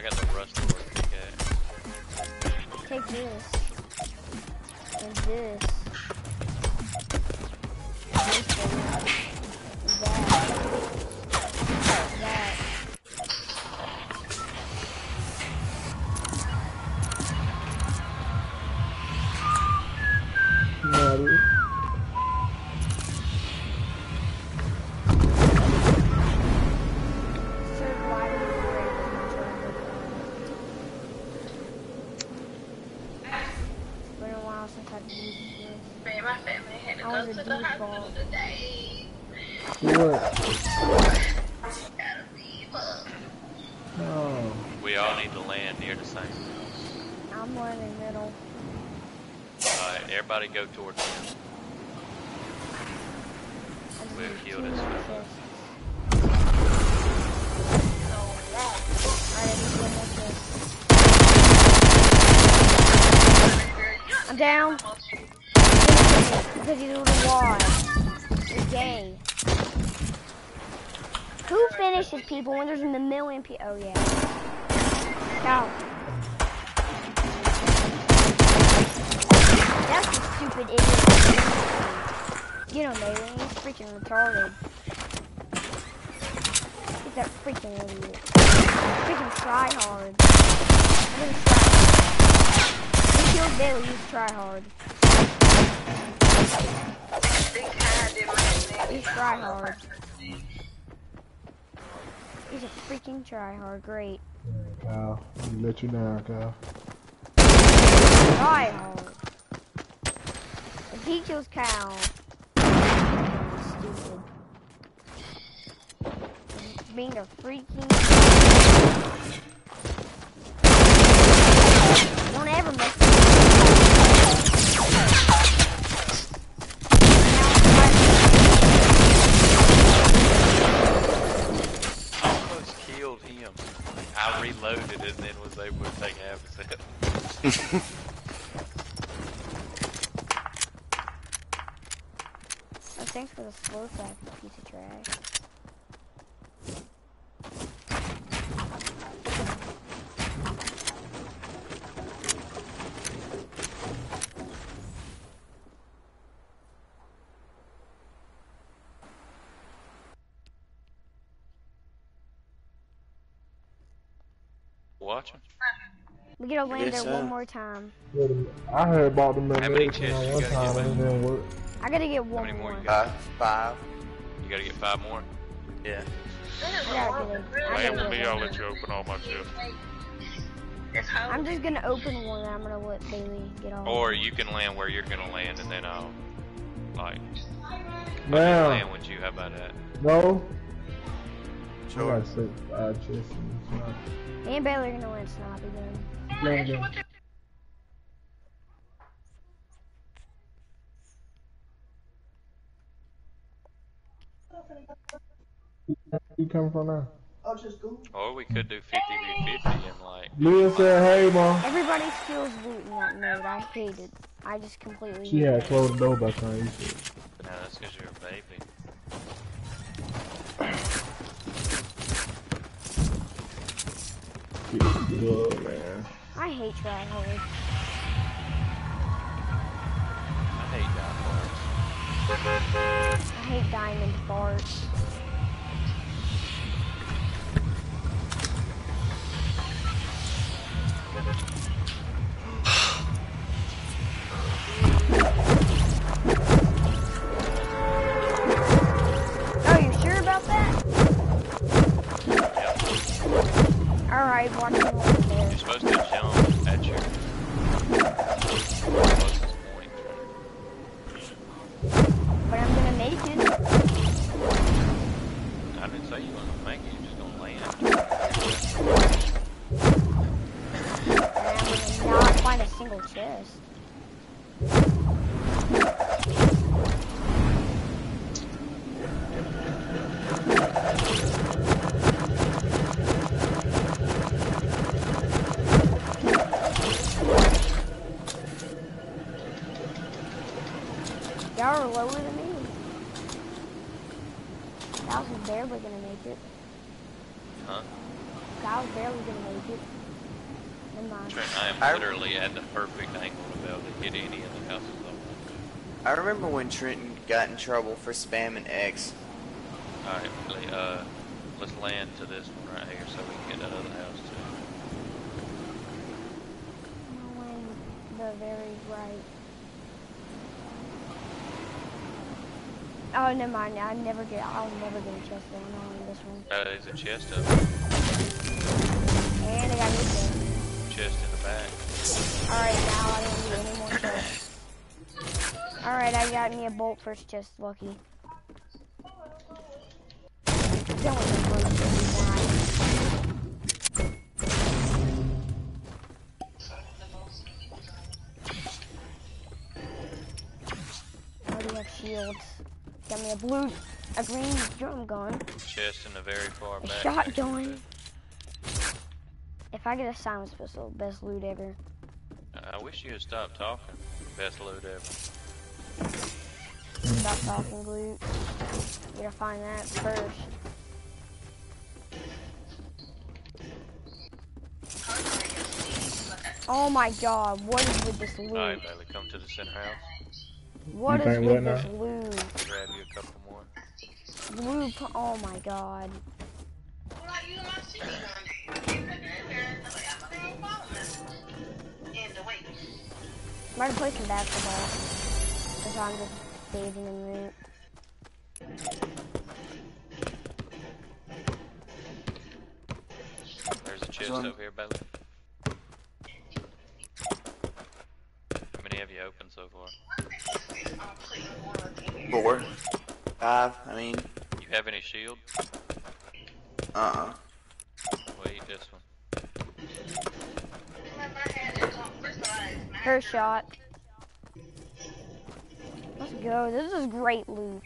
I got the rust pickaxe. Take this. And this. People when there's a million people? Oh, yeah. Cow. That's a stupid idiot. You don't he's freaking retarded. He's that freaking idiot. Freaking try hard. Didn't try He killed Bailey, he's try hard. He's try hard. He's a freaking try hard. Great. Kyle. Let me let you down, Kyle. Try hard. If he kills Cal, stupid. Being a freaking. Don't ever mess and then was able to take half a step. Oh, thanks for the slow sack, piece of trash. Watch him. We gotta land Yes, there one more time. I heard about the How many medication chests you one gotta get and it. I gotta get How one many more more. you got? Five. Five. You gotta get five more? Yeah. I gotta get it. I Land gotta with get me, I'll let you open all my chips. I'm just gonna open one and I'm gonna let Bailey get off. Or you can land where you're gonna land and then I'll, like, I'll land with you. How about that? no. Sure. I got six, five chests. in this and Bailey are gonna land snap again. Land it. You coming from now? Oh, just Google. Or we could do 50 v 50 and, like, Leah said, hey, mom. Everybody steals loot in that mode. I hate it. I just completely She hate had closed the door by the time you said. no, that's because you're a baby. Good, man. I hate try hard. I hate die I hate diamond farts. Alright, watch one there. You're supposed to jump at your closest point. But I'm gonna make it. I didn't say you were gonna make it, you're just gonna land. And I'm gonna not find a single chest. Y'all are lower than me. Kyle's is barely gonna make it. Huh? Kyle I was barely gonna make it. Never mind. Trent, I am I- literally at the perfect angle to be able to hit any of the houses I I remember when Trenton got in trouble for spamming X. Alright, Billy, uh, let's land to this one right here so we can get that other house too. No way, the very right. Oh, never mind. I never get. I'll never get a chest. No, on this one. Uh, there's a chest up, And I got this chest. chest in the back. All right, now I don't need any more chests. All right, I got me a bolt first chest. Lucky. Don't want to lose this I already have shields. Got me a blue, a green drum gun, Chest in the very far a back. shotgun. If I get a silence pistol, best loot ever. I wish you would stop talking. Best loot ever. Stop talking loot. You gotta find that first. Oh my god, what is with this loot? Alright, Bailey, come to the center house. What You is think with what this now? loot? Grab you a couple more. Blue, pu- oh my god. I'm gonna play some basketball. Cause I'm just saving in loot. There's a chest one. up here, Bailey. How many have you opened so far? Four. Five. I mean, You have any shield? uh-uh. Well, eat this one. First shot. Let's go. This is great loot.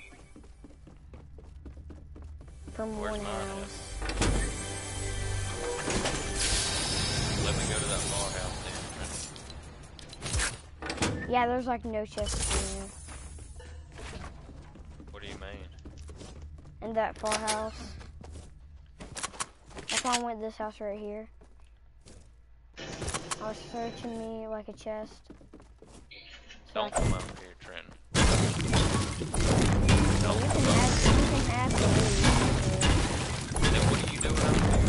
From Where's one house. Let me go to that far house then. Yeah, there's like no chests in there. What do you mean? In that far house. That's why I went this house right here. I was searching me like a chest. Don't come over here, Trenton. you Don't can come add, over. you can the loot. Then what are you doing over here?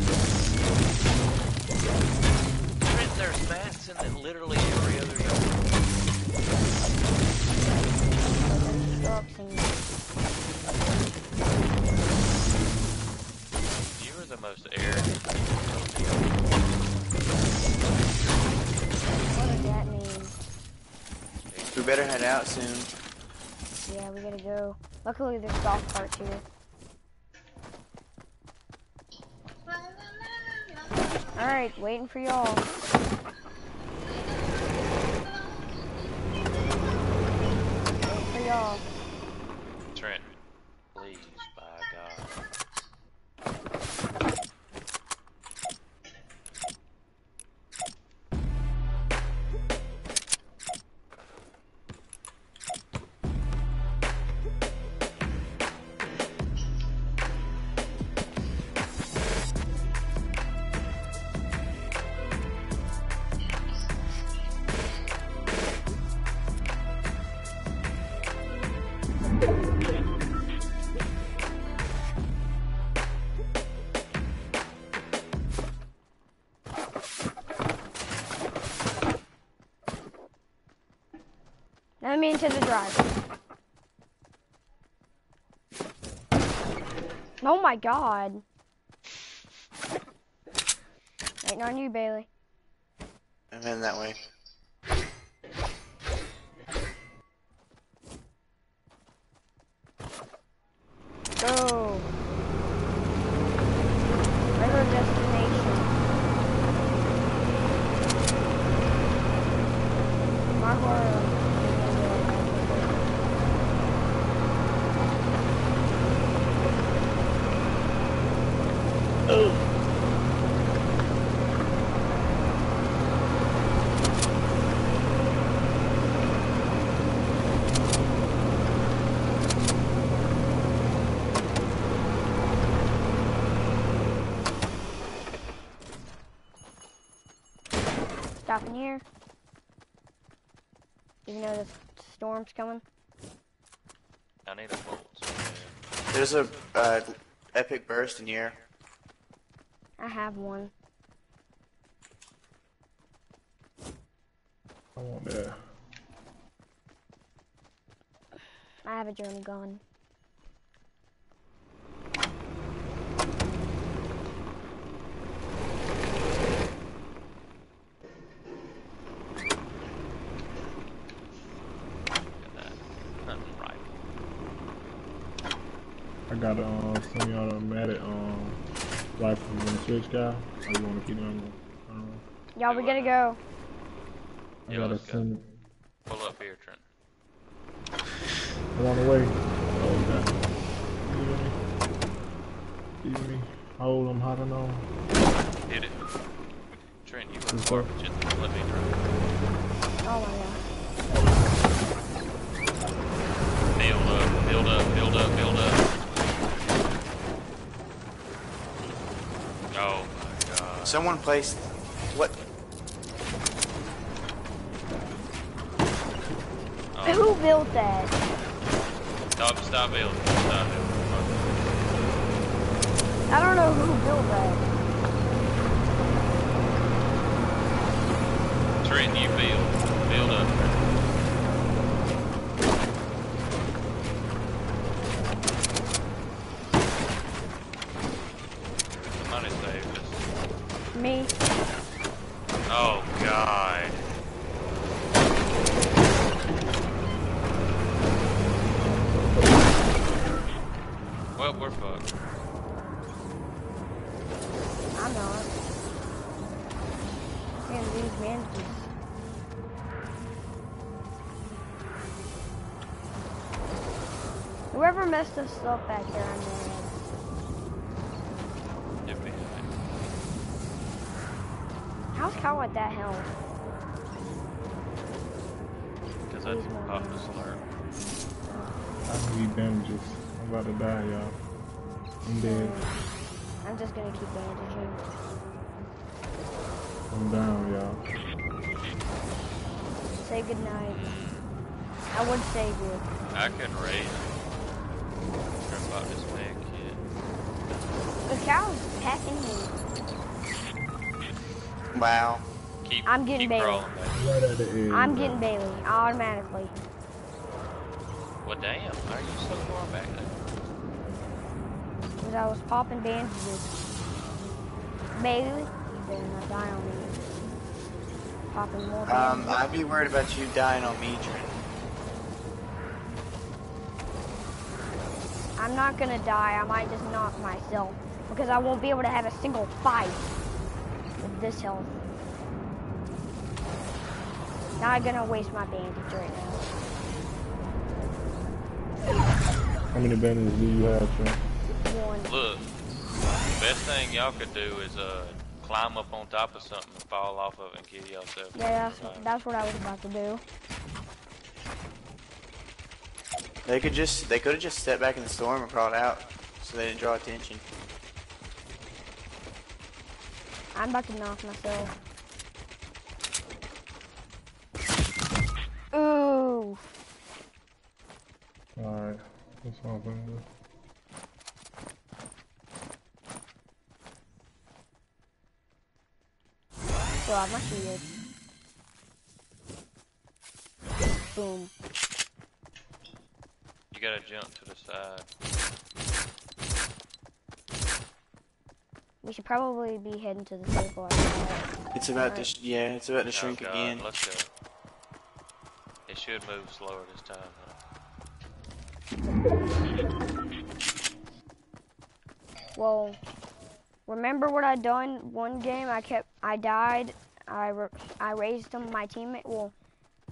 Trent, there's mats in it literally There's You are the most arrogant what does that mean? We better head out soon. Yeah, we gotta go. Luckily there's golf carts here. Alright, waiting for y'all. Waiting for y'all. Oh my god. Waiting on you, Bailey. I'm heading that way. Go. Regular destination. Mark where- stopping here. Even though the storm's coming. I need a bolt. There's a uh, epic burst in here. I have one. I want that. I have a German gun. Get that. Nothing right. I got a uh, semi-automatic um rifle from the switch guy. I want to keep on. Um, Y'all, we gotta go. I Yeah, got a let's go. semi. Pull up here, Trent. I'm on the way. Oh, God. Excuse me. Excuse me. Hold, I'm hopping on. Hit it. Trent, you Yes, want sir. to just let me try. Oh my god. Build up, build up, build up, build up. Oh my god. Someone placed what? Oh, Who built that? stop, stop building. Stop building. I don't know who built that. Trent, you build. Build up. Whoever messed us back there, I'm mad. It'd be. How's Kyle at that health? Cause I popped this alert. I need bandages. I'm about to die, y'all. I'm dead. Hmm. I'm just gonna keep bandaging. I'm down, y'all. Say goodnight. I would save you. Hmm. I can raise. Trip out this man kid. The cow's packing me. Wow. Keep, I'm getting keep Bailey. crawling, baby. Right at the edge. I'm getting Bailey automatically. Well, damn. Why are you so far back there? Because I was popping bandages. Bailey, you better not die on me. Popping more bandages. Um. I'd be worried about you dying on me, Trent. I'm not gonna die. I might just knock myself. Because I won't be able to have a single fight with this health. Not gonna waste my bandage right now. How many bandages do you have, Trent? One. Look, the best thing y'all could do is uh climb up on top of something and fall off of it and kill yourself. Yeah, that's, that's what I was about to do. They could just they could have just stepped back in the storm and crawled out, so they didn't draw attention. I'm about to knock myself. Ooh. Alright. That's all I'm gonna do. Still have my shield. Boom. You gotta jump to the side. We should probably be heading to the circle. after that. It's about to sh- yeah, it's about to Oh, shrink God, again. Let's go. It should move slower this time. Though. Well, remember what I done one game? I kept, I died. I, I raised them. My teammate. Well,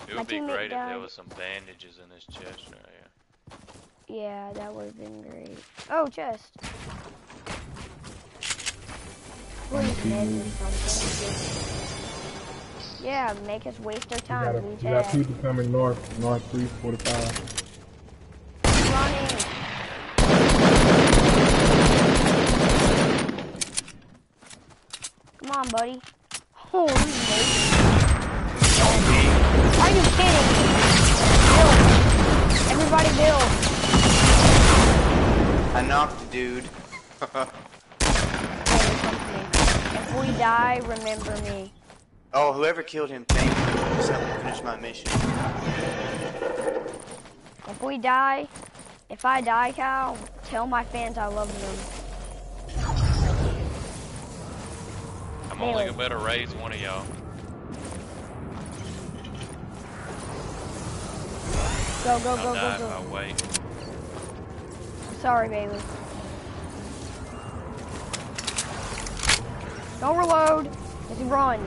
It My would be teammate great if there was some bandages in this chest right here. yeah, that would have been great. Oh, chest. Please, Ned, do something. Yeah, make us waste our You time. got, We got people coming north, north 345. Running. Come on, buddy. Oh, this. Are you kidding? Build. Everybody build. I knocked the dude. Hey, listen to me. If we die, remember me. oh, whoever killed him, thank you. Just helped me finish my mission. If we die, if I die, Cal, tell my fans I love them. I'm only gonna better raise one of y'all. Go, go, I'll go, die go, if. I wait. I'm sorry, Bailey. Don't reload. Just run.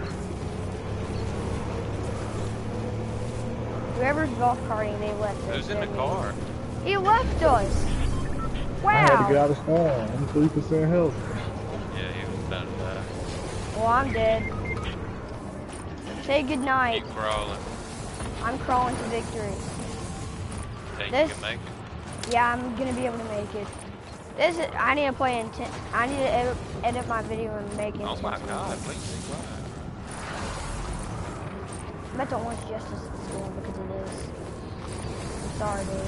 Whoever's golf carting, they left. us, Who's in the car? He left us. Wow. I had to get out of storm. I'm three percent health. Yeah, he was about to die. Well, I'm dead. Say goodnight. Keep crawling. I'm crawling to victory. Think This- you can make it? Yeah, I'm gonna be able to make it. This is, I need to play intent. I need to edit, edit my video and make it. Oh my god, please be quiet. I bet don't want Justice Storm because of this. I'm sorry, dude.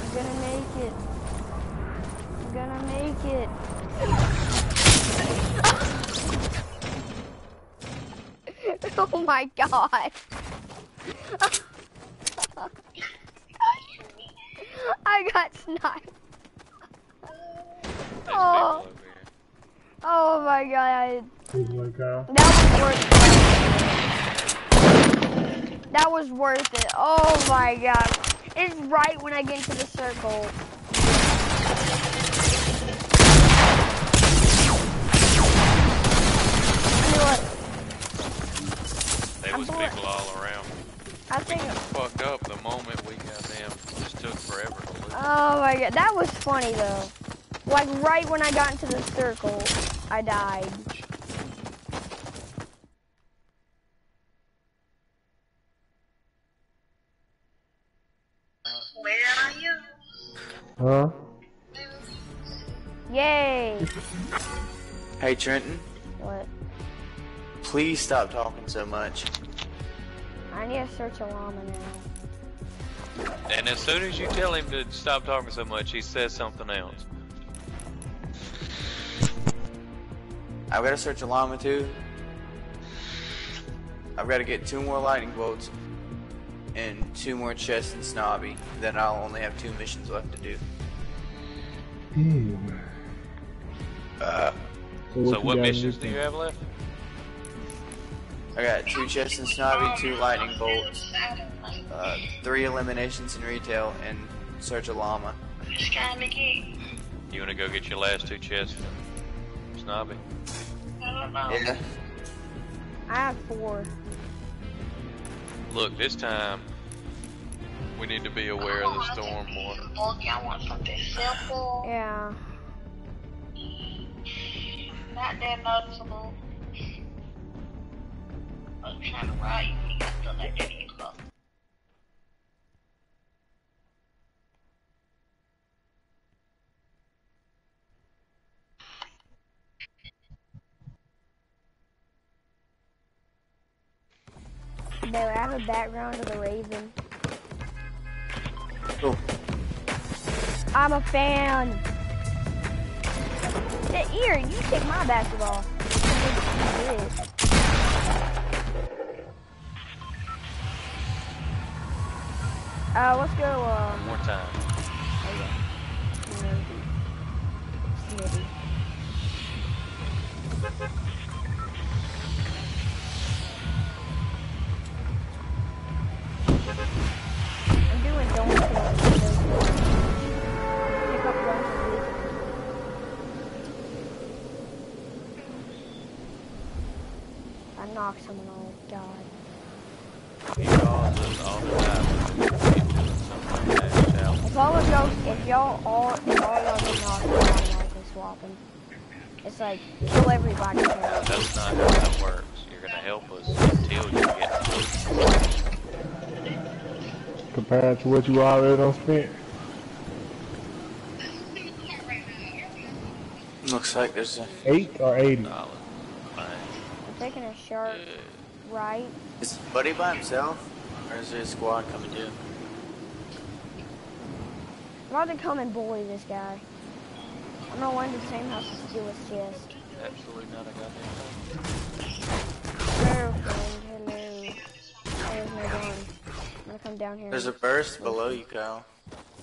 I'm gonna make it. I'm gonna make it. oh my god. I got sniped. Oh. people over here. Oh, oh my god. Who's like Kyle? That was worth it. That was worth it. Oh my god. It's right when I get into the circle. You what? There was bored. people all around. I think. Fucked up the moment we got them. Just took forever to loot. Oh my god. That was funny though. Like right when I got into the circle, I died. Where are you? Huh? Yay. Hey Trenton, What? please stop talking so much. I need to search a llama now. And as soon as you tell him to stop talking so much, he says something else. I've got to search a llama too. I've got to get two more lightning bolts and two more chests and snobby. Then I'll only have two missions left to do. Hmm. Uh, So you what missions do you have left? I got two chests and snobby, two lightning bolts, uh, three eliminations in retail, and search a llama. Just trying to get. You wanna go get your last two chests from Snobby? I don't know. Yeah. I have four. Look, this time we need to be aware of the I storm want more. bulky. I want something simple, Yeah. not that noticeable. I'm trying to write. You got to like that info. Bailey, I have a background of the Raven. Cool. I'm a fan. Hey, Here, you take my basketball. You. Uh, let's go, um, More time. Smitty. Smitty. I'm doing everybody. That's not how that works. You're gonna help us until you get Compared to what you already done spent. Looks like there's a. Eight or eighty? Solid. I'm taking a sharp Good. right. Is Buddy by himself? Or is there a squad coming too? I'm about to come and bully this guy. I'm gonna run to the same house and steal his chest. Absolutely not a goddamn thing. Hello, friend. Hello. There's no gun. I'm gonna come down here. There's a burst below you, Kyle.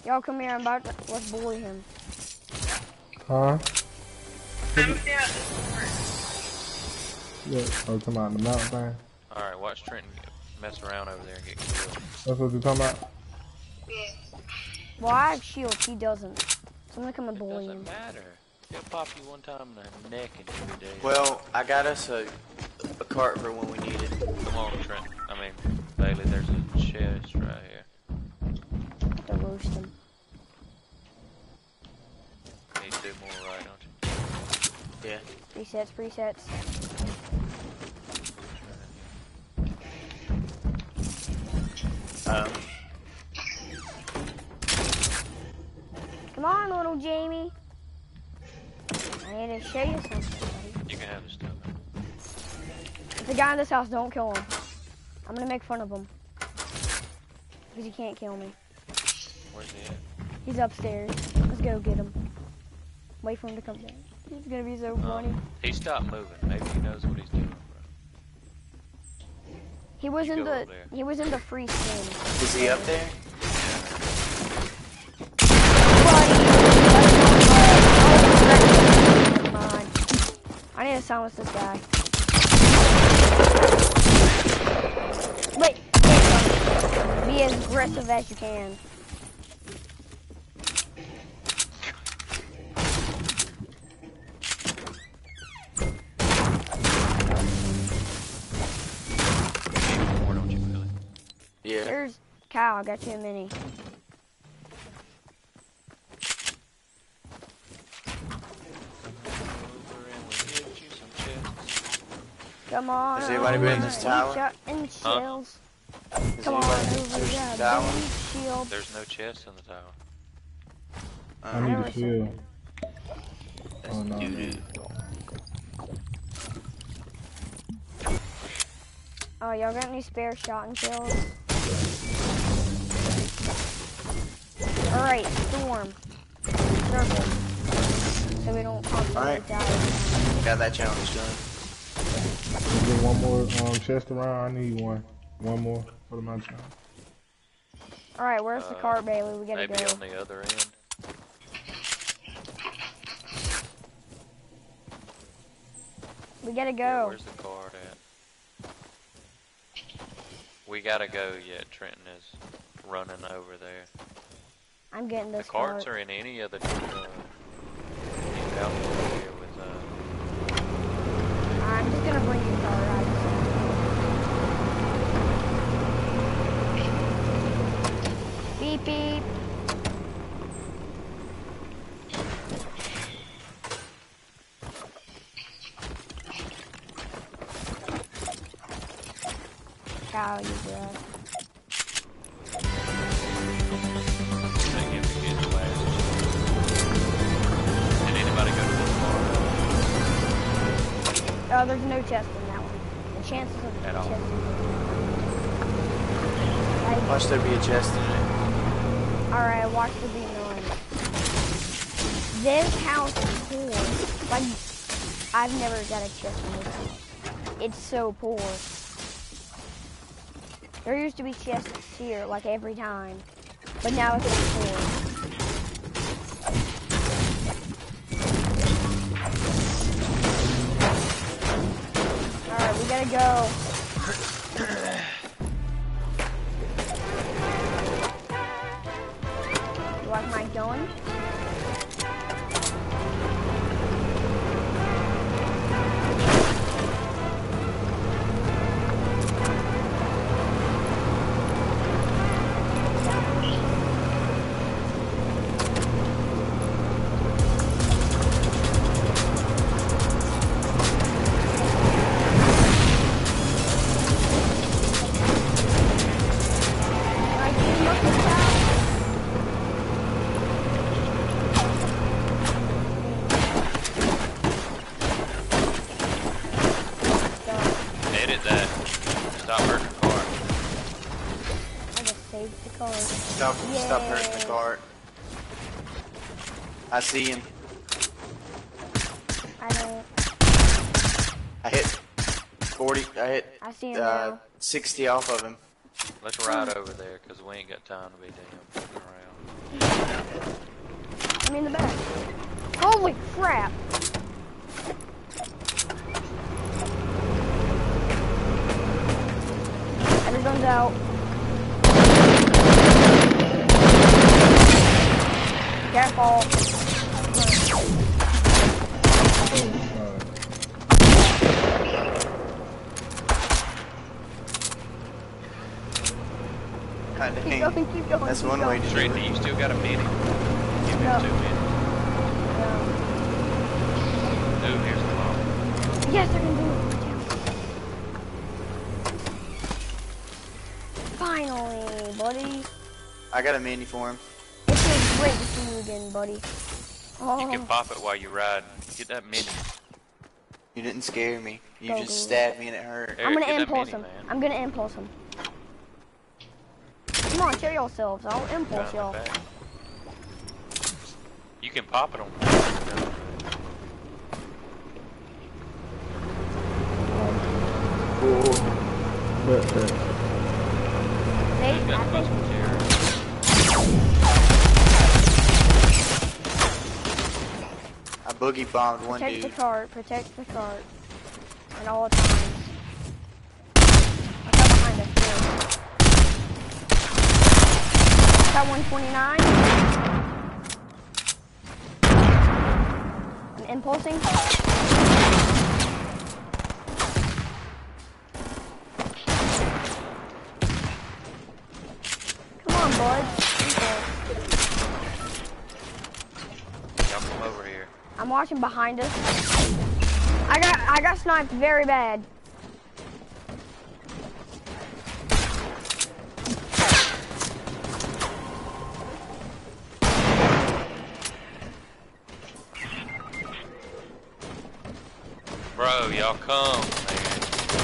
Y'all come here. I'm about to let's bully him. Huh? I'm down. Yeah. Oh, talking about the mountain thing. Alright, watch Trenton get- mess around over there and get killed. That's what you're talking about. Yeah. Well, I have shields. He doesn't. So I'm gonna come and It bully doesn't matter. He'll pop you one time in the neck and you'll dead. Well, I got us a, a cart for when we need it. Come on, Trent. I mean, Bailey, there's a chest right here. To roast him. Need to do more right, don't you? Yeah. Resets. Resets. Um, Come on, little Jamie. I need to show you something, buddy. You can have the stuff. If the guy in this house, don't kill him. I'm gonna make fun of him. Because he can't kill me. Where's he at? He's upstairs. Let's go get him. Wait for him to come down. It's gonna be so funny. Um, he stopped moving. Maybe he knows what he's doing, bro. He was you in the he was in the free skin. is he up there? Buddy, I need to silence this guy. Wait, be as aggressive as you can. More, don't you, Billy? Yeah. There's Kyle. I got you a mini. Over and we hit you some chests. Come on. Has anybody been in this tower? Shot in the Huh? Shells. Is Come on over. there's Yeah, that one? shield. There's no chest in the tower. I Um, need a shield. Oh, no, doo-doo. Oh, y'all got any spare shot and shells? Alright, storm. Circle. So we don't constantly Alright. die. Got that challenge done. Is there one more um, chest around? I need one. One more for the mountain. Alright, where's the Uh, cart, Bailey? We gotta Maybe go. on the other end. We gotta Yeah, go. where's the card at? We gotta go yet. Trenton is running over there. I'm getting The this carts cart. are in any of the uh, any outfits here with uh, I'm just gonna bring you the cart. I just- Beep beep. Cow, you bro. they give me good flash. Did anybody go to this bar? Oh, there's no chest in that one. The chances of At all. chest. Like, there be a chest in it. Alright, watch the be none. This house is poor. Like, I've never got a chest in this house. It's so poor. There used to be chests here, like every time. But now it's poor. Gotta go. Stop, stop hurting the Yay. cart. I see him. I don't. I hit 40. I hit I see him uh, now. 60 off of him. Let's ride over there, because we ain't got time to be damn fucking around. I'm in the back. Holy crap! Everyone's out. Careful. God Keep going, keep going. That's keep one going. way to do Trinity, it. you still got a mini? Give me No. two minis. No. Ooh, here's the bomb. Yes, I can do it. Finally, buddy. I got a mini for him. It feels great to see you again, buddy. Oh, You can oh. pop it while you ride. Get that mini. You didn't scare me. You Go, just go. stabbed me and it hurt. I'm gonna Eric, get that impulse mini, him. man. I'm gonna impulse him. Come on, show yourselves. I'll impulse y'all. You can pop it on. but, uh, but They, I think, material. I boogie bombed one protect the cart. Protect the cart. At all times. I got behind us too. Got 129. I'm impulsing. Come on, bud. I'm watching behind us. I got I got sniped very bad. Bro, y'all come, man.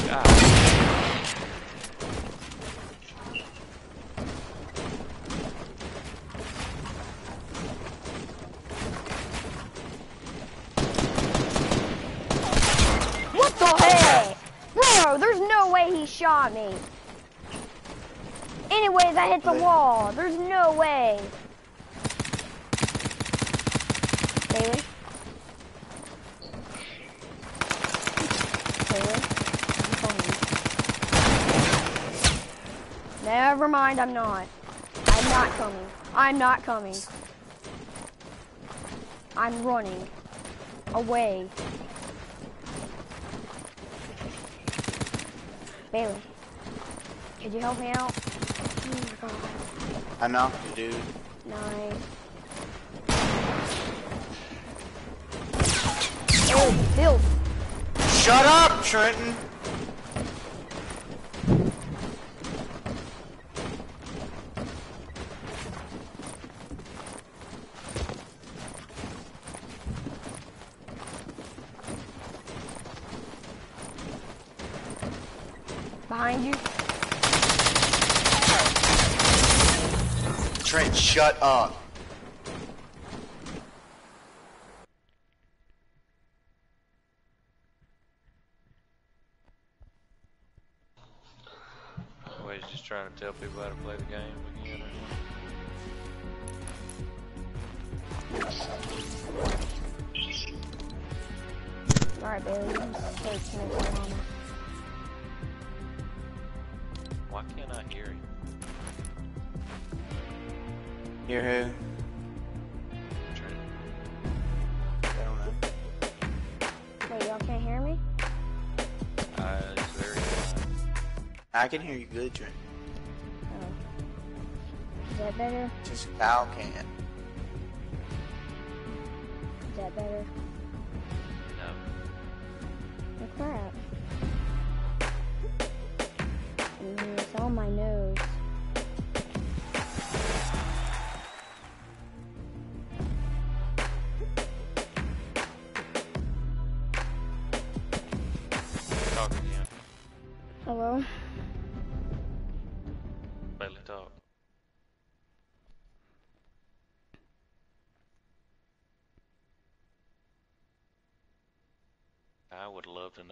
God. What the heck? Bro, there's no way he shot me. Anyways, I hit the wall. There's no way. Bailey? Bailey? I'm coming. Never mind, I'm not. I'm not coming. I'm not coming. I'm running. Away. Bailey, could you help me out? Oh my god. I knocked the dude. Nice. Bailey, Bill. Shut up, Trenton! Behind you. Trent, shut up. Always just trying to tell people how to play the game I can hear you good, Trent. Oh. Is that better? Just Kyle can't.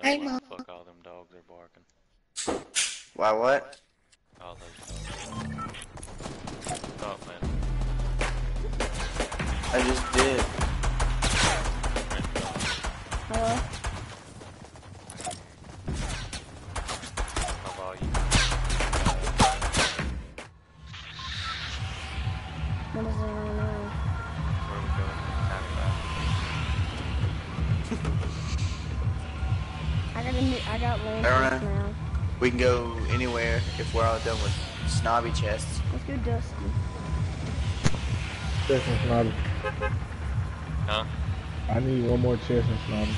Hey, Mom. We can go anywhere if we're all done with snobby chests. Let's go Dusty. Chest and snobby. Huh? I need one more chest and snobby.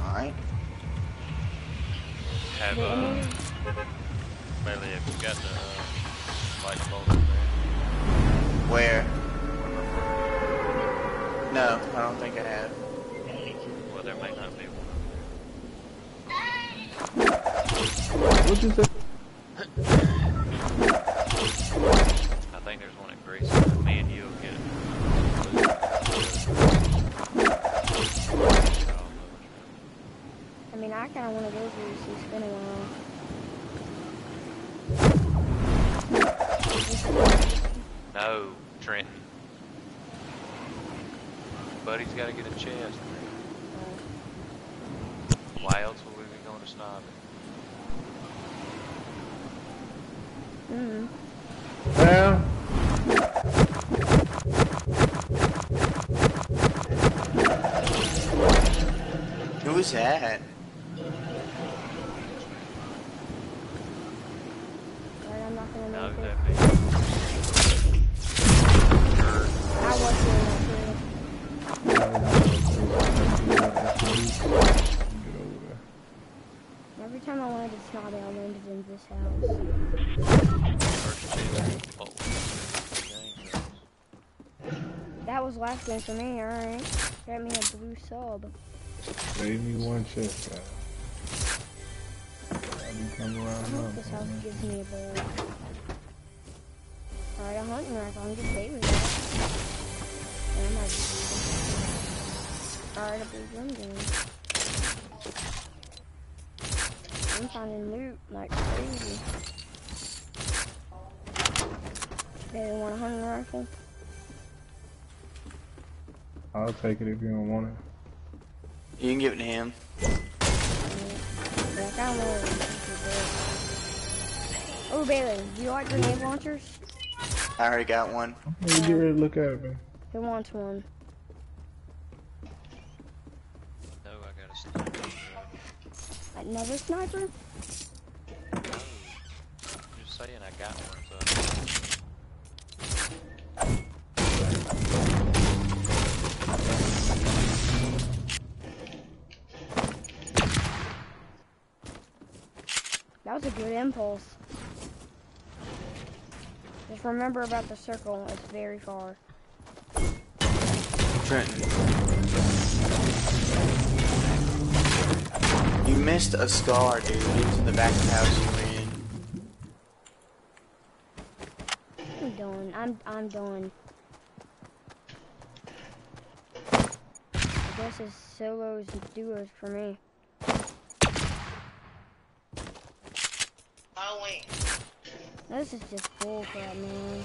Alright. Have Wait, What you say? I think there's one at Grace. Me and you will get it. I mean, I kind of want to go through this spinning wheel. No, Trenton. Buddy's got to get a chest. Why else would we be going to Snob? Mm. Well, Who's that? Right, I'm not gonna No, make it. that be. I was doing that too. get over there. Every time I landed snobby, I landed in this house. First chest. Oh, game, guys. That was last game for me, alright. Got me a blue sub. Save me one chest, guys. I'll be coming I around hope now. this house man. gives me a bowl. Alright, a hunting rifle. I'm getting paid with that. Yeah, I might be Alright, a blue game. I'm finding loot like crazy. They want a hunting rifle? I'll take it if you don't want it. You can give it to him. Like, I don't know what this is. Oh, Bailey, do you like grenade launchers? I already got one. Hey, get ready to look at it, man. Who wants one? No, I got a sniper. Another sniper? No. Just saying I got one, was a good impulse. Just remember about the circle, it's very far. Trenton. You missed a scar, dude. It was in the back of the house you were in. I'm done. I'm I'm done. I guess it's solos and duos for me. Oh wait. This is just bullcrap, man.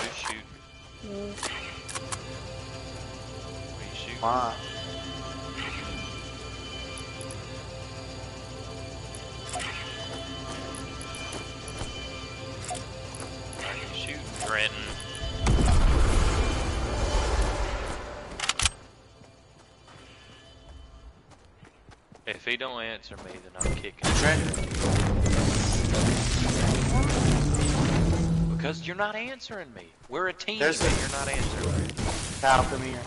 Who's shooting? Me. What are don't answer me, then I'm kicking. Trenton. Because you're not answering me. We're a team, There's a- and you're not answering me. Kyle, come here.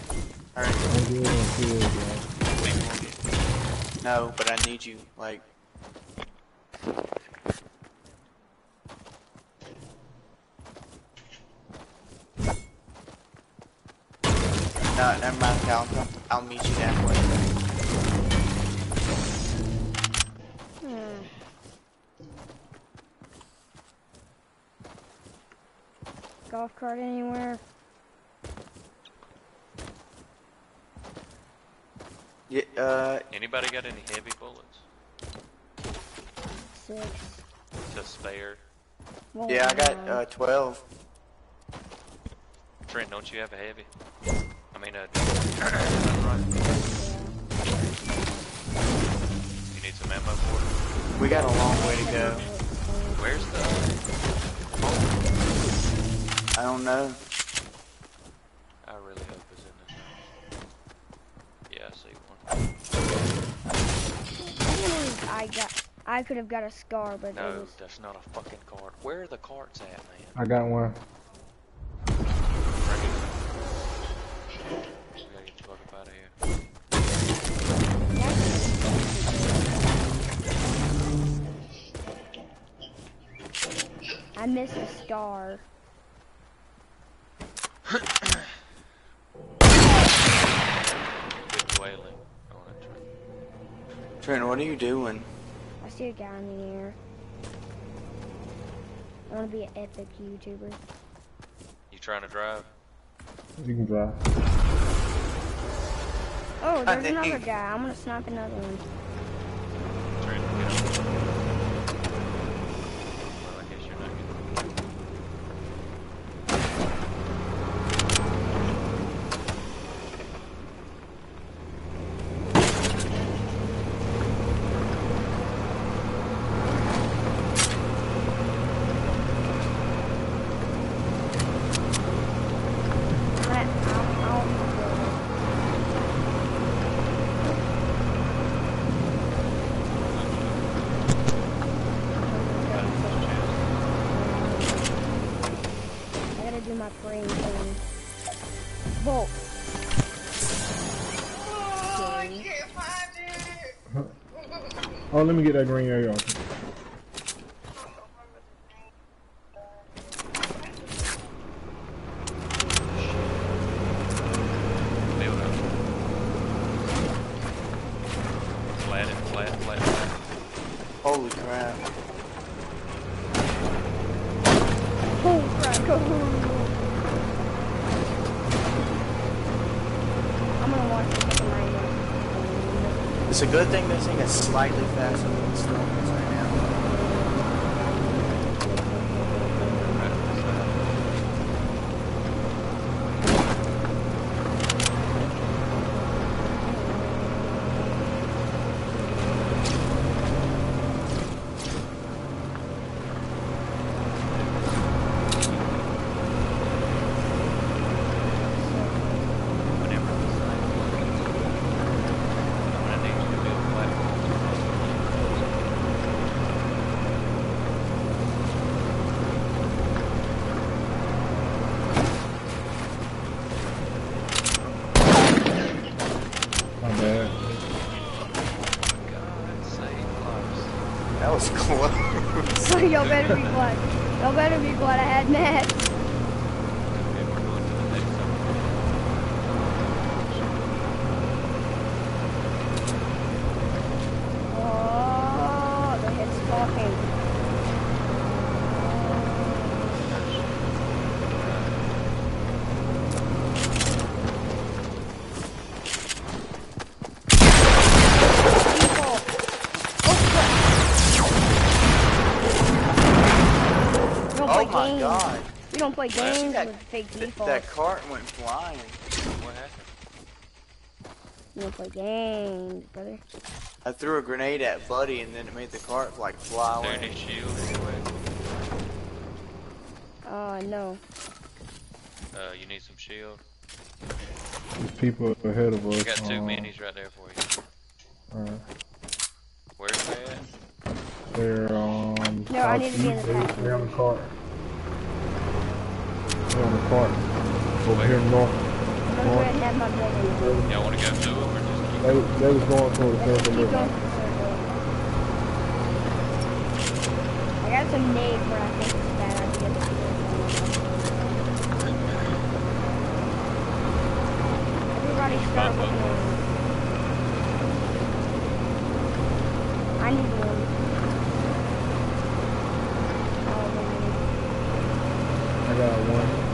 Alright. Don't do it on kills, guys. We won't No, but I need you, like. No, never mind, Cal. I'll, I'll meet you halfway. Golf cart anywhere? Yeah, uh, Anybody got any heavy bullets Six. to spare? Well, yeah, I got uh, 12. Trent, don't you have a heavy? I mean, uh, you need some ammo for it? We got a long way to go. Where's the? I don't know. I really hope it's in this house. Yeah, I see one. I got. I could have got a scar, but No, was. that's not a fucking cart. Where are the carts at, man? I got one. Bring it. Gotta get the fuck out of here. I missed a star. Good dwelling. Oh, that's right. Trent, what are you doing? I see a guy in the air. I want to be an epic YouTuber. You trying to drive? You can drive. Oh, there's another guy. I'm gonna snipe another one. It. Oh, let me get that green area off. Flat it, flat, flat, flat. Holy crap. Holy crap, go. I'm gonna watch this. It's a good thing this thing is slightly faster than the storm is right now. Right up the side. Whenever the side I'm gonna need you to build platforms. My bad. God save lives. That was close. So y'all better be glad. Y'all better be glad I had Matt. Okay, we're going to the next one. Oh, the head's talking. People. We don't Oh play my games. god. We don't play Well, games that- Th- that cart went flying. What happened? We don't play games, brother. I threw a grenade at Buddy and then it made the cart like fly Is away. any shield anyway? Uh, no. Uh, you need some shield. There's people ahead of us. I got two um, minis right there for you. alright. Where's they at? They're um. No, I need to be in the southeast. back. They're on the cart. They're on the cart. Over here north. I'm gonna go ahead and have my building. Y'all wanna go to them or just keep They, they was going toward the Let's circle. keep going look. to the circle. I got some nade where I think it's a bad idea to do Everybody start with one. I need one. Oh, man. I got one.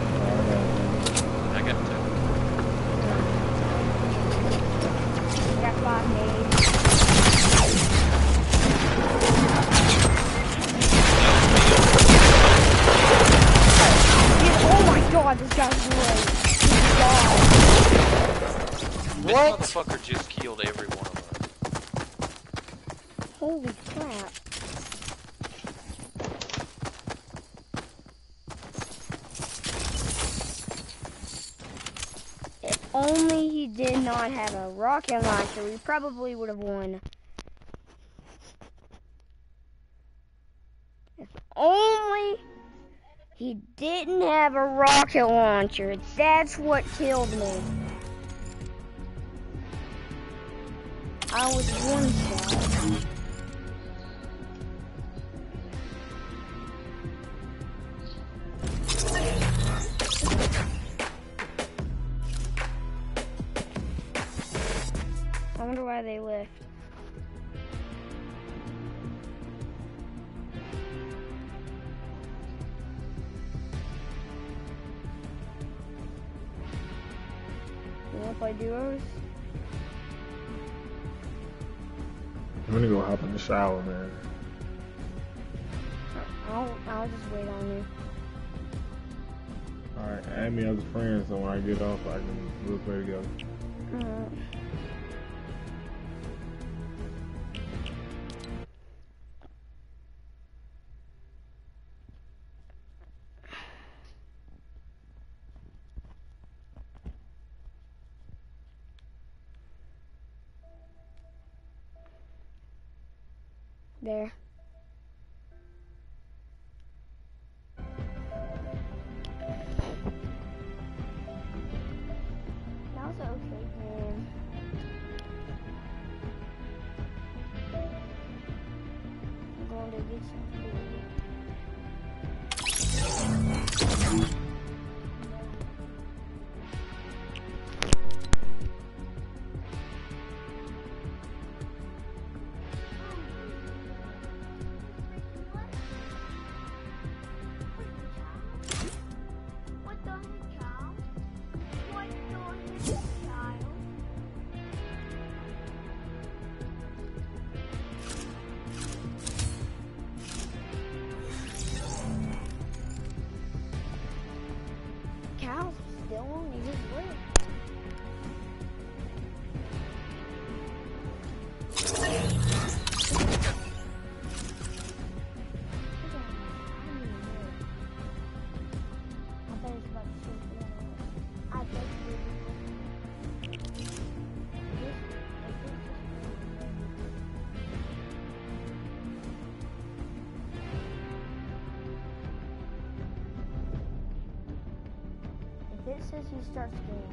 god, this guy's great. This What? motherfucker just killed every one of us. Holy crap. If only he did not have rocket launcher, we probably would have won. If only he didn't have a rocket launcher. That's what killed me. I was one shot. I wonder why they left. You wanna play duos? I'm gonna go hop in the shower, man. I'll I'll just wait on you. Alright, add me as a friend so when I get off I can we'll play together. Alright. There. Says he starts the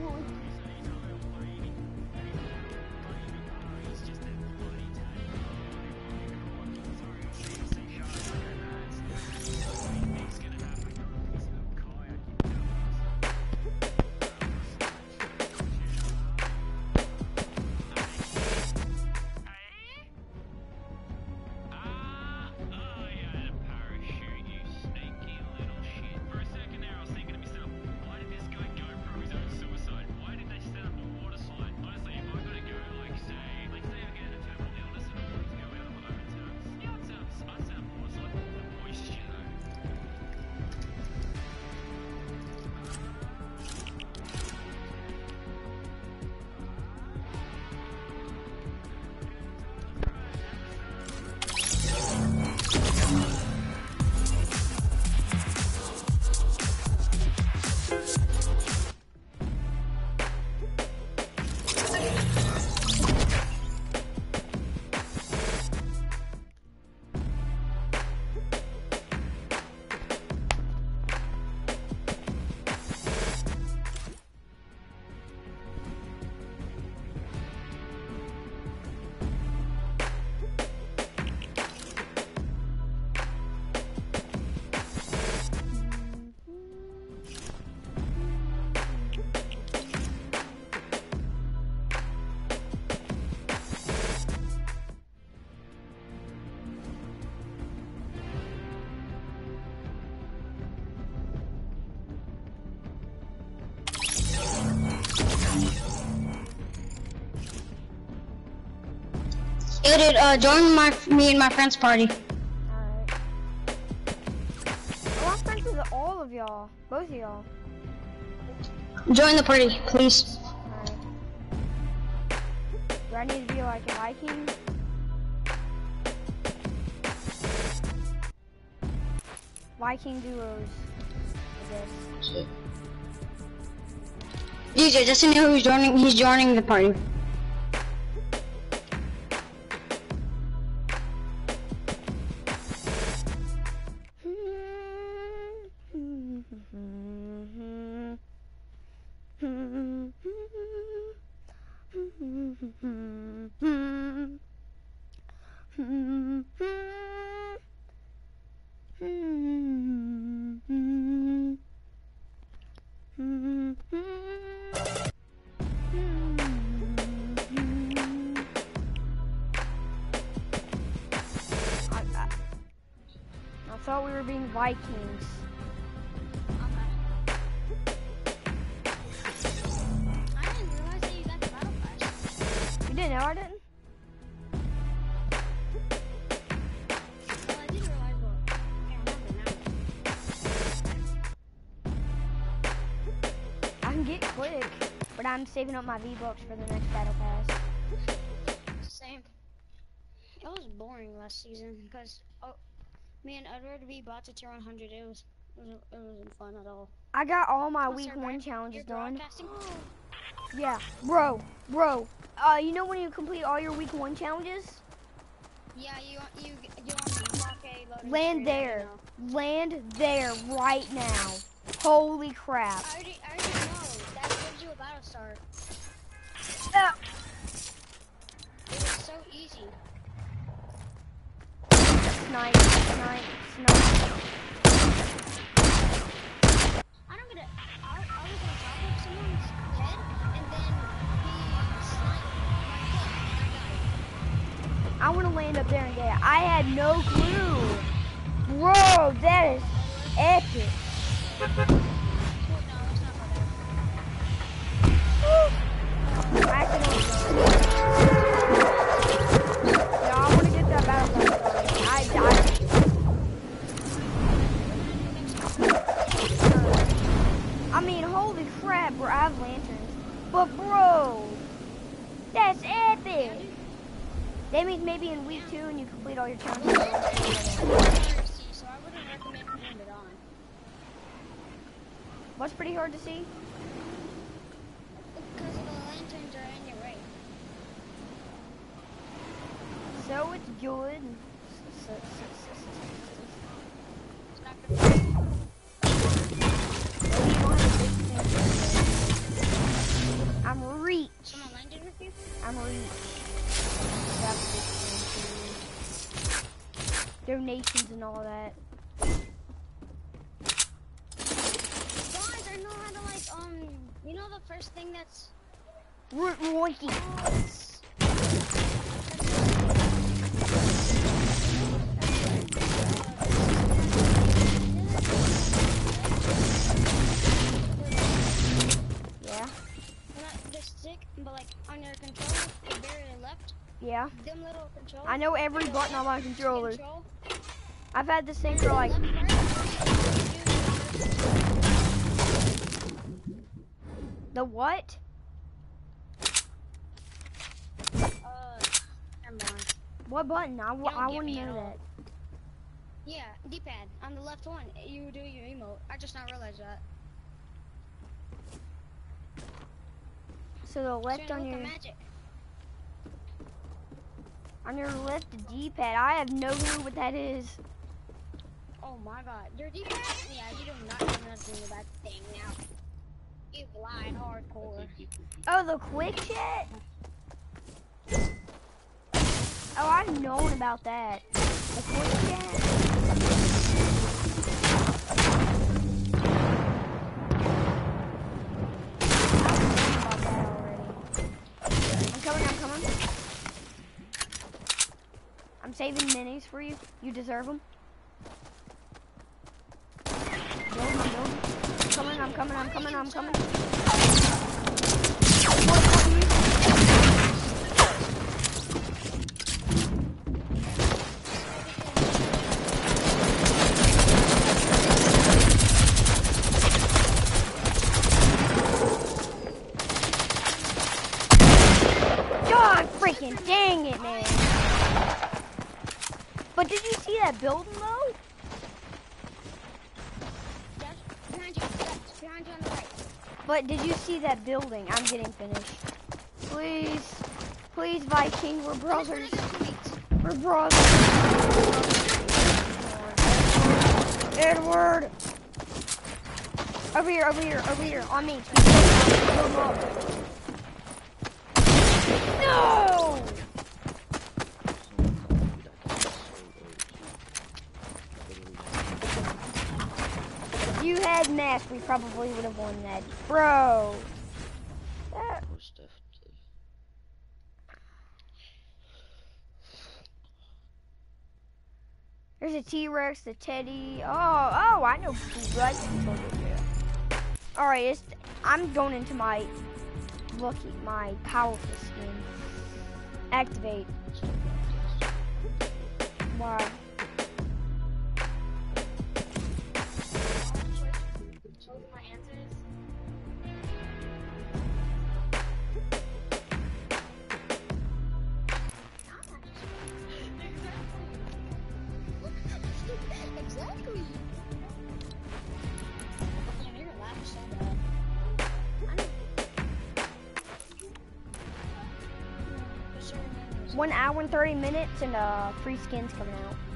bro, Yo, uh, join my me and my friend's party. Alright. Want friends with all of y'all. Both of y'all. Join the party, please. Alright. Do I need to be like a Viking? Viking duos. I guess. DJ, just to know who's joining, he's joining the party. Saving up my V-Bucks for the next battle pass. Same. It was boring last season because oh, me and Edward we bought to tier 100. It was it, was, it wasn't fun at all. I got all my Plus, week one challenges done. Yeah, bro, bro. Uh, you know when you complete all your week one challenges? Yeah, you you you on the blockade loading Land there. Land there right now. Holy crap. I already, I already It was so easy. snipe, snipe, snipe. I don't get it. I, I was on top of someone's head, and then he sniped my head, and I died. I want to land up there and get it. I had no clue. Bro, that is epic. What's pretty hard to see? so it's good. I'm reach. I'm reach. Donations and all that. Guys, I know how to like, um, you know the first thing that's... Root Monkey. Little controllers. I know every button on my controller. control, I've had this thing for like the what? uh. What button? I, w- I get want me to at know that. Yeah, D-pad on the left one. You do your emote. I just not realized that. So the left Trying on your magic. On your left D-pad. I have no clue what that is. Oh my god. Your D-pad? Yeah, you do not know nothing with that thing now. You blind hardcore. Oh, the quick chat. Oh, I've known about that. The quick chat. I've known about that already. I'm coming. I'm coming. I'm saving minis for you. You deserve them. Build I'm. I'm coming. I'm coming. I'm coming. I'm coming. God freaking dang it, man. But did you see that building though? Behind you. Behind you right. But did you see that building? I'm getting finished. Please, please, Viking, we're brothers. We're brothers. Edward. Over here, over here, over here, on me. No! If you had math, we probably would have won that. Bro. That, there's a T-Rex, the Teddy. Oh, oh, I know. All right, it's, I'm going into my lucky, my powerful skin. Activate. Wow. And 30 minutes and uh, free skins coming out.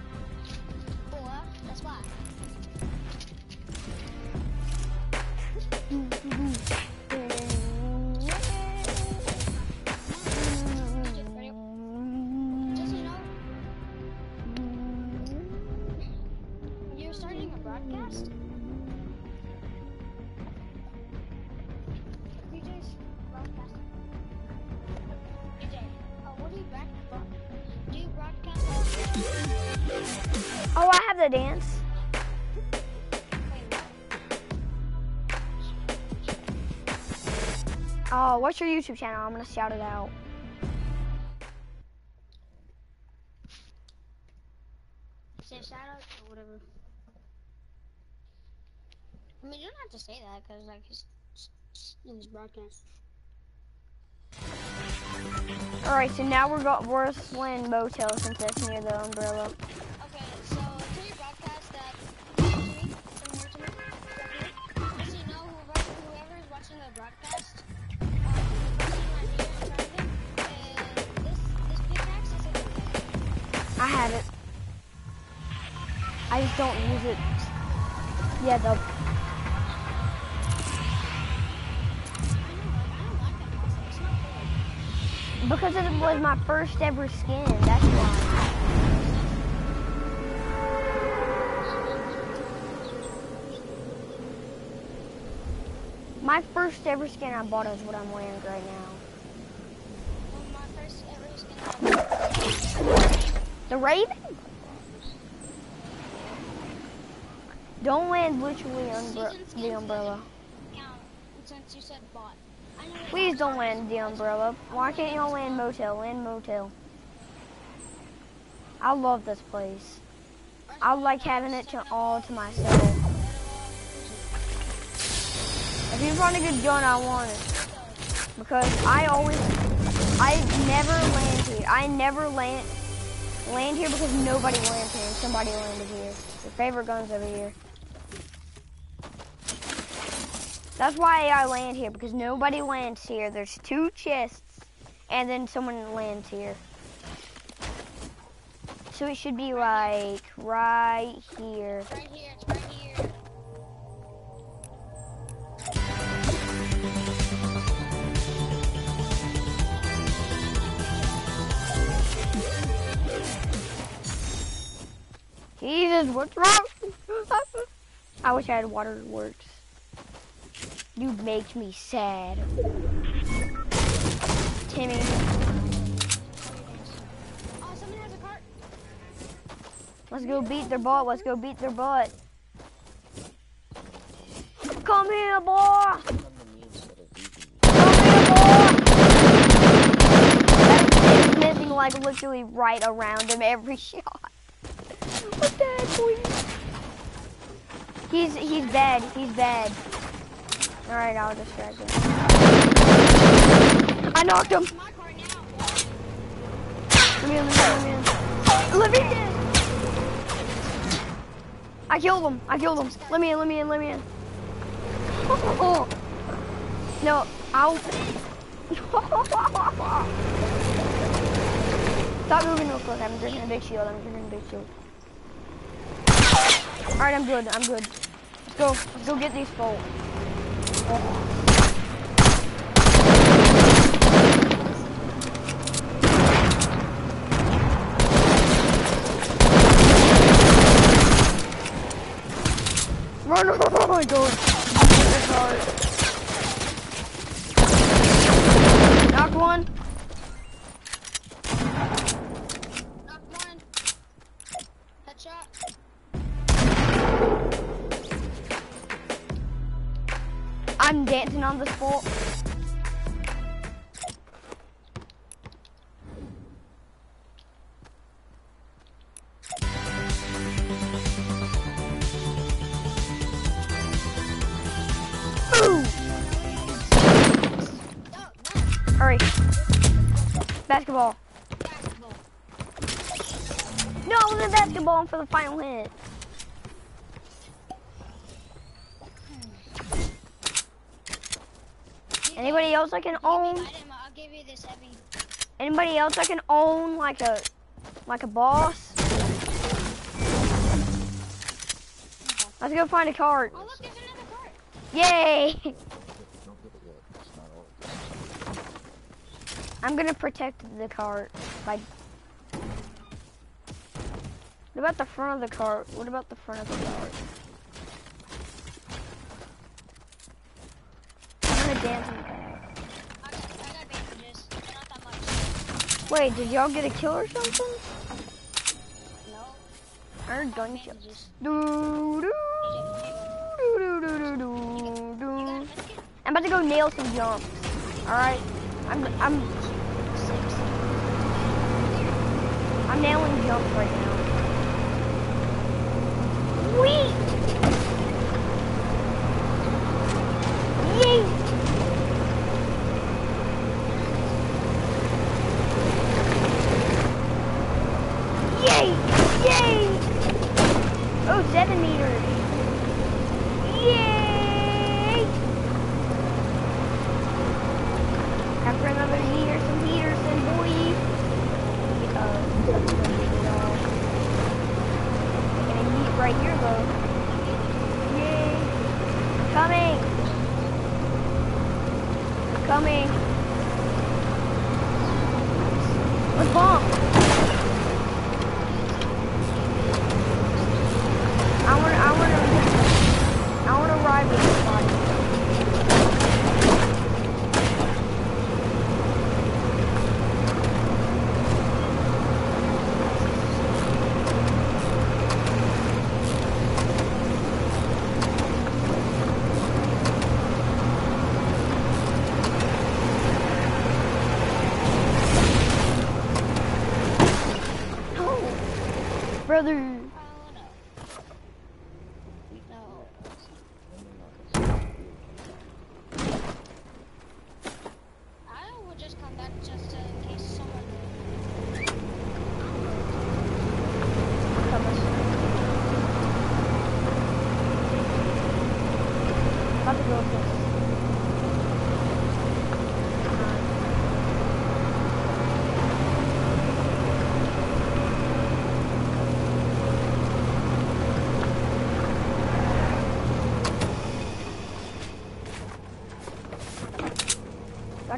What's your YouTube channel? I'm gonna shout it out. Say shout out or whatever. I mean, you don't have to say that because like he's in his broadcast. All right, so now we're go- we're motel since that's near the umbrella. Okay, I have it. I just don't use it. Yeah, the... Because it was my first ever skin, that's why. My first ever skin I bought is what I'm wearing right now. Well, my first ever skin I bought. The Raven? Don't land literally skins the umbrella. Count since you said bought. I know that Please don't land the umbrella. Why can't y'all land motel? Land motel. I love this place. I like having it to all to myself. If you find a good gun, I want it. Because I always, I never land here. I never land land here because nobody lands here. Somebody landed here. Your favorite gun's over here. That's why I land here because nobody lands here. There's two chests, and then someone lands here. So it should be like right here. Right here. Right here. Jesus, what's wrong? I wish I had waterworks. You make me sad. Timmy. Oh, someone has a cart. Let's go beat their butt. Let's go beat their butt. Come here, boy. Come here, boy. Missing like literally right around him every shot. He's he's bad. He's bad. All right, I'll distract him. I knocked him. Let me in, let me in. Let me in. I killed him. I killed him. Let me in, let me in, let me in. Oh. No, I'll. Stop moving real quick. I'm drinking a big shield. I'm drinking a big shield. Alright, I'm good. I'm good. Let's go. Let's go get these folks. Run! Oh my god! Knock one. On the spot. Hurry. Basketball. No, it wasn't basketball for the final hit. Anybody else I can Give own? item, I'll give you this heavy. Anybody else I can own like a like a boss? Let's go find a cart. Oh, look, there's another cart. Yay! I'm gonna protect the cart by. What about the front of the cart? What about the front of the cart? I'm gonna dance. in the cart. I got, I got bandages. They're not that much. Wait, did y'all get a kill or something? No. I heard gunshots. Doo, doo, You got doo. a medkit? I'm about to go nail some jumps. Alright? I'm I'm I'm nailing jumps right now. Whee!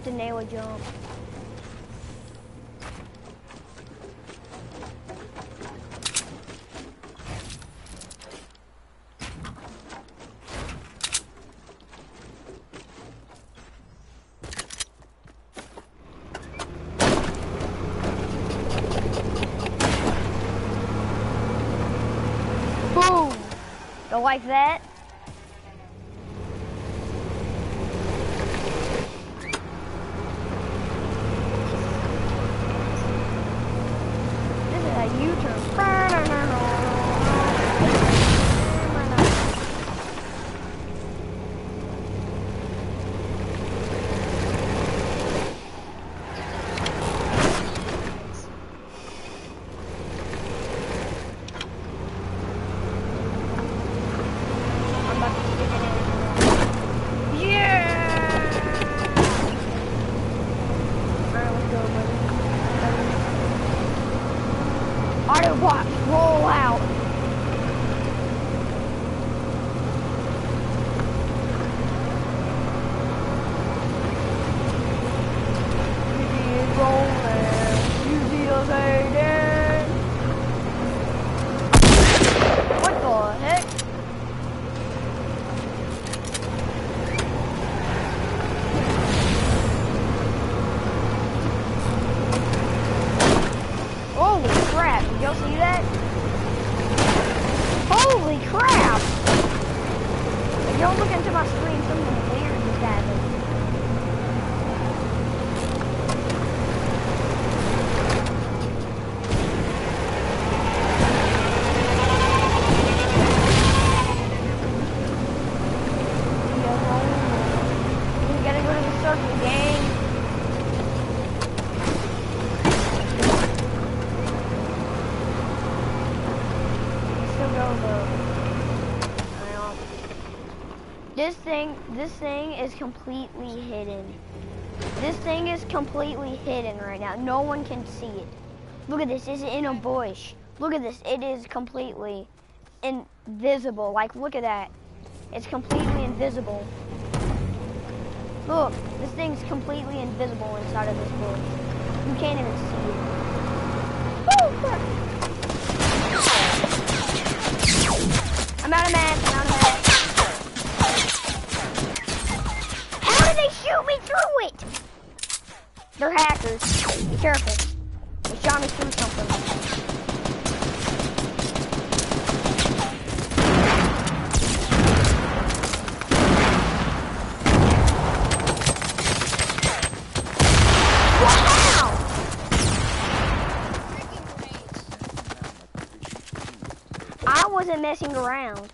To nail a jump. Boom! Go like that. Thing, this thing is completely hidden. This thing is completely hidden right now. No one can see it. Look at this. It's in a bush. Look at this. It is completely invisible. Like, look at that. It's completely invisible. Look, this thing's completely invisible inside of this bush. You can't even see it. Crap. I'm out of mats. Me through it? They're hackers. Be careful. They shot me through something. Wasn't messing around. Are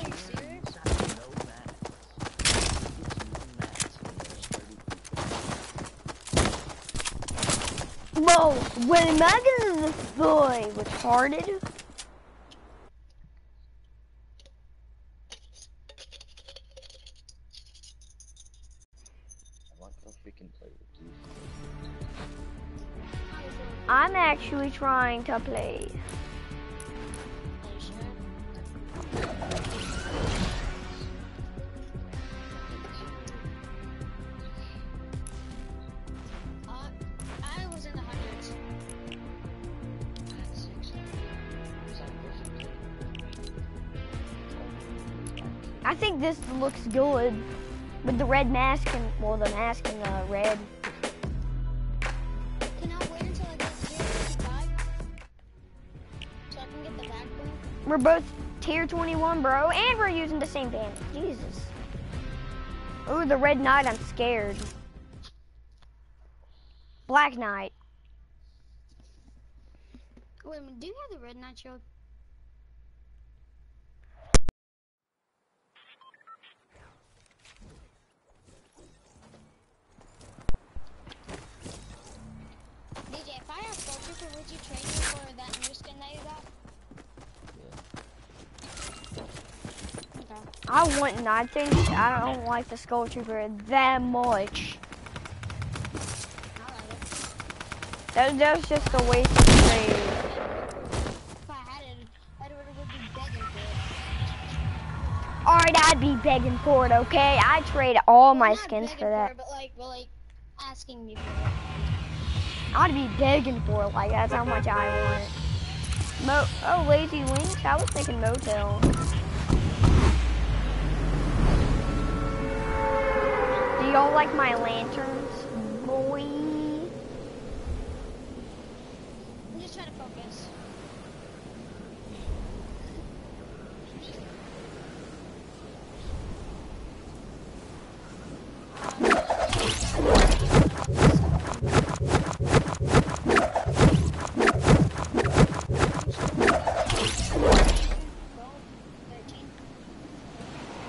you serious? Whoa, when am I gonna retarded? I'm actually trying to play. Looks good with the red mask and well, the mask and the red. Can I wait until I get tier 25? So I can get the backbone? We're both tier 21, bro, and we're using the same band. Jesus. Ooh, the red knight. I'm scared. Black knight. Wait a minute, do you have the red Knight DJ, if I have Gold Trooper, would you trade me for that new skin that you got? Want nothing. I don't like the Skull Trooper that much. Like it. That, that's just a waste of trade. I had it, I would would be begging for it. Alright, I'd be begging for it, okay? I trade all my skins for that. it, but like, but like, asking me for it. I'd be begging for it, like that's how much I want. Mo oh, Lazy Links? I was thinking Motel. Y'all like my lanterns? Boy. I'm just trying to focus.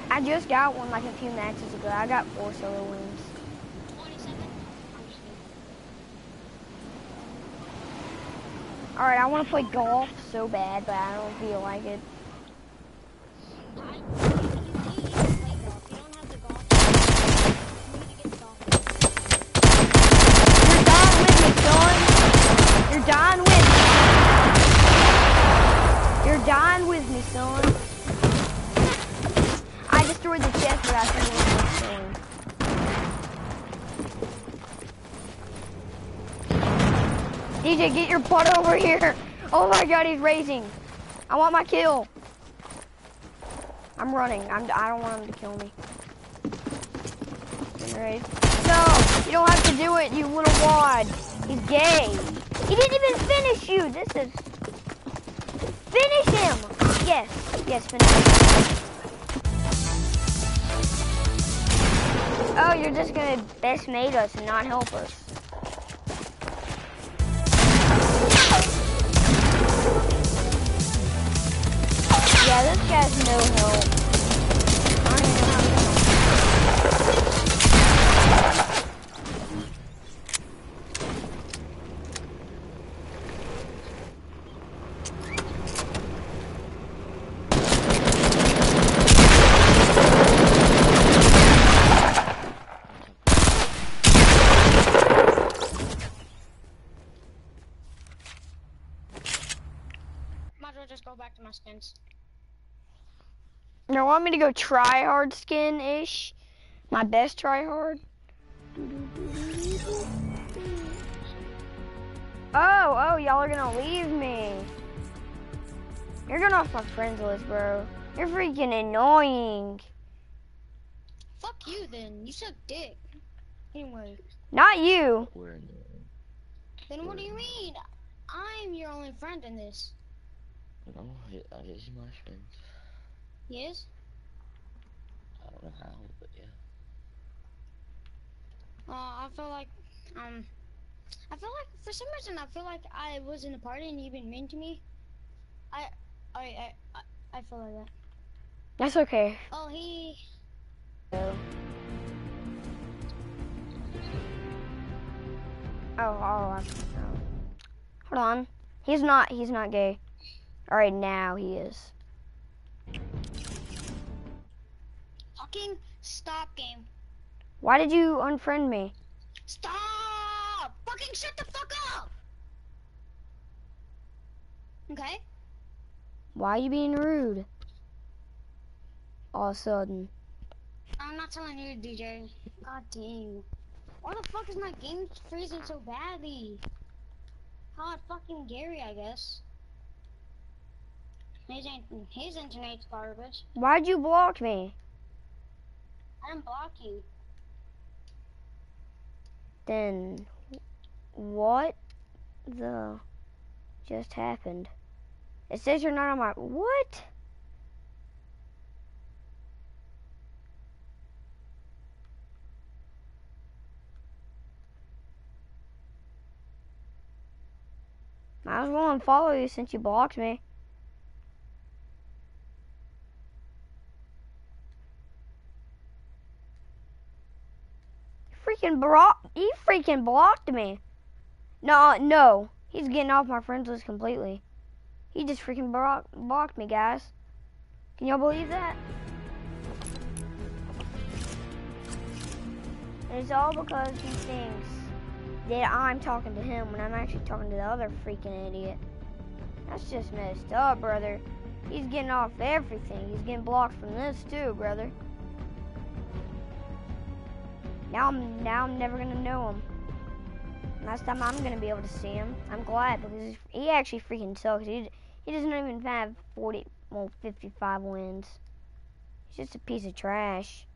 I just got one like a few matches I got four solo wins. Alright, I want to play golf so bad, but I don't feel like it. I, you, you, you need to play golf. You don't have the golf. You need to get the golf. You're done with me, son. You're done with me. You're done with me, son. I destroyed the chest, but I think it was destroyed. DJ, get your butt over here. Oh my god, he's raising. I want my kill. I'm running. I'm, I don't want him to kill me. Alright. No, you don't have to do it, you little wad. He's gay. He didn't even finish you. This is. Finish him. Yes. Yes, finish him. Oh, you're just gonna best mate us and not help us. Guy's no help. I don't even know how to Might as well just go back to my skins. You want me to go try hard skin ish? My best try hard? Oh, oh, y'all are gonna leave me. You're gonna off my friends list, bro. You're freaking annoying. Fuck you then. You suck dick. Anyway, Not you. We're in then what do you mean? I'm your only friend in this. No, I, I guess my friends. Yes? I don't know how, but yeah. Uh, I feel like, um, I feel like for some reason I feel like I was in a party and you've been mean to me. I, I, I, I, I feel like that. That's okay. Oh, he. Oh, oh, oh. Hold on. He's not, he's not gay. Alright, now he is. Fucking stop game. Why did you unfriend me? Stop! Fucking shut the fuck up! Okay? Why are you being rude? All of a sudden. I'm not telling you, DJ. God dang. Why the fuck is my game freezing so badly? Hot fucking Gary, I guess. His, in- his internet's garbage. Why'd you block me? I didn't block you. Then what the just happened? It says you're not on my what? Might as well unfollow you since you blocked me. Freaking! He freaking blocked me. No, no, he's getting off my friends list completely. He just freaking block, blocked me, guys. Can y'all believe that? And it's all because he thinks that I'm talking to him when I'm actually talking to the other freaking idiot. That's just messed up, brother. He's getting off everything. He's getting blocked from this too, brother. Now I'm now I'm never gonna know him. Last time I'm gonna be able to see him. I'm glad because he actually freaking sucks. He he doesn't even have 40, well, 55 wins. He's just a piece of trash.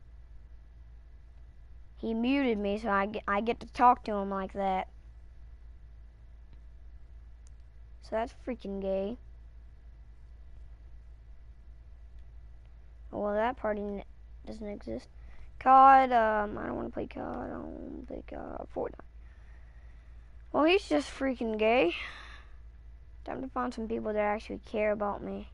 He muted me, so I get, I get to talk to him like that. So that's freaking gay. Well, that party doesn't exist. COD, um, I don't want to play COD. I don't want to play COD. Fortnite. Well, he's just freaking gay. Time to find some people that actually care about me.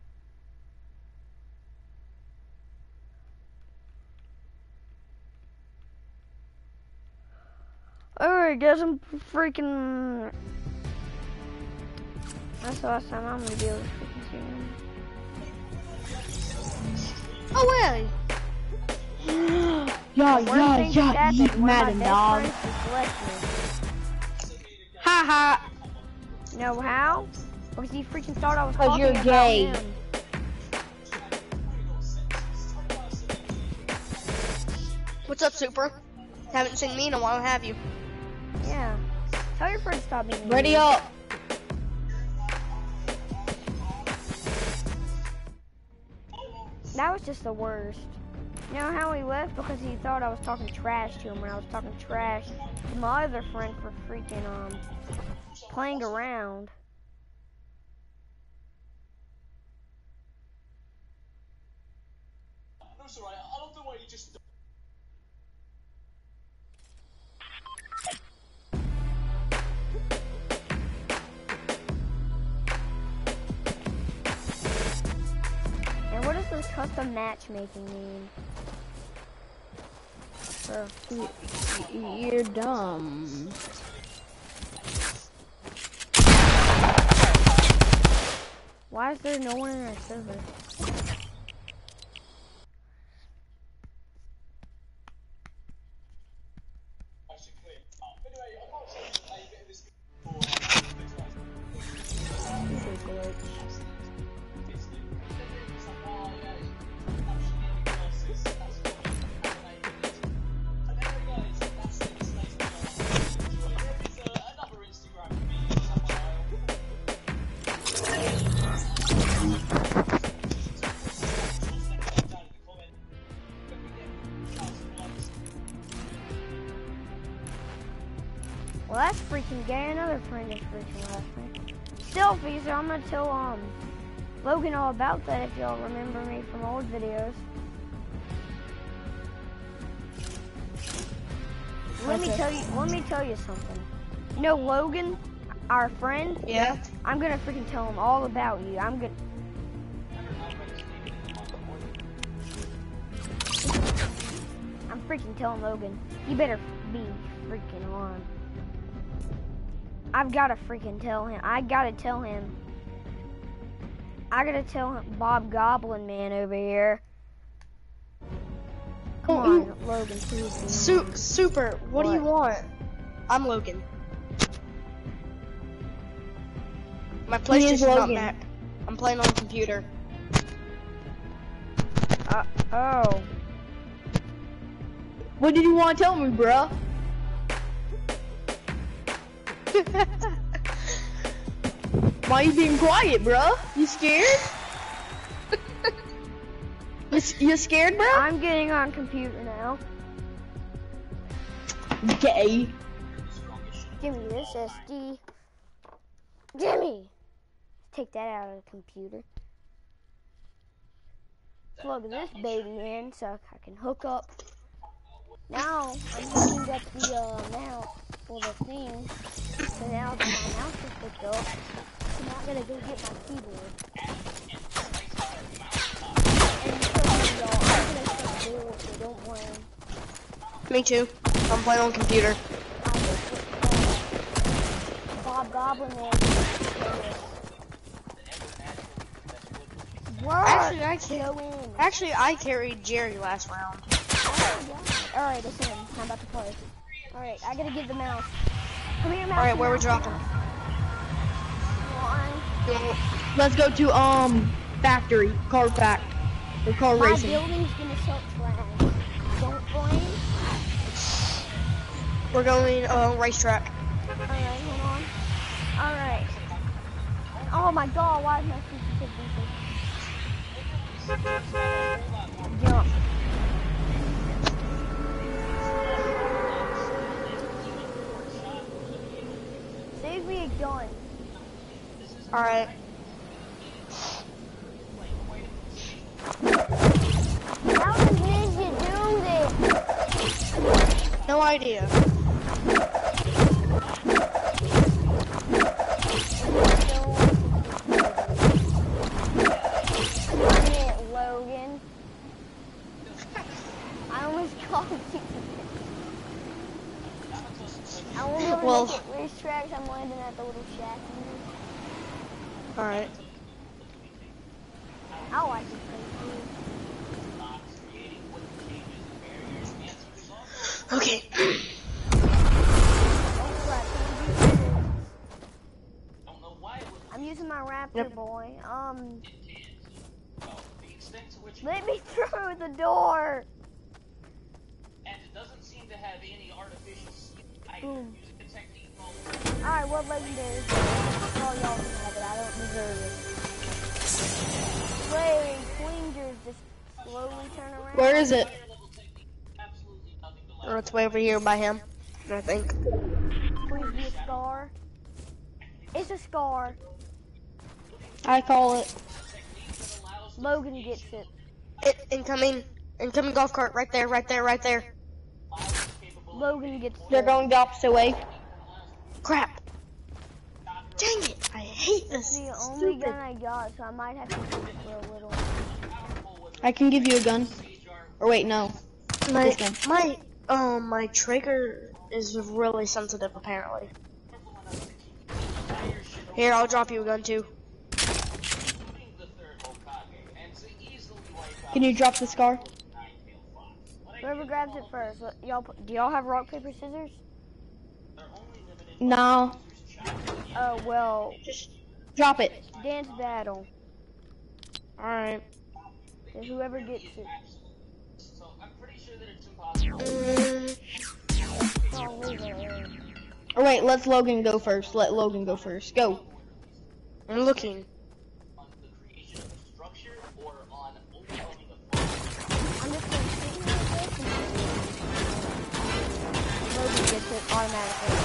Alright, guys, I'm freaking. That's the last time I'm gonna be able to freaking see him. Oh well. The yeah, worst yeah, thing yeah. that Eat happened, one of Madden, dog. best friends Ha ha. me. Know how? Because he freaking thought I was 'Cause talking you're about gay. him. What's up, Super? Haven't seen me in a while, have you? Yeah. Tell your friends to stop being Ready mean. up. That was just the worst. You know how he left? Because he thought I was talking trash to him when I was talking trash to my other friend for freaking, um, playing around. And what does this custom matchmaking mean? You're dumb. why is there no one in our server? Gonna tell um Logan all about that if y'all remember me from old videos. Let me tell you. Let me tell you something. You know Logan, our friend. Yeah. I'm gonna freaking tell him all about you. I'm gonna. I'm freaking telling Logan. You better be freaking on. I've gotta freaking tell him. I gotta tell him. I gotta tell him Bob Goblin Man over here. Come Oh, on, ooh. Logan, please. Su- super. What, do you want? I'm Logan. My He is PlayStation's not Logan. back. I'm playing on the computer. Uh, oh. What did you want to tell me, bruh? Why you being quiet, bro? You scared? you, you scared, bro? I'm getting on computer now. Gay. Give me this SD. Jimmy! Take that out of the computer. Plug this baby in so I can hook up. Now I'm hooking up the uh, for the thing. So now that my mouse is hooked up, so now I gotta go get my keyboard. And me, y'all, I'm gonna start bored, so don't worry. Me too. I'm playing on computer. I just put, Bob Goblin. What? Actually, I Go can't. Actually, I carried Jerry last round. Oh, Alright, listen, I'm about to play. Alright, I gotta get the mouse. Come here, mouse. Alright, where we dropping? One. Let's go to um factory car pack or car My racing. building's gonna suck trash. Don't blame. We're going uh, racetrack. Alright, hold on. Alright. Oh my god, why is my sensitivity so Jump. Save me a gun. All right. How does Ninja do this? No idea. Logan. I almost called you. I won't be able to Well- make it racetracks. I'm landing at the little shack. All right. I like this place. Okay. dude. Oh crap, can you do this? I'm using my Raptor Yep. boy. Um, let me through the door. And it doesn't seem to have any artificial sleep. I Boom. use a technique called Alright, what legendary? Oh, y'all can have it. I don't deserve it. Wait, Quingers just slowly turn around. Where is it? absolutely nothing to Oh, it's way over here by him. I think. Please be a scar. It's a scar. I call it. Logan gets it. It, incoming. Incoming golf cart right there, right there, right there. Logan gets They're it. going the opposite way. Crap. Dang it. I hate this. The only Stupid. gun I got, so I might have to use it for a little. I can give you a gun. Or wait, no. My, gun. my, um, my trigger is really sensitive apparently. Here, I'll drop you a gun too. the third Hokage and to easily wipe out Can you drop the scar? Nine-Tailed Fox. What I Whoever grabs it first. Y'all, do y'all have rock paper scissors? No. Oh well, Just Drop it. dance battle. Alright. So whoever gets it. so I'm pretty sure that it's impossible. Oh, leave it. Or wait, let's Logan go first. Let Logan go first. Go. I'm looking. Automatically.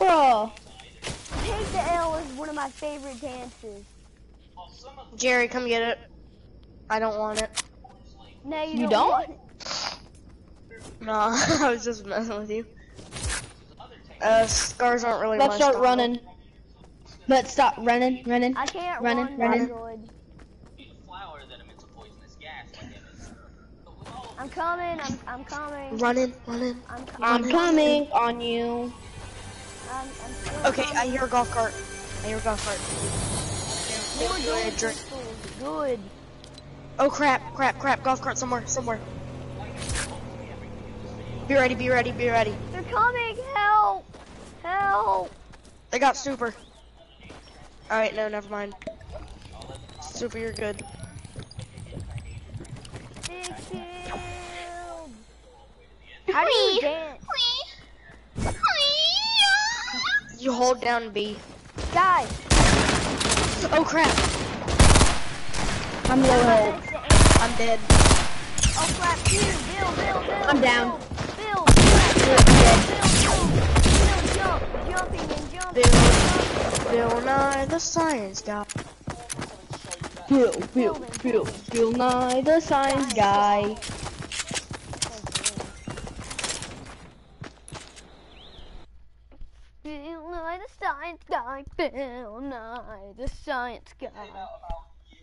Bruh. Take the L is one of my favorite dances. While some of the Jerry, come get it. I don't want it. No, you, You don't. don't? want it. No, I was just messing with you. Uh, scars aren't really Let's my start style. running. Let's stop running, running. I can't Running, run running. I'm coming. I'm I'm coming. Running, running. I'm, I'm coming on you. I'm, I'm still Okay, I hear a golf cart. I hear a golf cart. More Go ahead, dual drink. pistols. Good. Oh crap, crap, crap, golf cart somewhere, somewhere. Be ready, be ready, be ready. They're coming. Help! Help! They got super. Alright, no, never mind. Super, you're good. Big shield. How do you dance? You hold down B. Die. Oh crap, I'm low health. that's the aim. I'm dead. Oh crap, Bill, Bill, Bill. I'm down. Bill, Bill, Bill, Bill, Bill, Bill, jump, jumping and jumping. Bill, Bill Nye, the science guy. Bill, Bill, Bill, Bill Nye, the science guy. The science guy, Bill Nye the science guy.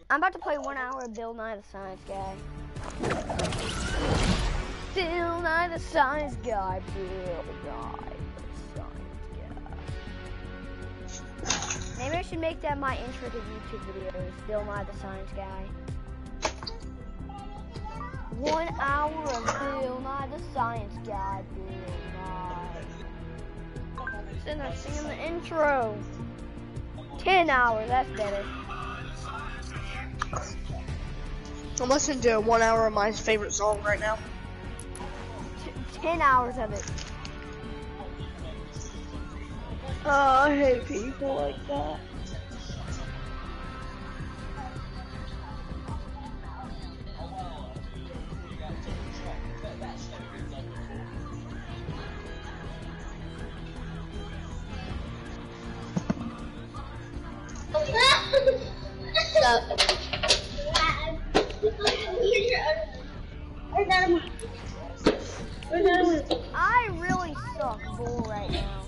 I'm about to play one hour of Bill Nye the science guy. Bill Nye the science guy, Bill Nye the science guy. Maybe I should make that my intro to YouTube videos, Bill Nye the science guy. One hour of Bill Nye the science guy, Bill Nye. Then I'm singing the intro. Ten hours, that's better. I'm listening to one hour of my favorite song right now. T- ten hours of it. Oh, I hate people like that. I really suck bull right now.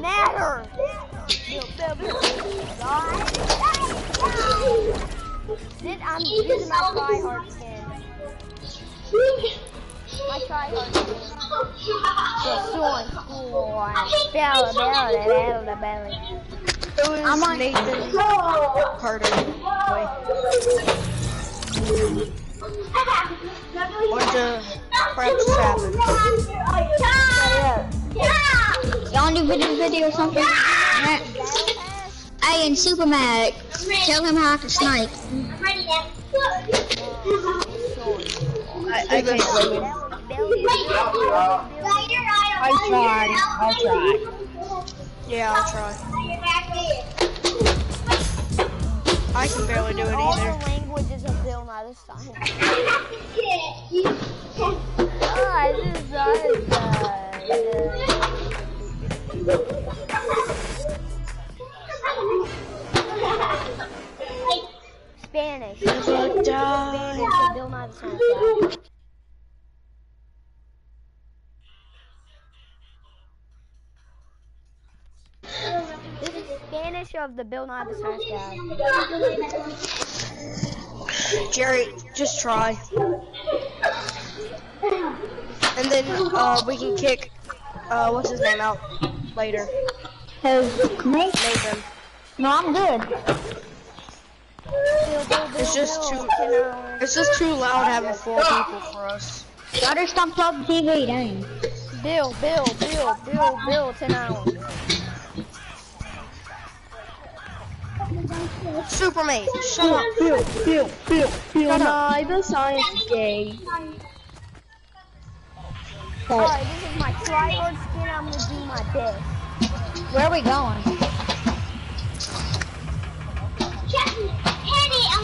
Matter. Bill, Bill, Bill. I'm using my try hard skin. My try hard skin. The sword score. Bella, bella, bella, bella. It was Nathan Carter. Wait. What the crap just? Y'all wanna do video video or something? Hey, and Superman, tell him how to snipe. Uh, I, I can't wait. I tried. I'll try. Yeah, I'll try. I can barely do it All the languages of Bill Nye the Science. Ah, this is uh, Spanish. Spanish of Bill Nye the Science Guy. This is Spanish of the Bill Nye the Science Guy. Jerry, just try. And then uh, we can kick uh, what's his name out later. Who? Nathan. No, I'm good. Bill, Bill, Bill, It's just too it's just too loud having four people for us. Better stop plugging TV down. Bill, Bill, Bill, Bill, Bill, 10 hours. Superman, shut up. Bill, Bill, Bill, Bill Shut up. Nye the science gay. Alright, this is my tryhard skin. I'm gonna do my best. Where are we going?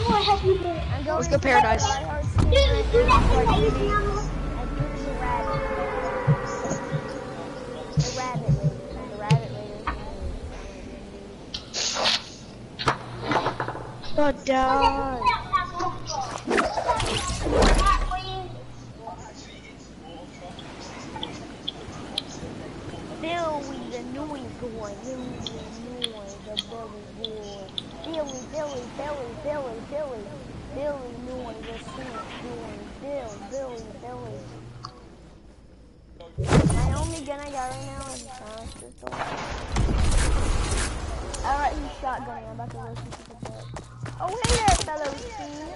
I'm going Let's to go Paradise. my tryhard skin right now. so I can be as good as a rabbit. The rabbit lady. The rabbit lady. But die. Billy the noise boy. Billy the noise. The Billy boy. Billy, Billy, Billy, Billy, Billy. Noise. The singing boy. Bill, Billy, Billy. My only gun I got right now is a silence pistol. Alright, he's shotgunning. I'm about to listen to the book. Oh, hey there, fellow teen.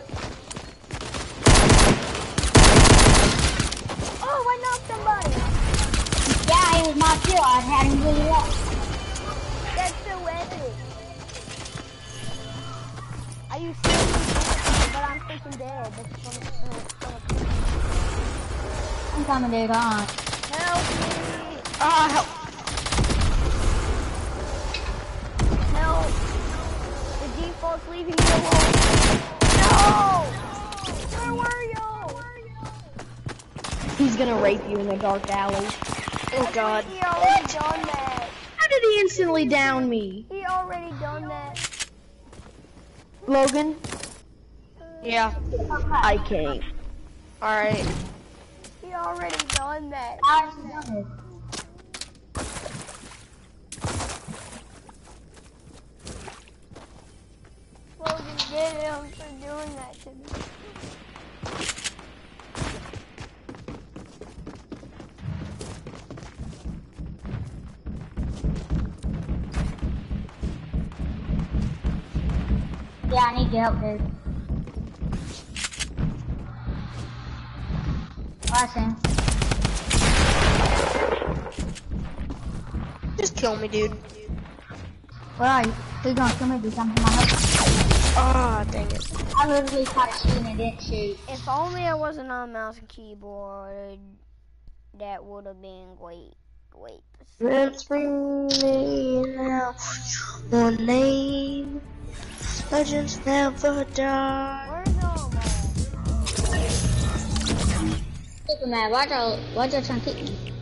Oh, I knocked somebody. Yeah, it was my kill. I had him really up. Are you serious? But I'm freaking dead. That's from, uh, from a I'm coming, dude. On. Help me! Ah, help. Help! The default's leaving me alone. No! Where were you? Where are you? He's gonna rape you in the dark alley. Oh God. He already done that. How did he instantly down me? He already done that. Logan, Yeah. I can't. All right. He already done that. I already done it. Logan, get him for doing that to me. Yeah, I need your help, dude. Oh, him. Just kill me, dude. Where are you? Who's gonna kill me? Do something to my help? Ah, dang it. I literally tried to shoot and didn't shoot. If only I wasn't on mouse and keyboard, that would have been great. Wait. Let's bring me now one name. Legends never die. Where's all my? Superman, why'd you, why'd you try to kick me?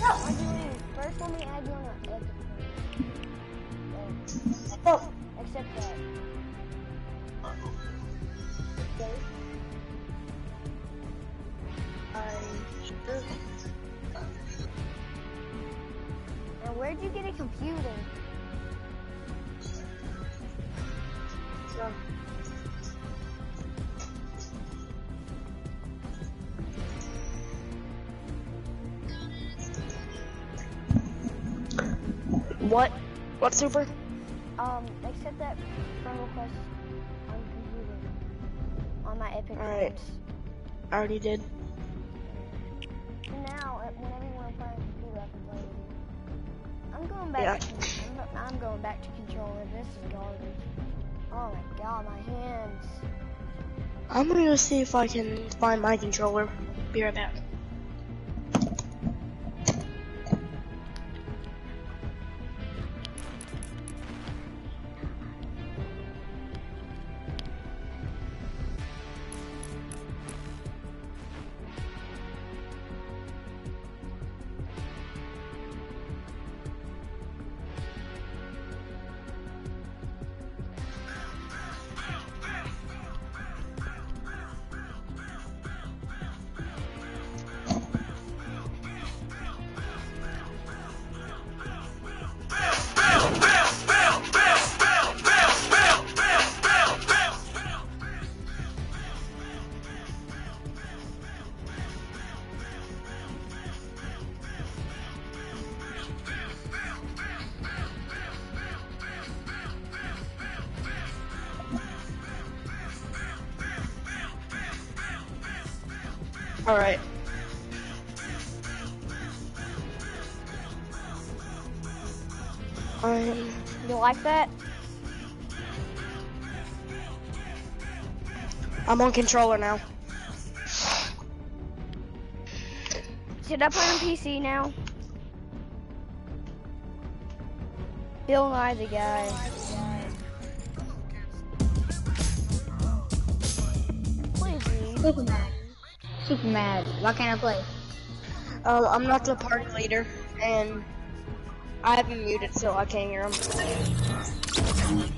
Why'd you leave? First, let me add you on a edge. Oh, Except that. And where'd you get a computer? what? What super? Um, accept that friend request on computer. On my Epic Alright. I already did. Now, whenever you want to play on computer, I can play with you. I'm going back. Yeah. To, I'm, I'm going back to controller. This is garbage. Oh my god, my hands. I'm gonna go see if I can find my controller. Be right back. I'm on controller now. Should I play on PC now? Bill Nye the guy. Please leave. Superman. Superman, why can't I play? Um, I'm not the party leader, and I have him muted so I can't hear him.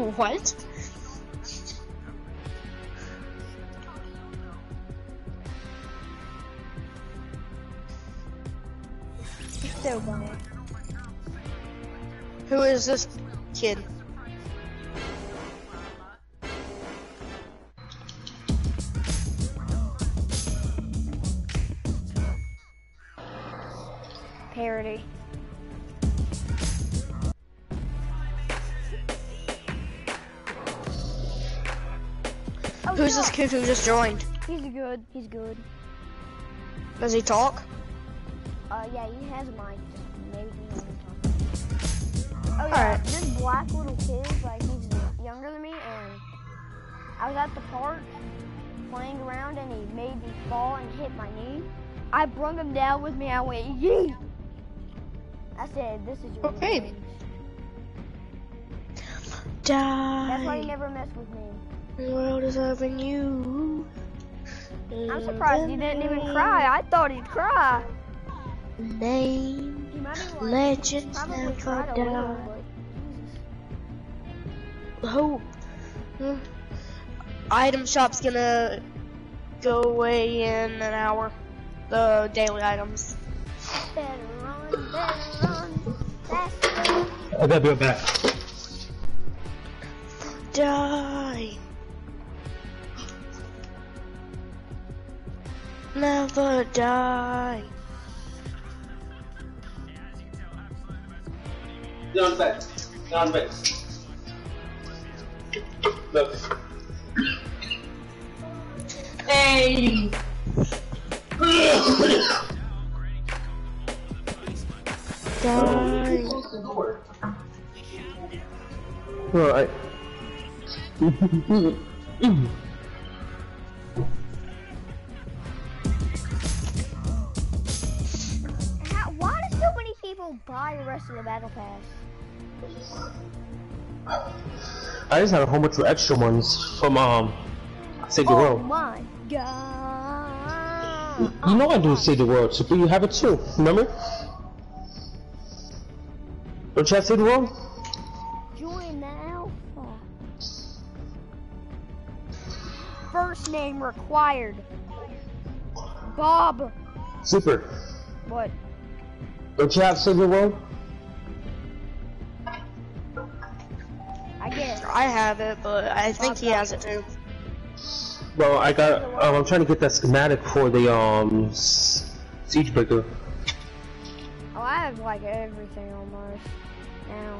What? So. Who is this kid? Parody. This kid who just joined? He's good. He's good. Does he talk? Uh, yeah, he has a mic. Maybe he doesn't talk. Oh yeah, Alright. this black little kid, like he's younger than me, and I was at the park playing around, and he made me fall and hit my knee. I brung him down with me. I went yee. I said, "This is your Okay. revenge." That's why Die. never messed with me. The world is loving you. I'm surprised he didn't even cry. I thought he'd cry. Name He might have like, legends probably never cried die. Hope. Hmm. Item shop's gonna go away in an hour. The daily items. better run, better run. I gotta be right back. Die. Never die. Down back. Down back. Look. Hey! Die. Alright. many buy the rest of the battle pass? I just had a whole bunch of extra ones from um Save the oh World. my god. You know I do Save the World, so you have it too, remember? Don't you have Save the World? Join the alpha. First name required. Bob. Super. What? Don't you have the World? I guess. I have it, but I think he has it too. Well, I got. Um, I'm trying to get that schematic for the um s- siege breaker. Oh, I have like everything almost now.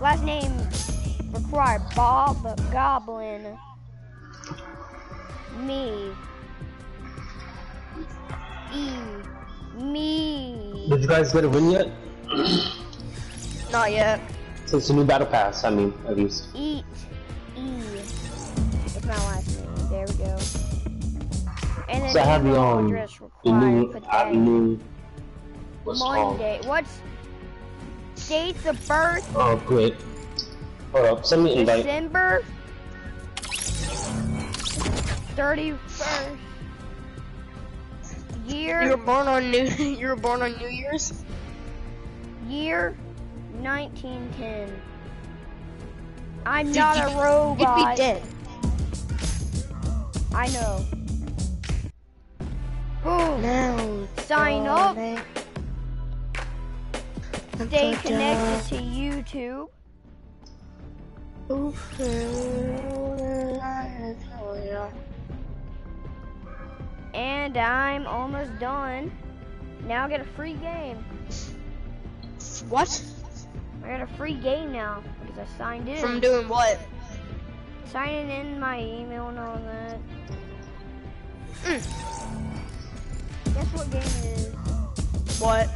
Last name required Bob Goblin. Me. E. Me. Did you guys get a win yet? Not yet. Since the new battle pass, I mean, at least. Eat. E. It's my last name. There we go. And then So I have the email um the new for uh, new what's it called? What's dates of birth? Oh, great. Hold up, send me an invite. December 31st. Year. You were born on New. you were born on New Year's. Year 1910. I'm Dude, not you- a You'd robot. be dead. I know. Boom. Now. Sign up. darling. Stay connected to YouTube. die. And I'm almost done. Now I get a free game. What? I got a free game now because I signed in. From doing what? Signing in my email and all that. Mm. Guess what game it is? What?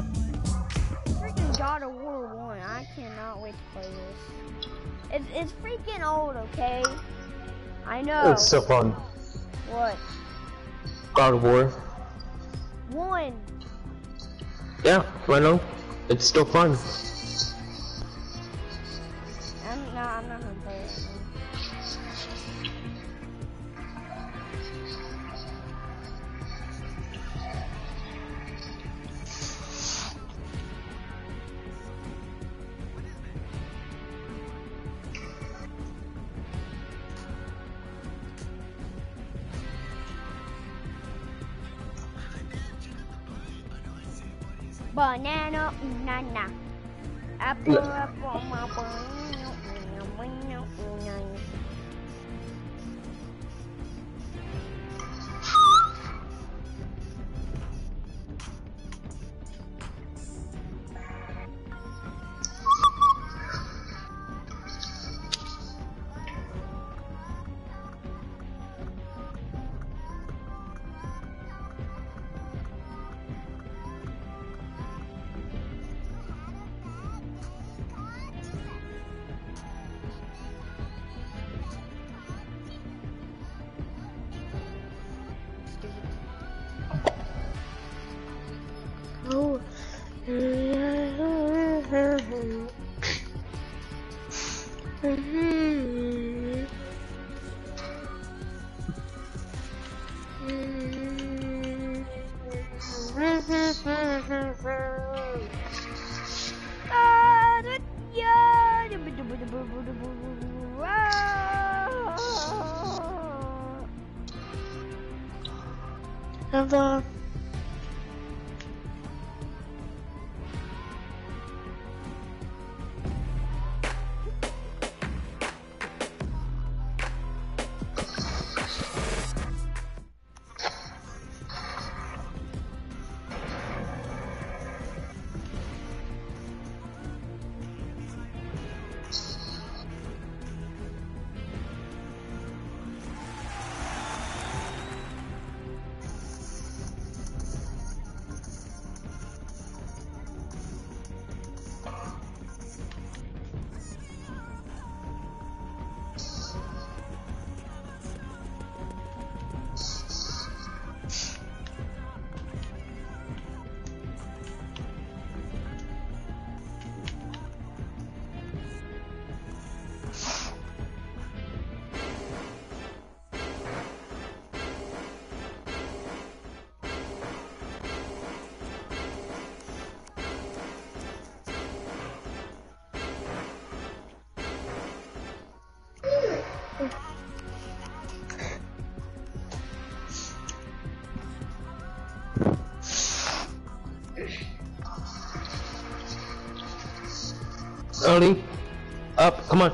Freaking God of War 1. I cannot wait to play this. It's, it's freaking old, okay? I know. It's so fun. What? God of War. One. Yeah, I know. It's still fun. I'm I'm not Banana, banana. Apple, apple, apple. Early, Up, come on.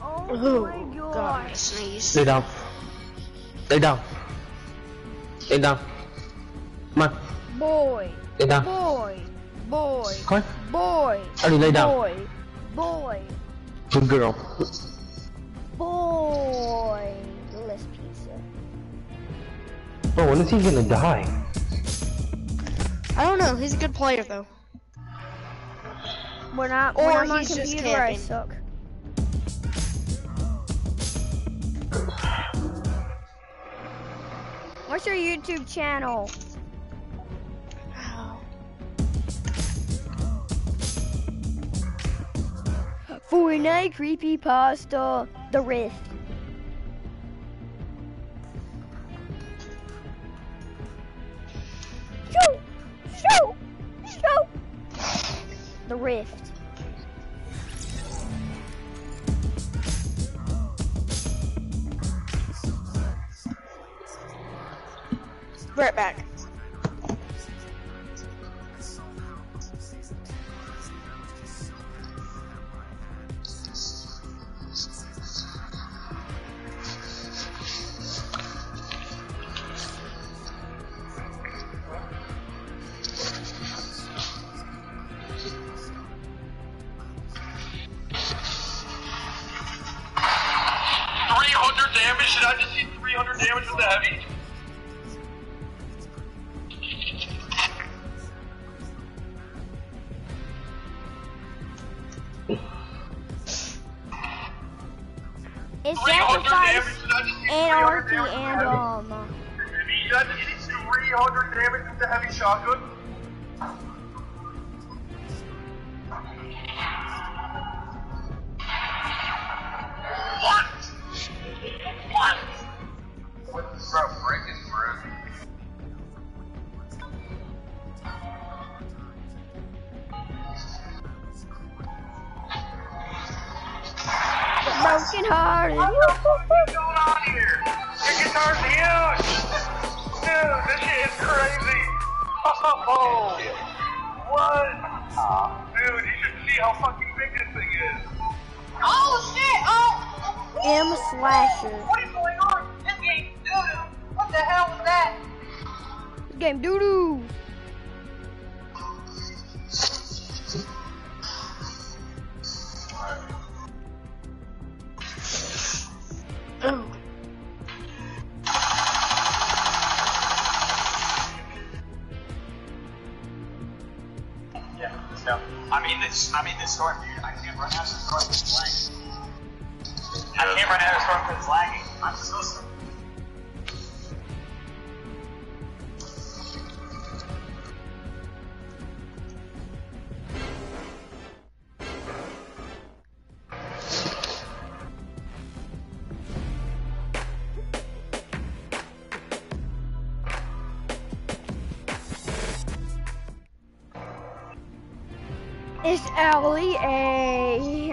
Oh my god. Lay down. Lay down. Lay down. Come on. Boy. Lay down. Boy. Boy. Come on. Boy. Early lay down. Boy. Boy. Good girl. Bro, when is he gonna die? I don't know. He's a good player though. We're not. or when I'm he's just camping. I suck. What's your YouTube channel? Oh. Fortnite Creepy Pasta The Rift. Chris.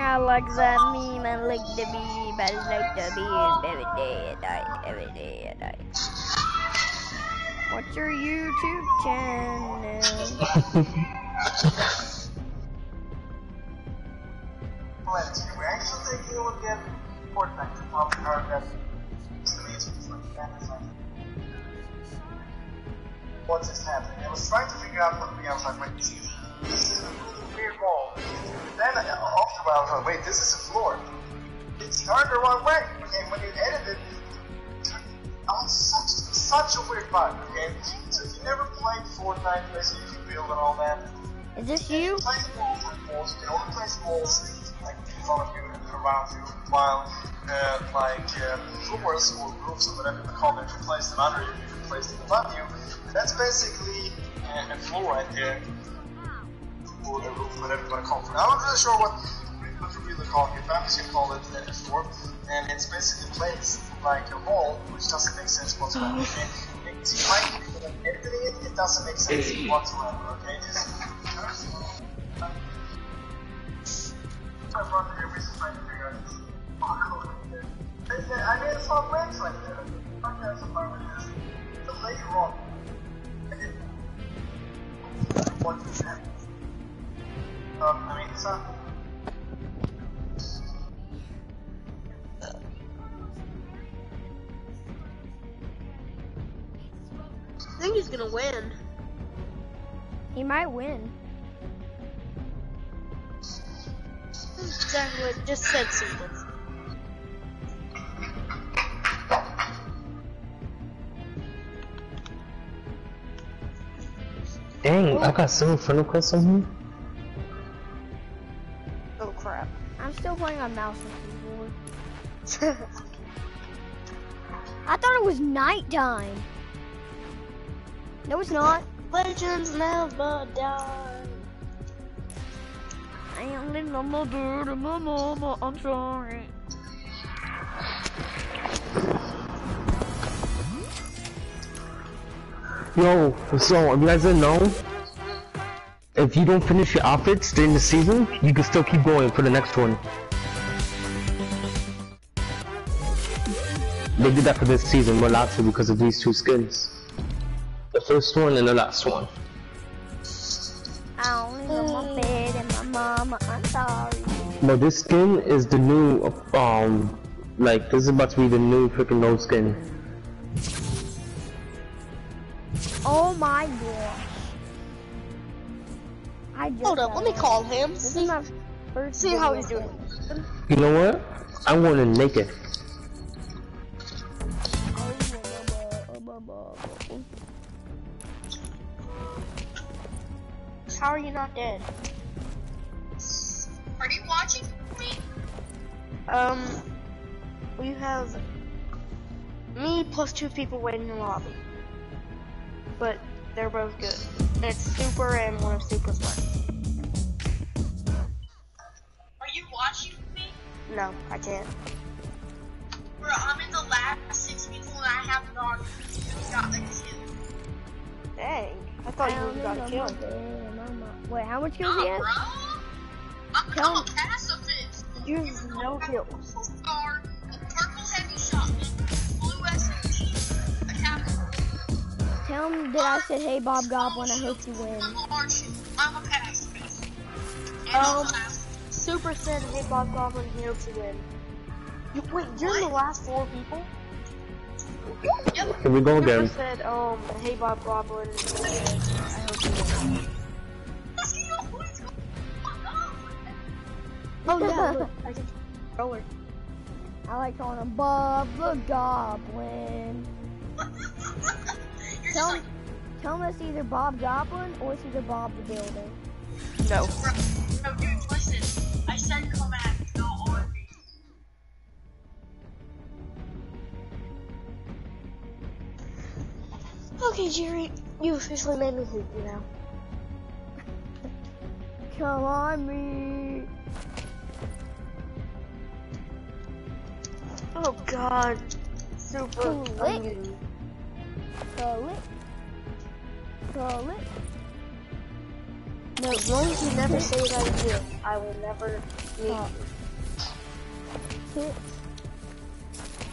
I like that meme. I like the meme. I like the meme every day and night. Every day and night. What's your YouTube channel? What's happening? I was trying to figure out what we was like, wait, this this is a floor. It's turned the wrong way. And when you edit it, it's such, such a weird bug. Okay, so if you never played Fortnite, basically if you build and all that, Is this you? place walls with walls. You can only place walls like in front of you and around you, while uh, like floors or roofs or whatever you call them, if you place them under you, you can place them above you. That's basically uh, a floor right there, or a roof, whatever you want to call it. I'm not really sure what you really call it. I'm just gonna call it a floor, and it's basically placed like a wall, which doesn't make sense whatsoever. Okay? It's like editing it, it doesn't make sense whatsoever. Okay. I'm running every trying to figure out this. I mean, it's not legs right there. Fuck that's a fun with this. The leg wrong. What is that? Um, I mean, it's not. I think he's gonna win. He might win. Exactly what just said something. Dang, I got seven friend requests on here. Oh crap. I'm still playing on mouse and keyboard. I thought it was nighttime. No, it's not. Legends never die. I am the mama bird and my mama. I'm sorry. Yo, so if you guys didn't know, if you don't finish your outfits during the season, you can still keep going for the next one. They did that for this season, we're to because of these two skins. The first one and the last one. I only love my bed and my mama. I'm sorry. But this skin is the new, um, like, this is about to be the new freaking no skin. Oh my gosh. I just Hold up, let me call him. See, is my first see how he's doing. You know what? I want to naked. How are you not dead? Are you watching me? Um, we have me plus two people waiting in the lobby. But they're both good. It's Super and one of Super's friends. Are you watching me? No, I can't. Bro, I'm in the last six people and I have not got the kill. Dang, I thought you I got only a love kill. my bed and my mama. Wait, how much kills he has? bro. I'm, Tell I'm a pacifist. You have no kills. Scar, purple heavy shotgun, blue SMG, a. Tell him that I said, hey Bob Goblin, I hope you win. I'm a marching. I'm a pacifist. And Um, I'm a pacifist. Super said, hey Bob Goblin, he hopes you win. You, wait, you're in the last four people? Here we go again. said, um, hey Bob Goblin, I hope you win. Oh yeah, look, I can controller. I like calling him Bob the Goblin. tell him, tell him it's either Bob Goblin or it's either Bob the Builder. No. No, dude, listen. I said come Okay, Jerry, you officially made me hate you now. Come on me. Oh God, super. Cool it. ugly. Call it. Call it. No, as long as you never say that again, I will never meet Top. you. Tick.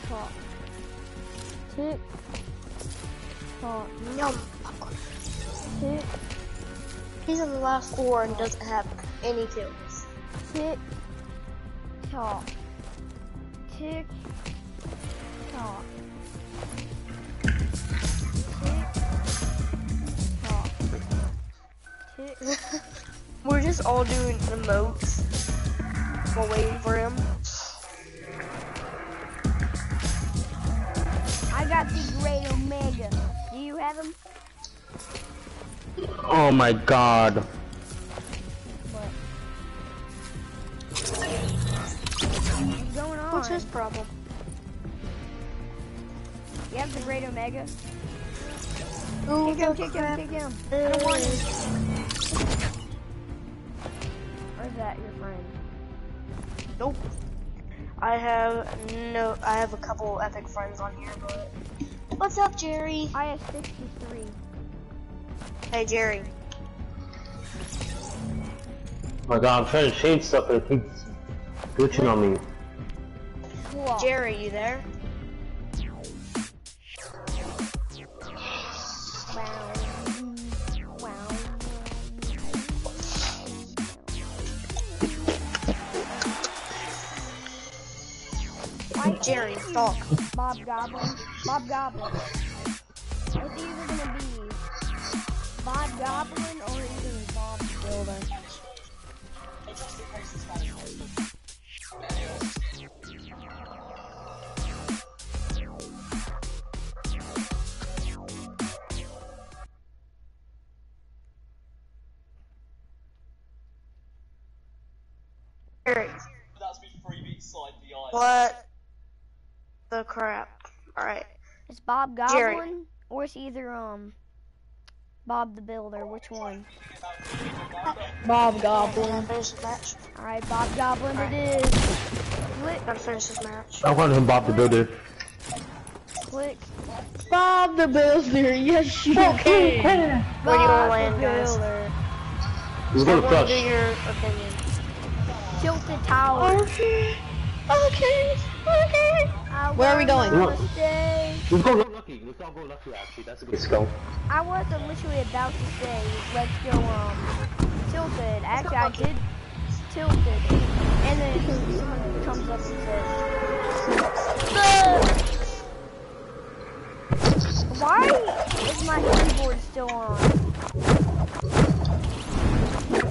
Tock. Tick. Yum. Tick. He's in the last four and doesn't have any kills. Tick. Tock. Tick. Tock. Tick. Tock. We're just all doing emotes while waiting for him. I got the Great Omega. Do you have him? Oh my god. What? What's going on? What's his problem? You have the Great Omega? Ooh, Kick him, kick him, kick him. I don't want him. Or is that your friend? Nope. I have no. I have a couple epic friends on here, but what's up, Jerry? I have 63. Hey, Jerry. Oh my god, I'm trying to change stuff and it keeps glitching on me. Cool. Jerry, you there? Wow. Wow. Why Jerry, talk. Bob Goblin. Bob Goblin. It's either gonna be Bob Goblin or even Bob the Builder. What the crap? Alright. It's Bob Jerry. Goblin or it's either um Bob the Builder. Which one? Bob Goblin. Finish this match. Alright, Bob Goblin it is. Click, Gotta finish this match. I want him Bob the Builder. click. Bob the Builder. Yes, you can. Where do you Bob wanna the land, guys? Builder. He's I gonna wanna crush. do your opinion. Tilted Tower. Okay. Okay. Okay. I Where are we wanna going? stay. Let's go lucky. Let's all go lucky actually. That's a good skill. I was literally about to say, let's go, um, tilted. Actually, I did tilted. And then someone comes up and says, "Fuck." Why is my keyboard still on?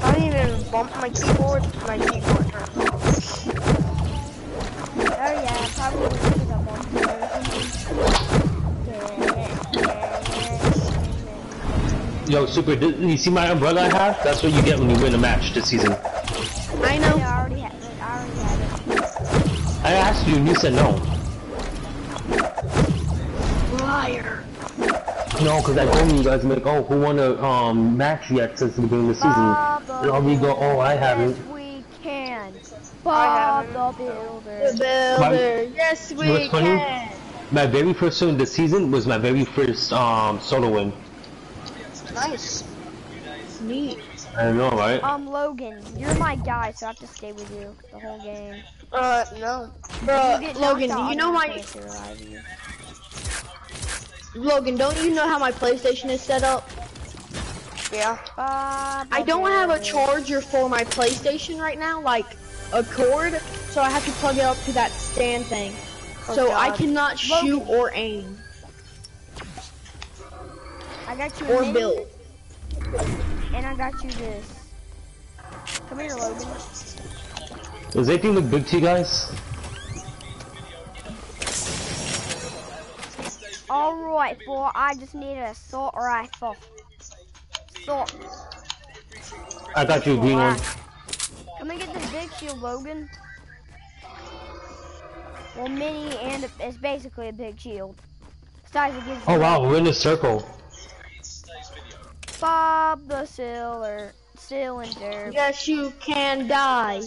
I didn't even bump my keyboard. My keyboard turned off. Oh yeah, probably because I'm Yo, Super, th- you see my umbrella I have? That's what you get when you win a match this season. I know. I already have it. I already have it. I asked you and you said no. Liar. No, because I told you guys, like, oh, who won a um, match yet since the beginning of the season? Bob And all we go, oh, I haven't. We can. Bob the Builder. The Builder. Yes, You we know what's funny? can. My very first win this season was my very first um, solo win. Nice. Neat. I know, right? Um, Logan, you're my guy, so I have to stay with you the whole game. Uh, no. Bro, Logan, do you know I'm my gonna stay alive with you. Logan? Don't you know how my PlayStation is set up? Yeah. Bob I don't have a charger for my PlayStation right now, like a cord, so I have to plug it up to that stand thing. Oh, so I cannot shoot or aim I got you or mini, build. and I got you this. Come here, Logan. Does anything look big to you guys? Alright, boy, I just need an assault rifle. Assault. I got you a green one. Come and get this big shield, Logan. Well, mini and it's basically a big shield. Besides, it gives Oh wow, we're in a circle. Bob the Cylinder. Cylinder. Yes, you can die.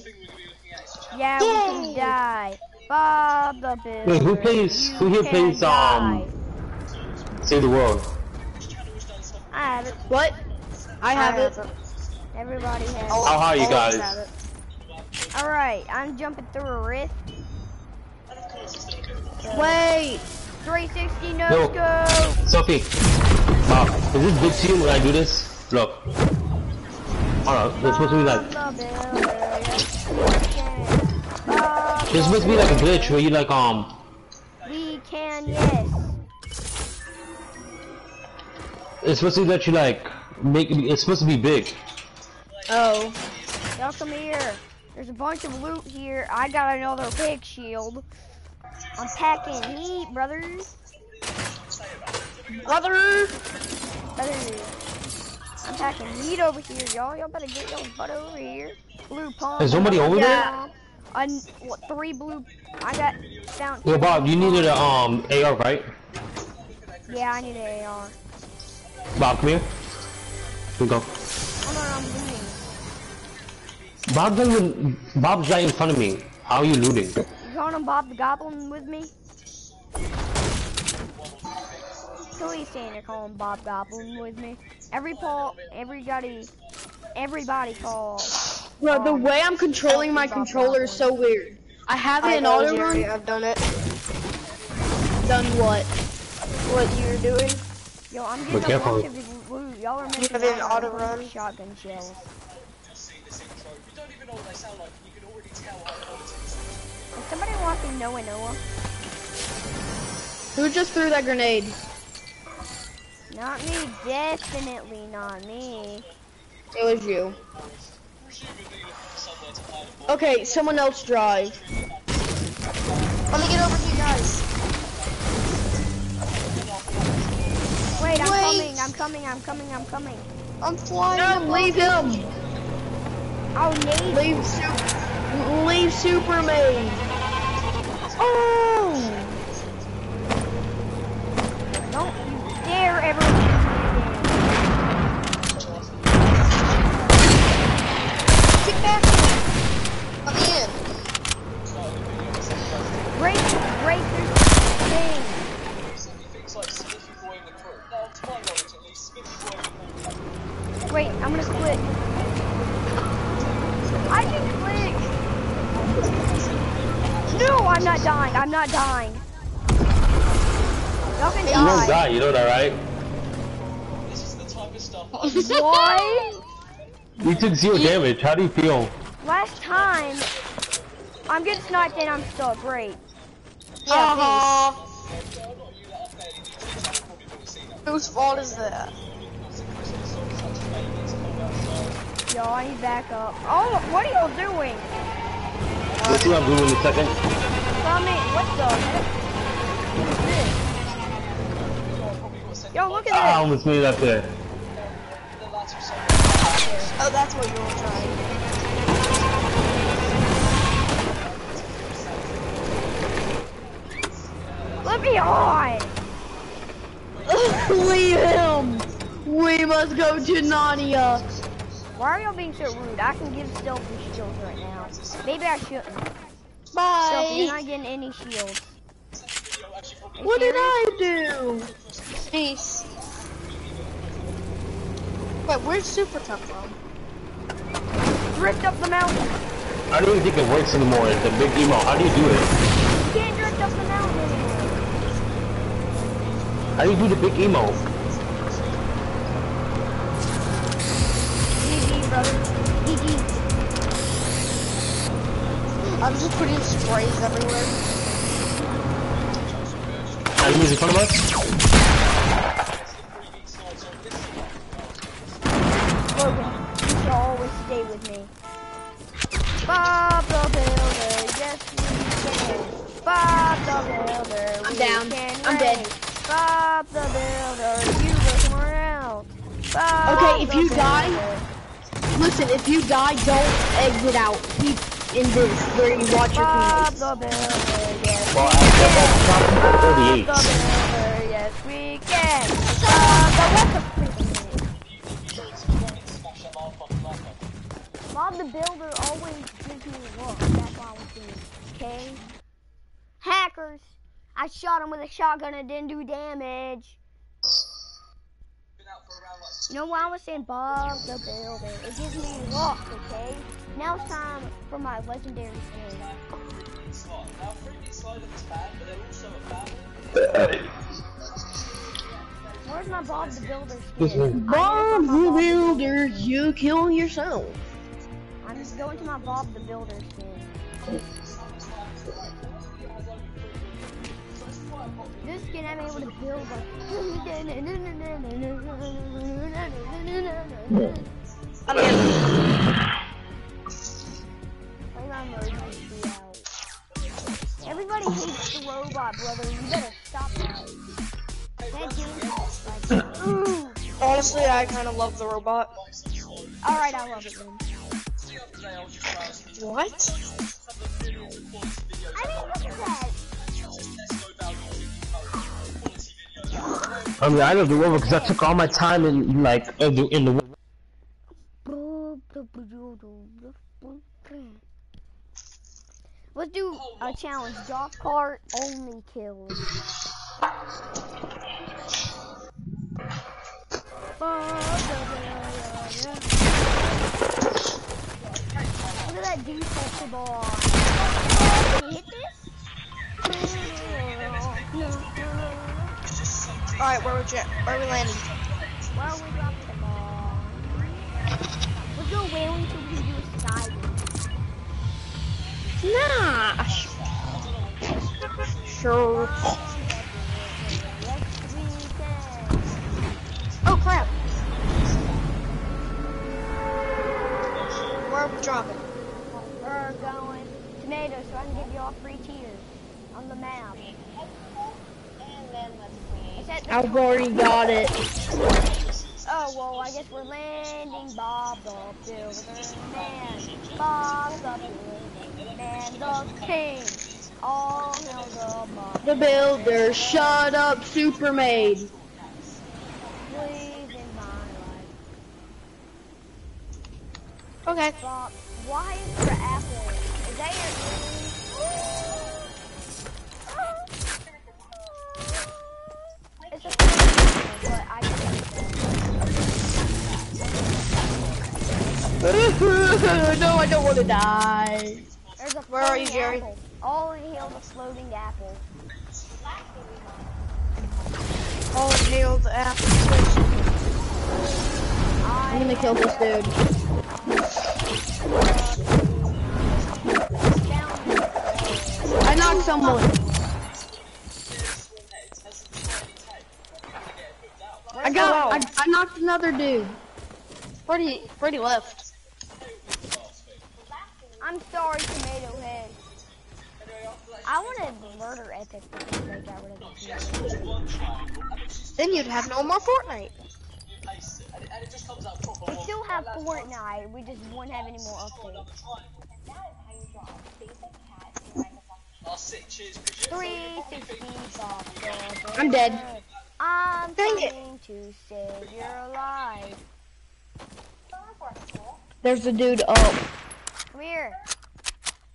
Yeah, we can die. Bob the Builder. Wait, who plays? You Who here plays die. um? Save the world. I have it. What? I have it. Everybody has. it. How high are you Always guys? Have it. All right, I'm jumping through a rift. Wait. 360 no No. scope. Sophie, Bob, is this big to you when I do this? Look. Alright, it's supposed to be like, Bob the Builder, yes, we can. Bob it's the supposed to be like a glitch where you like, um, We can, yes. it's supposed to let you like, make, it's supposed to be big. Oh. Y'all come here. There's a bunch of loot here. I got another big shield. I'm packing heat, brothers. Brother! Brothers. I'm packing heat over here, y'all. Y'all better get your butt over here. Blue pump. Is somebody over yeah. I, what, three blue. I got found. Yo, Bob, you needed a, um, AR, right? Yeah, I need an AR. Bob, come here. Here we go. Hold on, I'm looting. Bob's not even, Bob's right in front of me. How are you looting? You calling him Bob the Goblin with me? So he's saying they're calling Bob Goblin with me. Every Paul, everybody, everybody calls. Bro, the way I'm controlling my controller is so weird. I have it I in know, auto Jerry, run. I've done it. Done what? What you're doing? Yo, I'm Be getting a careful. bunch of loot. Y'all are You making have it in out auto of run? shotgun shells. Is somebody watching Noah Noah? Who just threw that grenade? Not me, definitely not me. It was you. Okay, someone else drive. Let me get over to you guys. Wait, I'm Wait. coming, I'm coming, I'm coming, I'm coming. I'm flying. No, leave you. him. Oh, Nate. Leave, su leave Superman. Oh! Don't you dare ever Get back. In. Break, break this thing. Wait, I'm gonna split. I can click. No, I'm not dying. I'm not dying. Y'all can You won't die. die, you know that, right? What? You took zero damage. How do you feel? Last time, I'm getting sniped and I'm still great. Yeah, uh Whose fault is that? Yo, I need backup. Oh, what are y'all doing? We'll see what I'm doing in a second. Coming. What the heck? What is this? Yo, look Ah, I at this. almost made it up there. Oh, that's what you were trying. Let me on. leave him. We must go to Narnia. Why are y'all being so rude? I can give stealthy shields right now. Maybe I shouldn't. Stealthy, Bye. you're not getting any shields. What did? I do? Peace. Wait, where'd Super come from? Drift up the mountain. I don't even think it works anymore. It's a big emo. How do you do it? You can't drift up the mountain anymore. How do you do the big emo? GG, brother. GG. I'm just putting sprays everywhere. Enemies in front of us? Logan, you shall always stay with me. Bob the Builder, yes we can. Bob the Builder, I'm down. can I'm dead. Bob the Builder, you go somewhere else. Bob Okay, if the you die- Builder. Listen, if you die, don't exit out. Keep in this where you watch your Bob teammates. the Builder, yes Well, we I can. got Bob the 38. Builder, yes we can. Bob the what the Bob the Builder always gives me a look. That's why I was doing okay? Hackers! I shot him with a shotgun and didn't do damage. You know why I was saying Bob the Builder? It gives me luck, okay? Now it's time for my legendary skin. Now, freaking slide is bad, but they're also a bad. Where's my Bob the Builder skin? Bob the Builder, you kill yourself. I'm just going to my Bob the Builder skin. This skin I'm able to build like. I'm here. Play my emergency out. Everybody hates the robot, brother. You better stop that. Thank you. Like, ooh. Honestly, I kind of love the robot. Alright, I love it then. What? I mean, look at that. I mean, I love the rover because I took all my time in like uh, the, in the. Let's do a challenge. Golf cart only kills. Look at that defensive ball. Can you hit this? Alright, where you, where are we landing? Well, we dropped the ball. Let's go whaling till we do a sky Nah. Sure. We. Oh crap. Where are we dropping? We're going tomatoes so I can give you all free tiers on the map. I've already got it. Oh, well, I guess we're landing Bob the Builder Man. Bob the Builder Man, the king. All hail the Bob. The Builder, shut up, Super Maid. Please in my life. Okay. Bob, why is there apple? Is that your no, I don't want to die. There's a Where are you, Jerry? apple. All hail the floating apple. All hail the apple. I'm gonna kill this dude. I knocked someone. I got. I, I knocked another dude. Freddy, Freddy left. I'm sorry, Tomato Head. I wanted murder Epic because they got rid of the. Then you'd have no more Fortnite. We still have Fortnite, we just won't have any more updates. Oh, 365 I'm dead. I'm Dang it. to save your life. There's a dude up. Come here.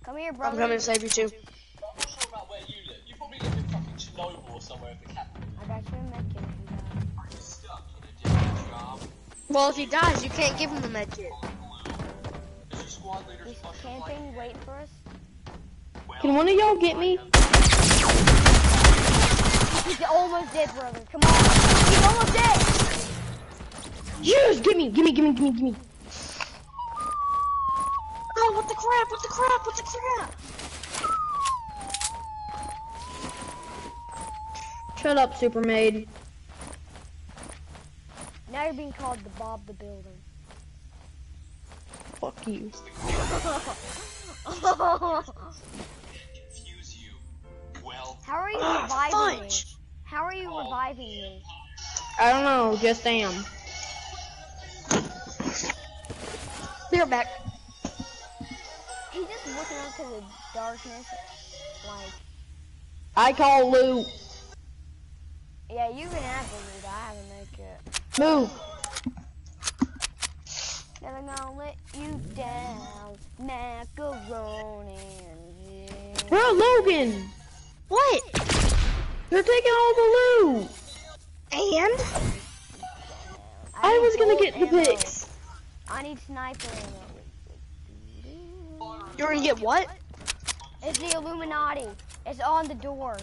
Come here, brother. I'm coming to save you too. I'm not sure about where you live. You probably live in fucking Chernobyl or somewhere in the capital. I got you a medkit if you die. You're stuck in a different job. Well, if he dies, you can't give him the med kit. Is your squad leader Is fucking camping wait for us? Can one of y'all get me? He's almost dead, brother. Come on. He's almost dead. Yes, give me, give me, give me, give me, give me. Oh, what the crap? What the crap? What the crap? Shut up, Super Maid. Now you're being called the Bob the Builder. Fuck you. confuse you? Well, How are you Ah, reviving me? How are you reviving me? I don't know, just am. Be right back. He's just looking into the darkness, like, I call loot. yeah, you can have the loot. I haven't make it. Move. Never gonna let you down, macaroni and cheese. Bro, Logan. What? They're taking all the loot. And? I was was gonna gold get the ammo. picks. I need sniper ammo. You're gonna get what? It's the Illuminati. It's on the door.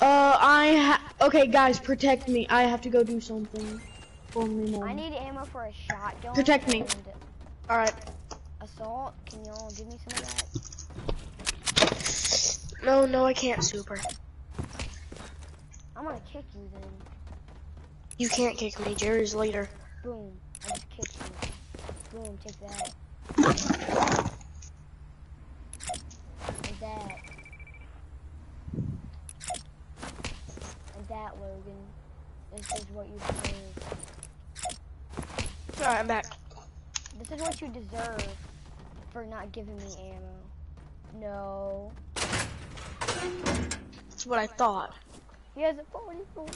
Uh, I ha- okay, guys, protect me. I have to go do something. For me, mom. I need ammo for a shotgun. Protect me. All right. Assault. Can y'all give me some of that? No, no, I can't. Super. I'm gonna kick you then. You can't kick me. Jerry's later. Boom. I just kicked you. Boom. Take that. And that. And that, Logan. This is what you deserve. All right, I'm back. This is what you deserve for not giving me ammo. No. That's what I thought. He has a 44.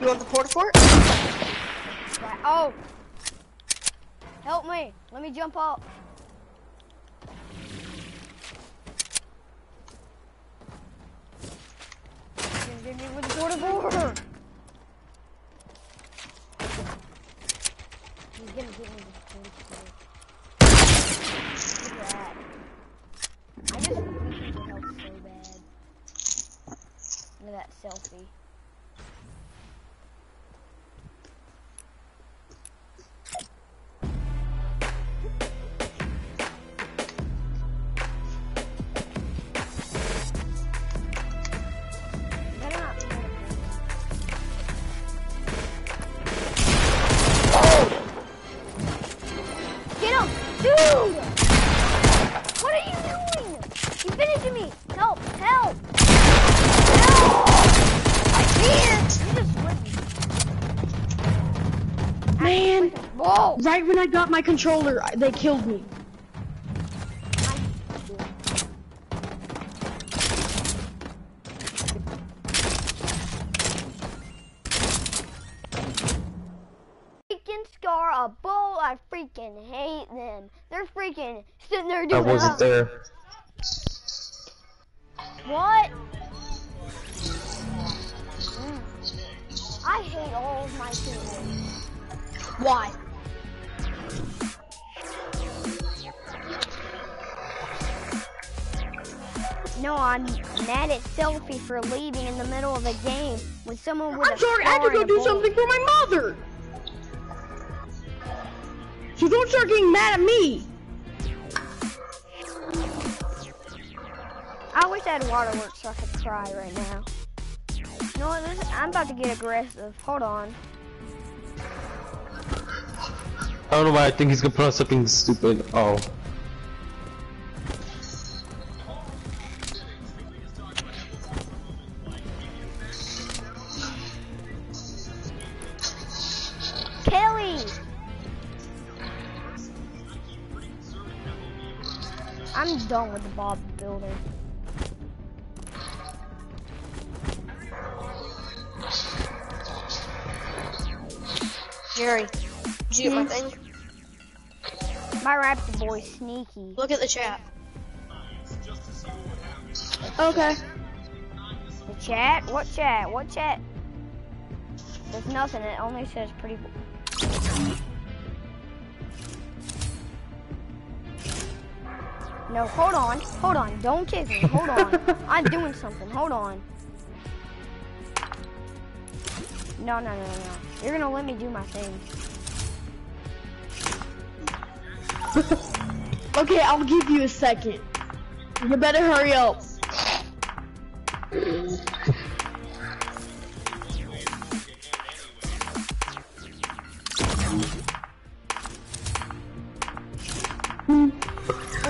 You want the Port-a-Fort? Oh! Help me! Let me jump up. Give give me. He's gonna get me the border border. Look at that. I just it would help so bad. Look at that selfie. When I got my controller, they killed me. Freaking Scar, a bull, I freaking hate them. They're freaking sitting there doing. I wasn't there. What? Mm. I hate all of my teammates. Why? No, I'm mad at Selfie for leaving in the middle of a game when someone with I'm sorry, I had to go do bull- something for my mother. So don't start getting mad at me. I wish I had waterworks so I could cry right now. You know what? This, I'm about to get aggressive. Hold on. I don't know why I think he's gonna put on something stupid. Oh. Kelly! I'm done with the Bob Builder. Sneaky. Look at the chat. Okay. The chat? What chat? What chat? There's nothing. It only says pretty. bo- No, hold on. Hold on. Don't kiss me. Hold on. I'm doing something. Hold on. No, no, no, no, no. You're gonna let me do my thing. Okay, I'll give you a second. You better hurry up.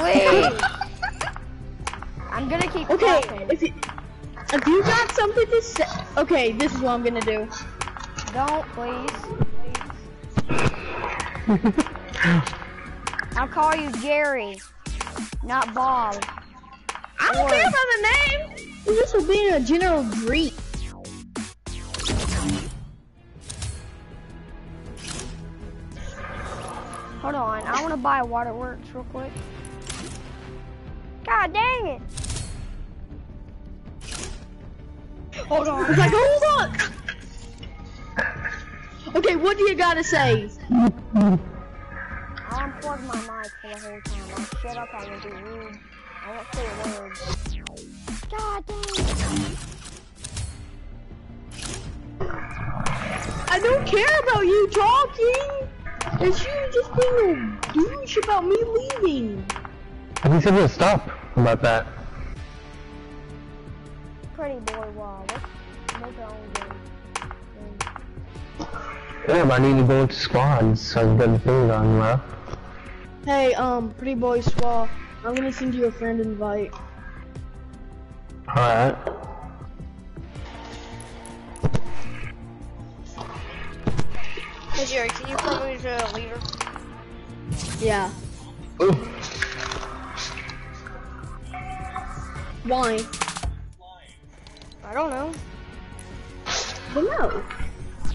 Wait. I'm gonna keep Okay, talking. if you, if you got something to say, okay, this is what I'm gonna do. Don't, please. I'll call you Jerry, not Bob. I don't Or- care about the name. This will be a general greet. Hold on, I want to buy Waterworks real quick. God dang it! Hold on. I was like, hold on. Okay, what do you gotta say? I'll my mic for the whole time. I'll shut up, I be rude. I won't say a word. God it! I don't care about you talking. It's you just being a douche about me leaving. At least I'm gonna stop about that. Pretty boy, wow. Let's make our own game. Yeah, I need to go into squads so I can get the thing on, bro. Hey, um, pretty boy Squaw, I'm gonna send you a friend invite. Alright. Hey Jerry, can you put me to a leader? Yeah. Why? I don't know. Well, no.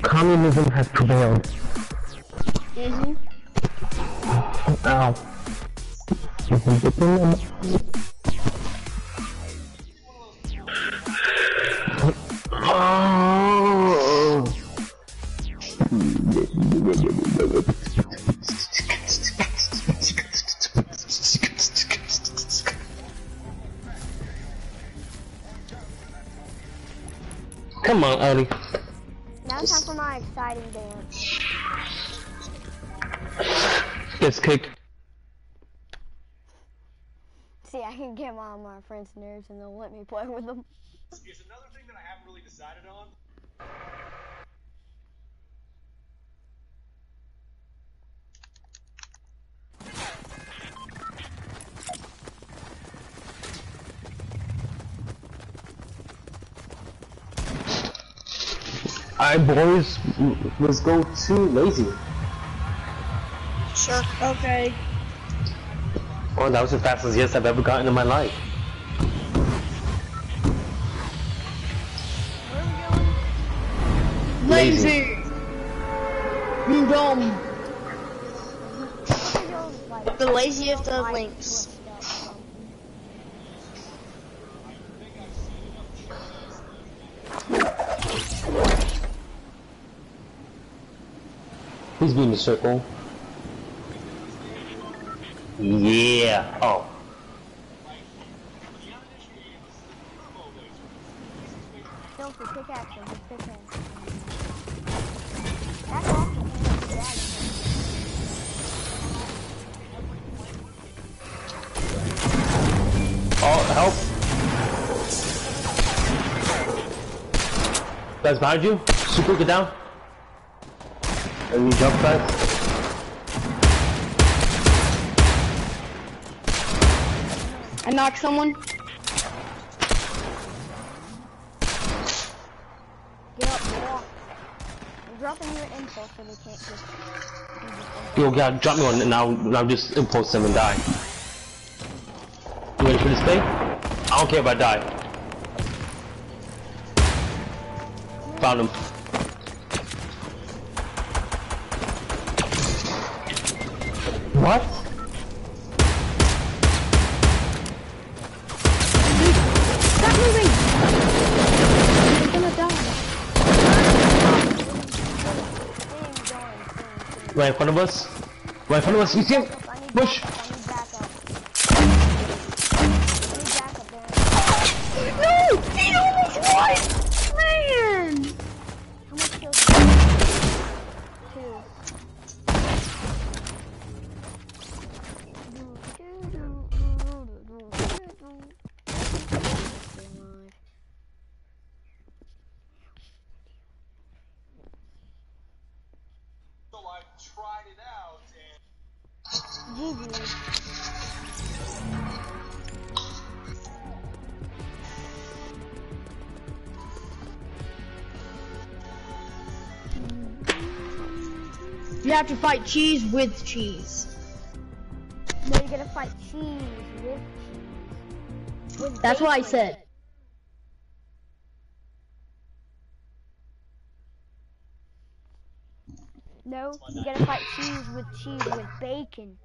Communism has prevailed. Mm-hmm. Ow. Oh. Come on, Ellie. Now it's time for my exciting dance. Gets kicked. See, I can get my my friends' nerves and they'll let me play with them. Is another thing that I haven't really decided on. Alright, boys, let's go to lazy. Sure. Okay. Oh, that was the fastest yes I've ever gotten in my life. Lazy. You dumb. The laziest of links. Please be in the circle. Yeah. Oh. Don't be pickaxe him, just pickaxe him. That's awesome. Oh, help. Guys behind you. Super, get down. And you jump, guys. I knocked someone. Get up, walk. I'm dropping your info so they can't just... Yo, God, drop me one, and now, now just impulse them and die. You ready for this thing? I don't care if I die. Found him. What? Right in front of us. Right in front of fight cheese with cheese. No, you're gonna fight cheese with cheese. With That's what I bacon. said. No, you gotta fight cheese with cheese with bacon.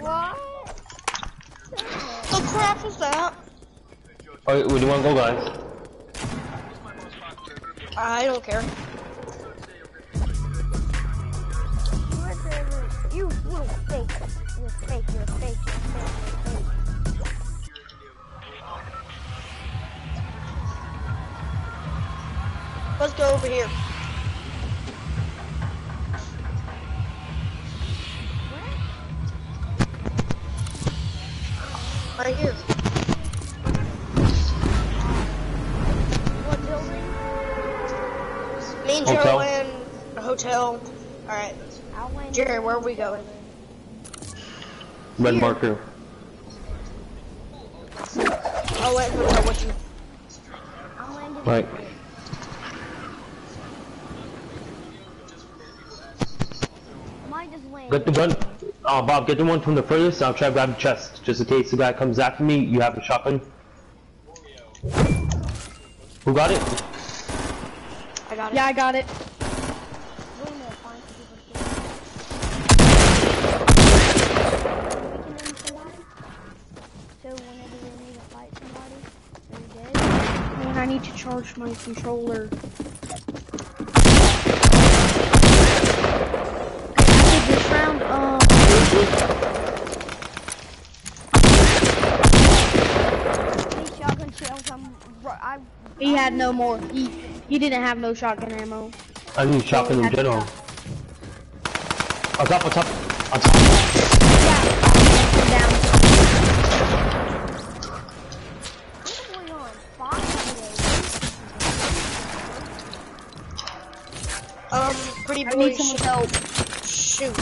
What? The crap was that? Alright, where do you wanna go, guys? I don't care. You little fake. You're fake. You're fake. You're fake. Let's go over here. What? Right here. Jerry, where are we going? Red marker. I'll let hotel with you. I landed. Right. I might. Get the gun. Uh, Bob, get the one from the furthest. I'll try to grab the chest, just in case the guy comes after me. You have a shotgun. Who got it? I got it. Yeah, I got it. Wait a minute, find some people to- We can end somebody. So whenever we need to fight somebody, they're dead. Man, I need to charge my controller. After this round, um, These shotgun shells, I'm, I, he had no more. He he didn't have no shotgun ammo. I need shotgun in general. On top, on top, on top. Need someone's help. Shoot.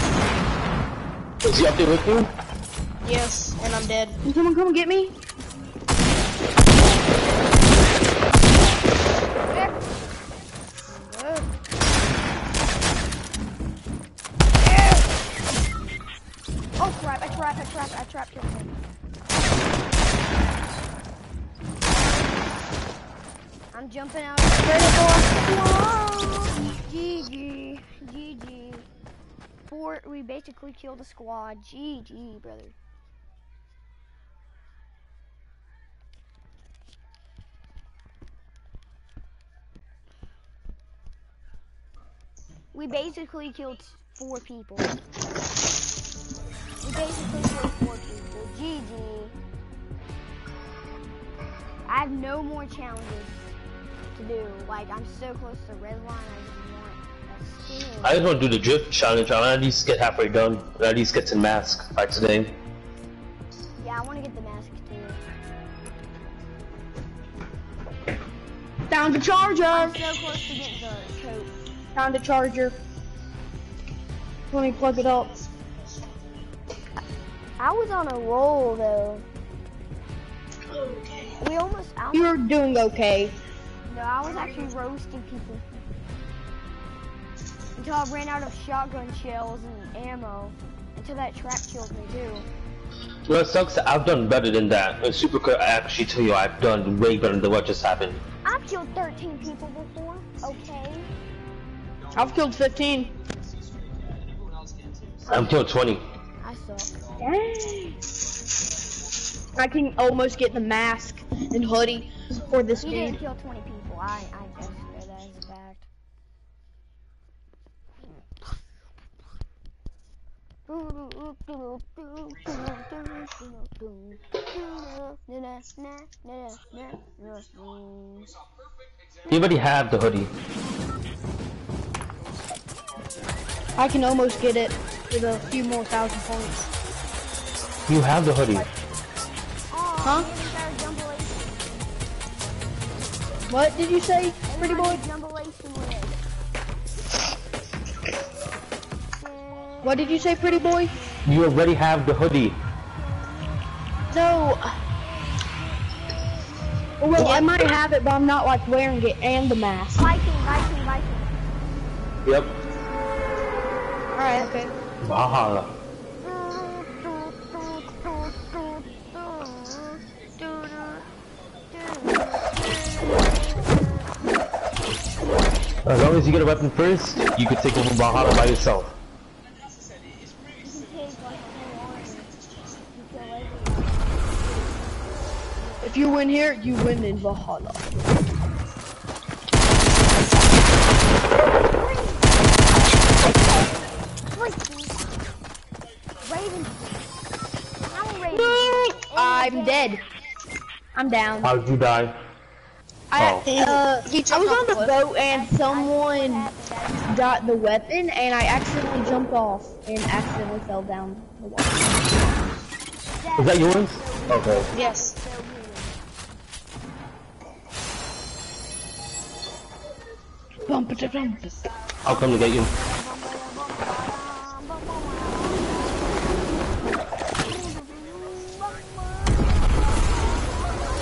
Is he up there with you? Yes, and I'm dead. Can someone come and get me? Oh crap, I trapped, I trapped, I trapped him. I'm jumping out. Whoa. GG, GG. Four, we basically killed a squad. GG, brother. We basically killed four people. We basically killed four people. GG. I have no more challenges to do. Like, I'm so close to red line, I just want a skin. I just want to do the drift challenge. I want to at least get halfway done. And at least get to mask by today. Yeah, I want to get the mask too. Down to charger. I'm so close to getting the coat. Down to charger. Let me plug it up. I was on a roll though. We almost. You're doing okay. No, I was actually roasting people. Until I ran out of shotgun shells and ammo. Until that trap killed me too. Well, it sucks. I've done better than that. And Super could actually tell you I've done way better than what just happened. I've killed 13 people before. Okay. I've killed 15. I'm killed 20. I suck. Dang. I can almost get the mask and hoodie for this He didn't kill 20 people. I, I just know that as a fact. You already have the hoodie. I can almost get it with a few more thousand points. You have the hoodie. Huh? What did you say, pretty boy? What did you say, pretty boy? You already have the hoodie. No. Well, I might have it, but I'm not like wearing it and the mask. Viking, Viking, Viking. Yep. Alright, okay. Valhalla. As long as you get a weapon first, you can take over Valhalla by yourself. If you win here, you win in Valhalla. I'm dead. I'm down. How'd you die? I, Oh. uh, I was on the boat and someone got the weapon and I accidentally jumped off and accidentally fell down the water. Is that yours? Okay. Yes. Bump it, bump it. I'll come to get you.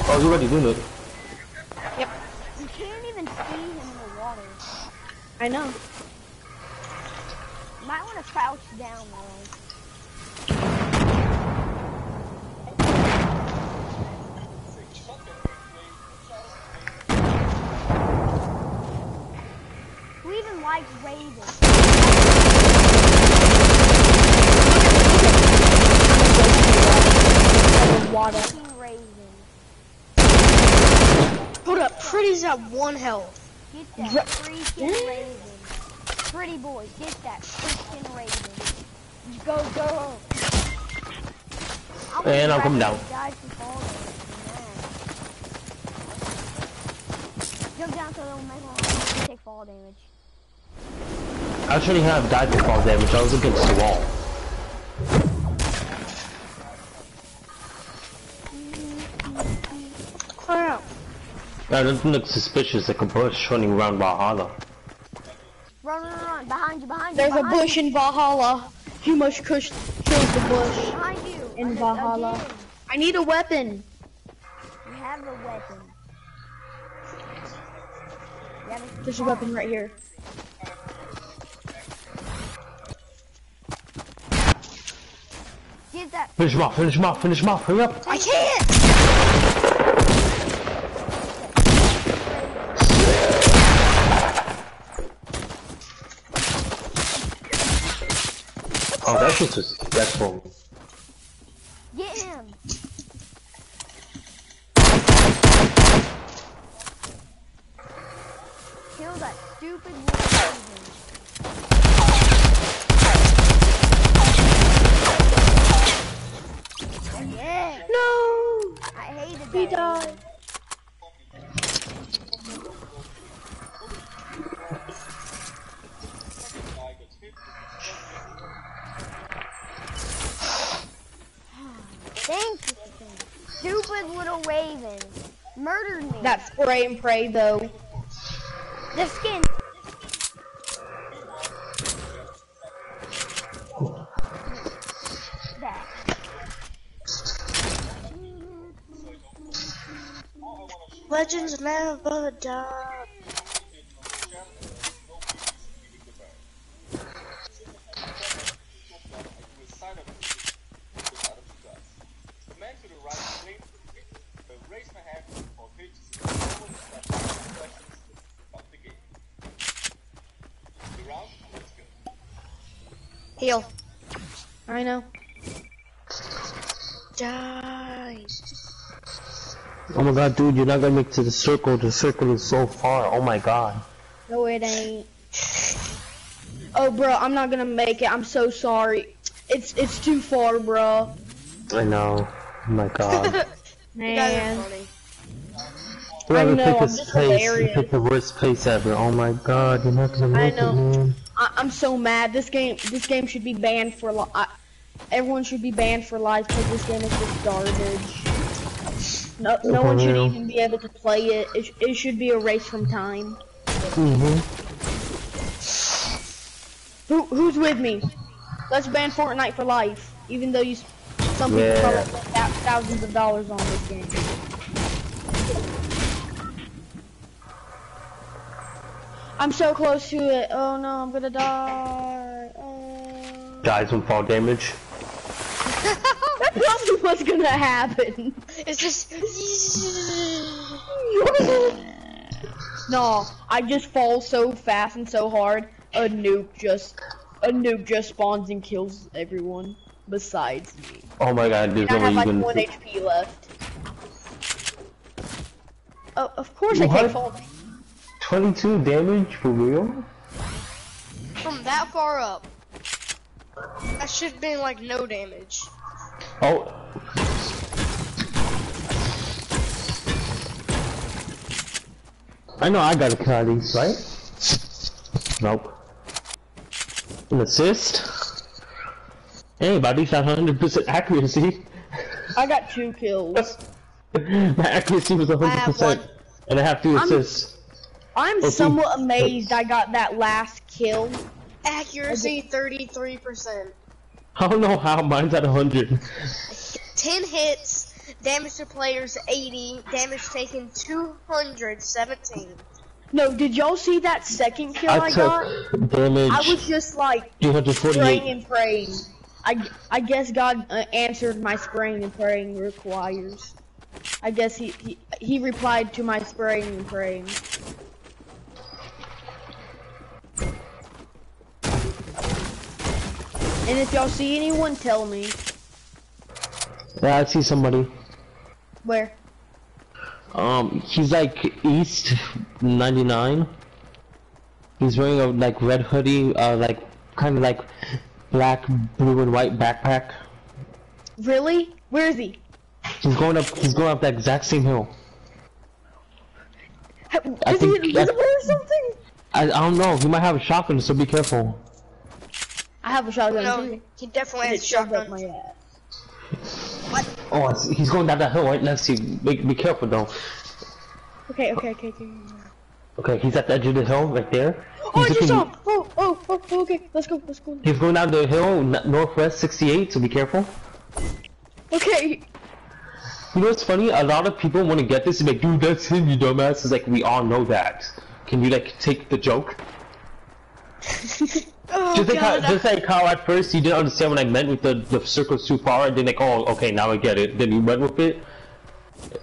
Oh, you already doing it. You can't even see him in the water. I know. You might want to crouch down though. Who even likes Raven? Water. Raven. Hold up, Pretty's at one health. Get that freaking Raven. Pretty boy, get that freaking Raven. Go, go. I And wish I'll I come down. die from fall damage, man. Jump down so they'll make me take fall damage. I actually have died to fall damage. I was against the wall. Clear out. That doesn't look suspicious like a bush running around Valhalla. Run, run, run. Behind you, behind you. There's a bush you. in Valhalla. You must kush kill the bush Behind you. in Again. Valhalla. I need a weapon. You have a weapon. You have a There's a weapon right here. That. Finish him off, finish him off, finish him off, hurry up! I can't! Oh, that's just successful. Get him. Kill that stupid little Raven. Yeah. No! I hated died. Thank you. Stupid little Raven. Murdered me. That spray and pray though. the skin. Legends never die. Heal. I know. Die. Oh my god, dude, you're not gonna make it to the circle. The circle is so far. Oh my god. No, it ain't. Oh, bro, I'm not gonna make it. I'm so sorry. It's it's too far, bro. I know. Oh my god. You guys are Man, funny. Whoever know, picked I'm this just pace, you hilarious. picked the worst pace ever. Oh my god, you're not gonna make know. it, man. I, I'm so mad. This game this game should be banned for life. Everyone should be banned for life because this game is just garbage. No, no For one should real. even be able to play it. It, sh- it should be erased from time. Mm-hmm. Who who's with me? Let's ban Fortnite for life. Even though you, some people Yeah. probably spend thou- thousands of dollars on this game. I'm so close to it. Oh no, I'm gonna die. Oh. Dies from fall damage. That's probably what's gonna happen. It's just. no, I just fall so fast and so hard. A nuke just, a nuke just spawns and kills everyone besides me. Oh my god, there's And I have like even. one HP left. Uh, of course I What? take fall. 22 damage for real? From that far up. That should have been like no damage. Oh. I know I got a kill at least, right? Nope. An assist? Hey, buddy, shot 100% accuracy. I got two kills. My accuracy was 100%. And I have two I'm- assists. I'm Okay. somewhat amazed I got that last kill. Accuracy 33%. I don't know how mine's at 100. 10 hits, damage to players 80, damage taken 217. No, did y'all see that second kill I, I got? took damage I was just like 248. praying and praying. I, I guess God uh, answered my spraying and praying requires. I guess he, he he replied to my spraying and praying. And if y'all see anyone, tell me Yeah, I see somebody. where. Um, he's like East 99. He's wearing a like red hoodie, uh, like kind of like black, blue, and white backpack. Really? Where is he? He's going up. He's going up that exact same hill. Ha- I Is he think- invisible or something? I, I don't know. He might have a shotgun, so be careful. I have a shotgun No, too. he definitely And has it up shotgun. my ass. What? Oh, he's going down that hill right next to you. Be, be careful though. Okay, okay, okay, okay. Okay, he's at the edge of the hill right there. Oh, I just looking- saw him. Oh, oh, oh, oh, okay. Let's go, let's go. He's going down the hill n- northwest 68, so be careful. Okay. You know what's funny? A lot of people want to get this and be like, dude, that's him, you dumbass. It's like, we all know that. Can you, like, take the joke? Oh, just, like how, just like how at first you didn't understand what I meant with the, the circle's too far, and then like, oh, okay, now I get it. Then you went with it.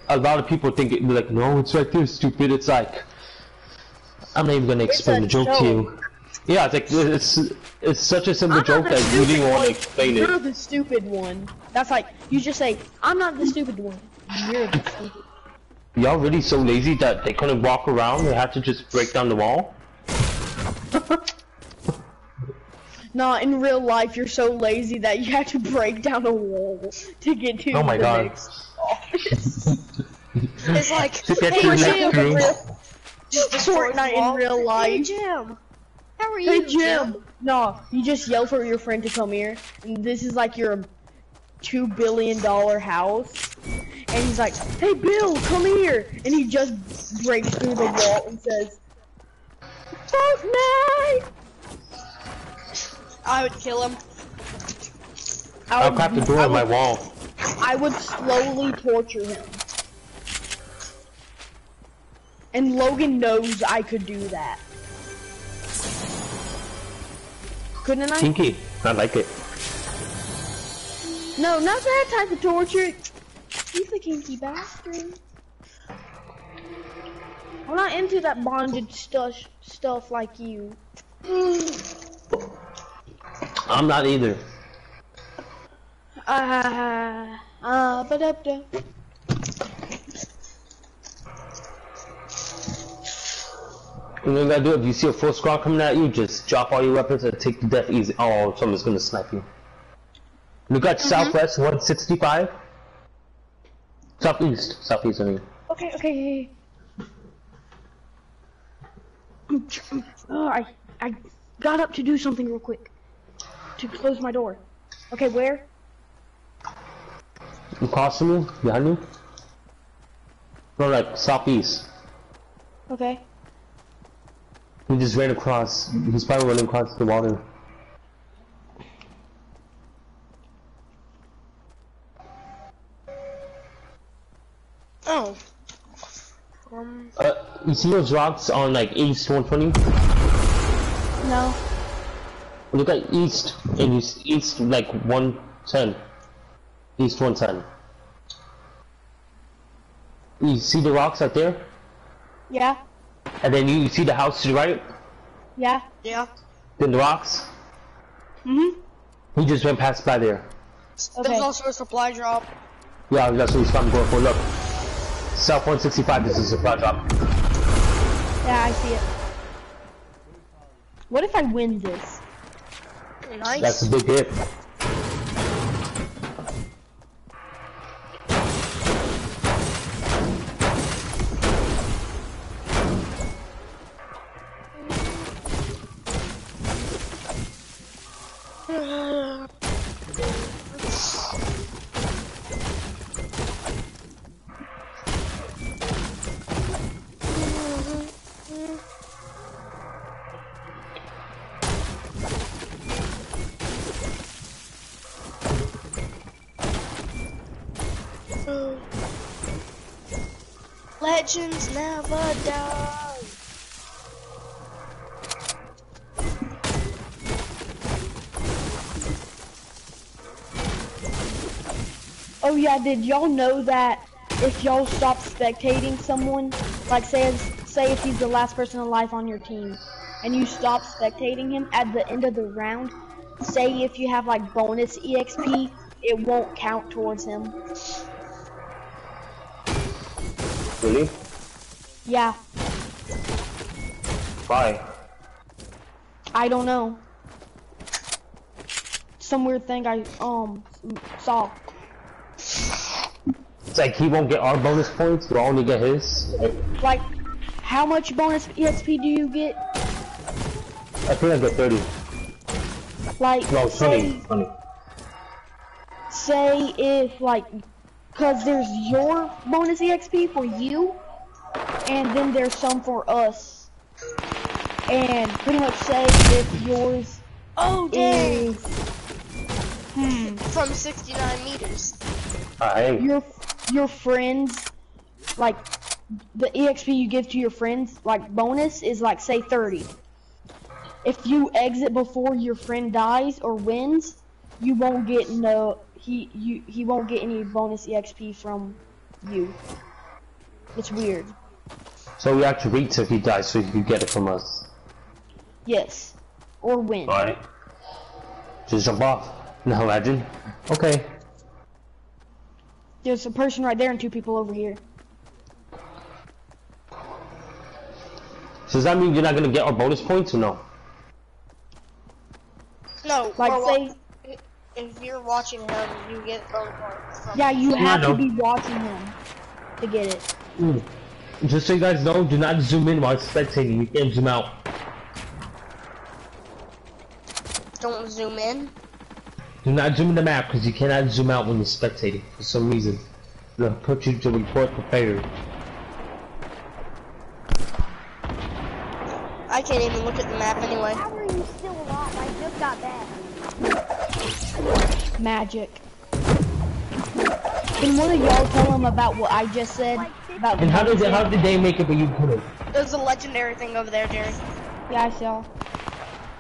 A lot of people think it, like, no, it's right there, stupid. It's like, I'm not even gonna explain the joke to you. Yeah, it's like, it's, it's such a simple I'm joke that you didn't stupid want to explain You're it. the stupid one. That's like, you just say, I'm not the stupid one. You're the stupid Y'all really so lazy that they couldn't walk around, they had to just break down the wall? No, in real life, you're so lazy that you have to break down a wall to get to Oh my the God. next office. It's like, To get hey, to the Jim, next room. just Fortnite in wall. real Hey, life. Jim. How are you, Hey you, Jim! No, you just yell for your friend to come here, and this is like your two billion dollar house, and he's like, "Hey Bill, come here!" And he just breaks through the wall and says, "Fortnite!" I would kill him. I I'll would- crack the door I on my wall. I would slowly torture him. And Logan knows I could do that. Couldn't I? Tinky, I like it. No, not that type of torture. He's a kinky bastard. I'm not into that bondage stuff stuff like you. I'm not either. Ah, ah, ba da da. You know what you gotta do? If you see a full squad coming at you, just drop all your weapons and take the death easy. Oh, someone's gonna snipe you. You got southwest 165? Southeast. Southeast, I mean. Okay, okay. Oh, I I got up to do something real quick. To close my door. Okay, where? Across from you? Behind you? No, like southeast. Okay. He just ran across. He's probably running across the water. Oh. Um, Uh, you see those rocks on like east 120? No. Look at east, and you see east like 110. East 110. You see the rocks out there? Yeah. And then you see the house to the right? Yeah. yeah. Then the rocks? mm-hmm He just went past by there. Okay. There's also a supply drop. Yeah, that's what he's probably going for. Look. South 165, this is a supply drop. Yeah, I see it. What if I win this? Nice. That's a big hit. Legends never die. Oh yeah, did y'all know that if y'all stop spectating someone, like say say if he's the last person alive on your team, and you stop spectating him at the end of the round, say if you have like bonus EXP, it won't count towards him. Really? Yeah, Why? I don't know. Some weird thing I um saw. It's like he won't get our bonus points, we'll only get his. Like, how much bonus EXP do you get? I think I get 30. Like, No, say, 20. 20. say if like, cause there's your bonus EXP for you, and then there's some for us. And pretty much say if yours Oh dang! is, hmm, From 69 meters. Alright. your your friends, like the EXP you give to your friends, like bonus is like say 30. If you exit before your friend dies or wins, you won't get no he you he won't get any bonus EXP from you. It's weird. So we have to wait till he dies so he can get it from us. Yes. Or win. Alright. Just jump off. Now imagine. Okay. There's a person right there and two people over here. So does that mean you're not gonna get our bonus points or no? No, Like, say- wa- if you're watching him, you get bonus points. from- Yeah, you Yeah, have to be watching him to get it. Mm. Just so you guys know, do not zoom in while spectating. You can't zoom out. Don't zoom in. Do not zoom in the map because you cannot zoom out when you're spectating for some reason. They'll put you to report for failure. I can't even look at the map anyway. How are you still alive? I just got back. Magic. Can one of y'all tell him about what I just said about And how did they, how did they make it but you couldn't? There's a legendary thing over there, Jerry. Yeah, I saw.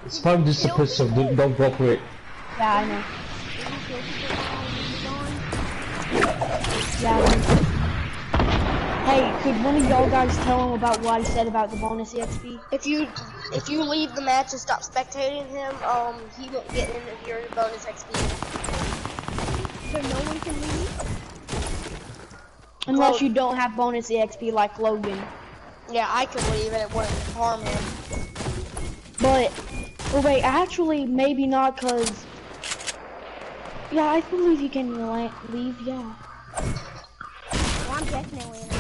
It's probably just a pistol. Don't, don't go for it. Yeah, I know. Yeah. I know. Hey, could one of y'all guys tell him about what I said about the bonus EXP? If you if you leave the match and stop spectating him, um, he won't get in your bonus XP. So no one can leave? Unless Well- you don't have bonus EXP like Logan. Yeah, I could leave and it wouldn't harm him. But, oh wait, actually, maybe not, cause, yeah, I believe you can leave, yeah. Well, I'm definitely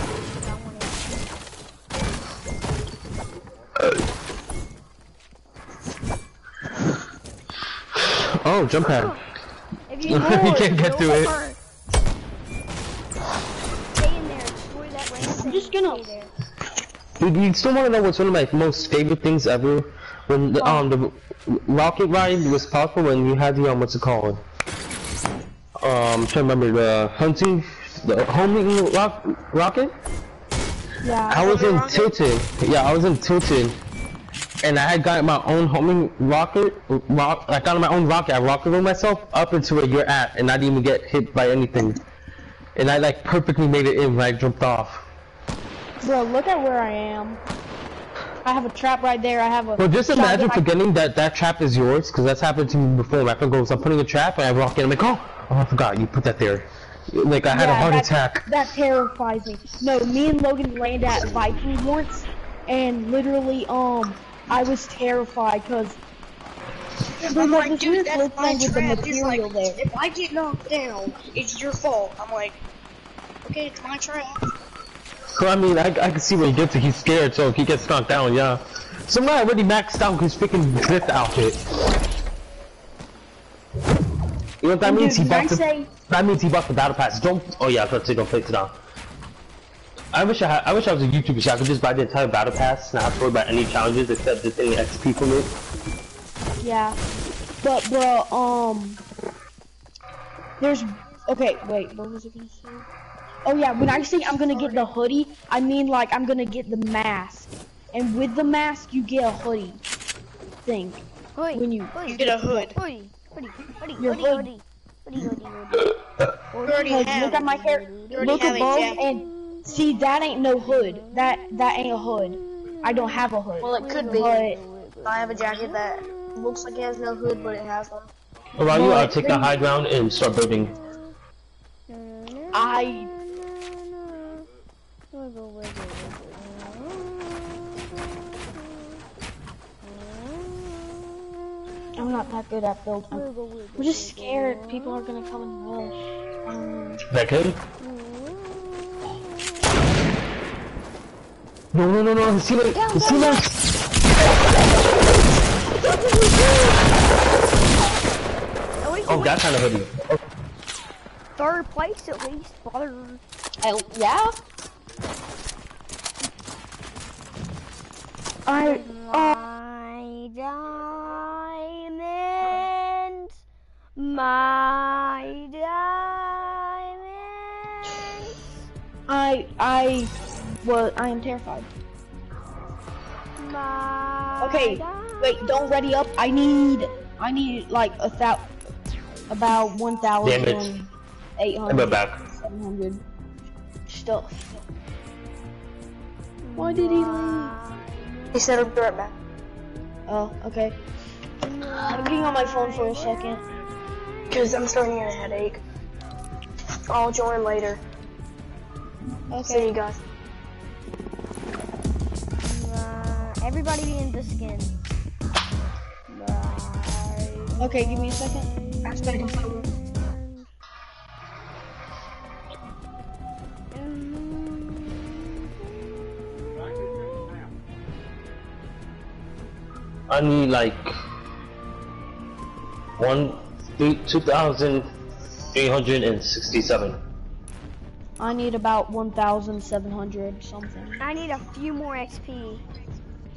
Oh, jump pad. If You can't get through it. Stay in there. Destroy that ring. I'm just gonna, Stay there. Dude, you still want to know what's one of my most favorite things ever? When the, um the rocket ride was powerful when you had the um what's it called? Um, I'm trying to remember the hunting, the homing rock, rocket. Yeah. I was in Tilted. Yeah, I was in Tilted, and I had gotten my own homing rocket. Rock, I got my own rocket. I rocketed myself up into where you're at, and I didn't even get hit by anything. And I like perfectly made it in when I jumped off. Bro, look at where I am. I have a trap right there, I have a Well, just imagine forgetting that that trap is yours, because that's happened to me before. My friend goes, I'm putting a trap, and I rock in. I'm like, oh, oh, I forgot, you put that there. Like I had a heart that- attack. That terrifies me. No, me and Logan landed at Viking once, and literally, um, I was terrified because I'm like, this dude, that's my thing with the trap. He's like, material there. if I get knocked down, it's your fault. I'm like, okay, it's my trap. So I mean, I, I can see where he gets it. He's scared, so if he gets knocked down, yeah. Some guy already maxed out his freaking drift outfit. You know what that means? he when I buffed the, say- That means he buffed the battle pass. Don't. Oh yeah, I was about to say don't place it down. I wish I had, I wish I was a YouTuber so I could just buy the entire battle pass and not have to worry about any challenges except just getting XP from it. Yeah, but bro, um, there's okay. Wait, what was I gonna say? Oh yeah, when I say I'm gonna get the hoodie, I mean like I'm gonna get the mask, and with the mask you get a hoodie thing. Hoodie, When you hoodie, You get a hood. hoodie, hoodie, hoodie, Your hoodie, hoodie, hoodie, hoodie, hoodie. You already Because have look at my hair, look have a above, jacket. and see that ain't no hood. That that ain't a hood. I don't have a hood. Well, it could be. But I have a jacket that looks like it has no hood, but it has one. While you Well, uh, take the high ground and start building. I I'm not that good at build. I'm, I'm just scared people are gonna come and rush. Um, That kid? No, no, no, no, his teammate, his teammate! At least Oh, that kind of hoodie. third place at least, brother. I, yeah. I uh, My diamonds, my diamonds. I I well I am terrified. My Okay, wait, don't ready up. I need I need like a thou about one thousand eight I'm hundred back. seven hundred stuff. Why did he leave? He said, I'll be right back. Oh, okay. I'm getting on my phone for a second. Because I'm starting to get a headache. I'll join later. See you guys. Uh, everybody be in the skin. Okay, give me a second. I need like one three two thousand three hundred and sixty-seven. I need about one thousand seven hundred something. I need a few more XP. to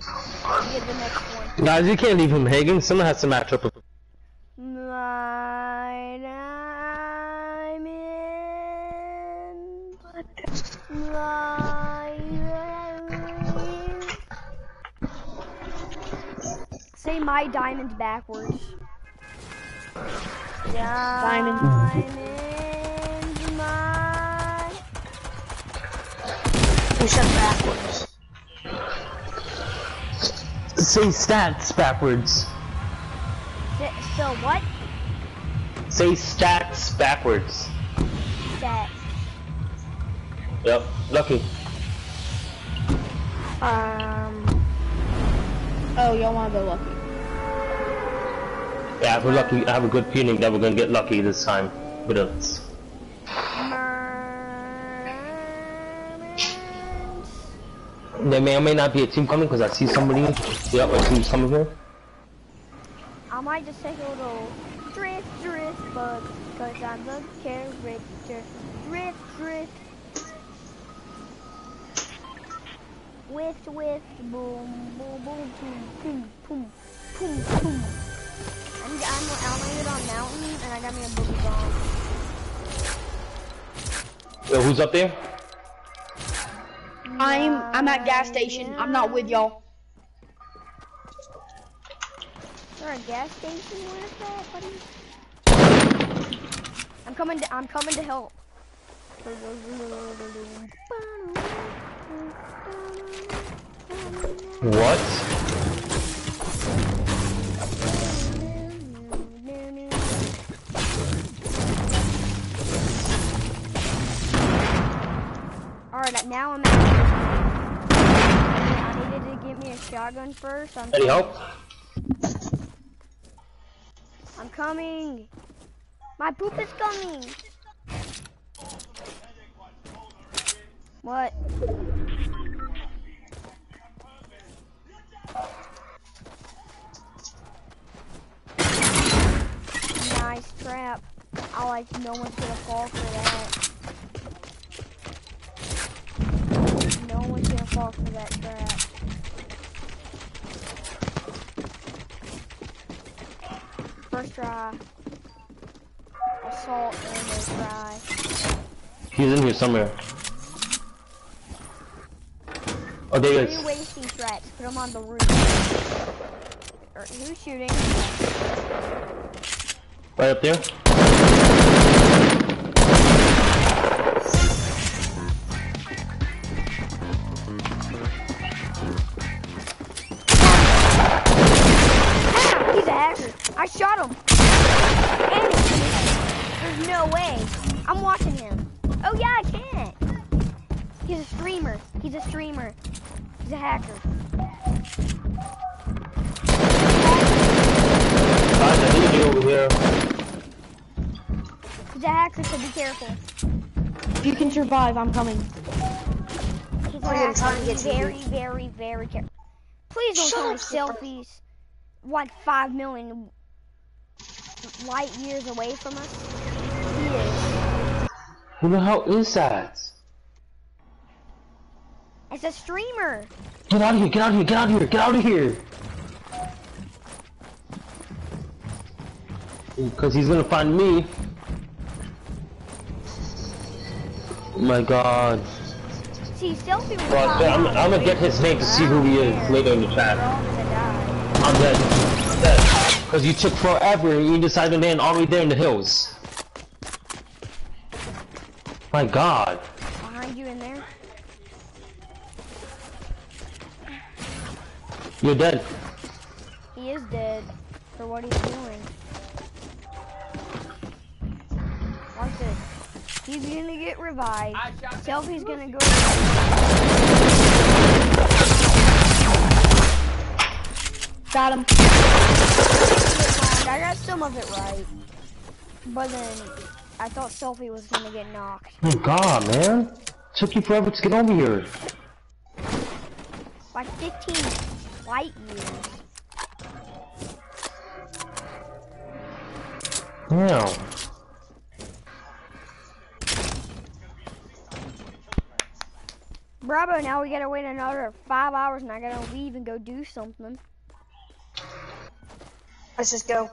Get the next one. Guys, you can't leave him hanging. Someone has to match up with him. My diamond. My Say my diamond backwards. Diamond. Diamond. My. You said backwards. Say stats backwards. So, so what? Say stats backwards. That. Yep, lucky. Um, Oh, y'all wanna go lucky. Yeah, if we're lucky, I have a good feeling that we're gonna get lucky this time with us. There may or may not be a team coming because I see somebody. Yep, a team's coming here. I might just take a little drift, drift, but cause I'm the character. Drift, drift. Boom, boom, boom, boom, boom, boom, boom. I'm, I'm elevated on mountain, and I got me a boogie bomb. Yo, who's up there? I'm I'm at gas station. I'm not with y'all. There a gas station? Where is that, buddy? I'm coming. To, I'm coming to help. What? Alright, now I'm at. I needed to get me a shotgun first. I'm, Any help? I'm coming. My poop is coming. What? Nice trap. I like no one's gonna fall for that. No one's gonna fall for that trap. First try. Assault and no try. He's in here somewhere. Oh, there he Three wasting threats. Put them on the roof. Or, who's shooting? Right up there. Ah, he's a hacker. I shot him. And There's no way. I'm watching him. Oh yeah, I can't. He's a streamer. He's a streamer. He's a hacker. Guys, I need over here. He's a hacker, so be careful. If you can survive, I'm coming. He's a We're gonna hacker. Be get to you. very, very, very careful. Please don't Shut show me selfies. Like five million light years away from us. He is. Who the hell is that? It's a streamer. Get out of here, get out of here, get out of here, get out of here! Because he's gonna find me. Oh my god. See, selfie Well, I'm, I'm gonna get his name to see who he is later in the chat. all gonna die. I'm dead. I'm dead. Because you took forever and you decided to land all the way there in the hills. My god. Behind you in there. You're dead. He is dead for what he's doing. Watch this. He's gonna get revived. Selfie's gonna go. Got him. I got some of it right. But then I thought Selfie was gonna get knocked. Oh god, man. Took you forever to get over here. Like 15 light years. Damn. Bravo, now we gotta wait another five hours and I gotta leave and go do something. Let's just go.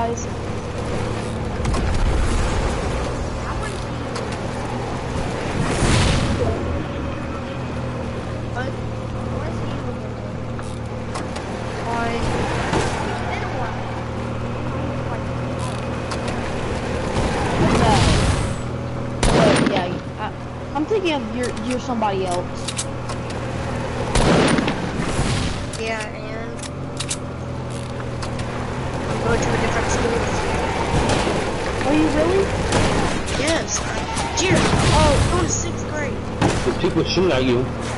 Guys. I, uh, uh, I'm thinking of you're you're somebody else. There's people shooting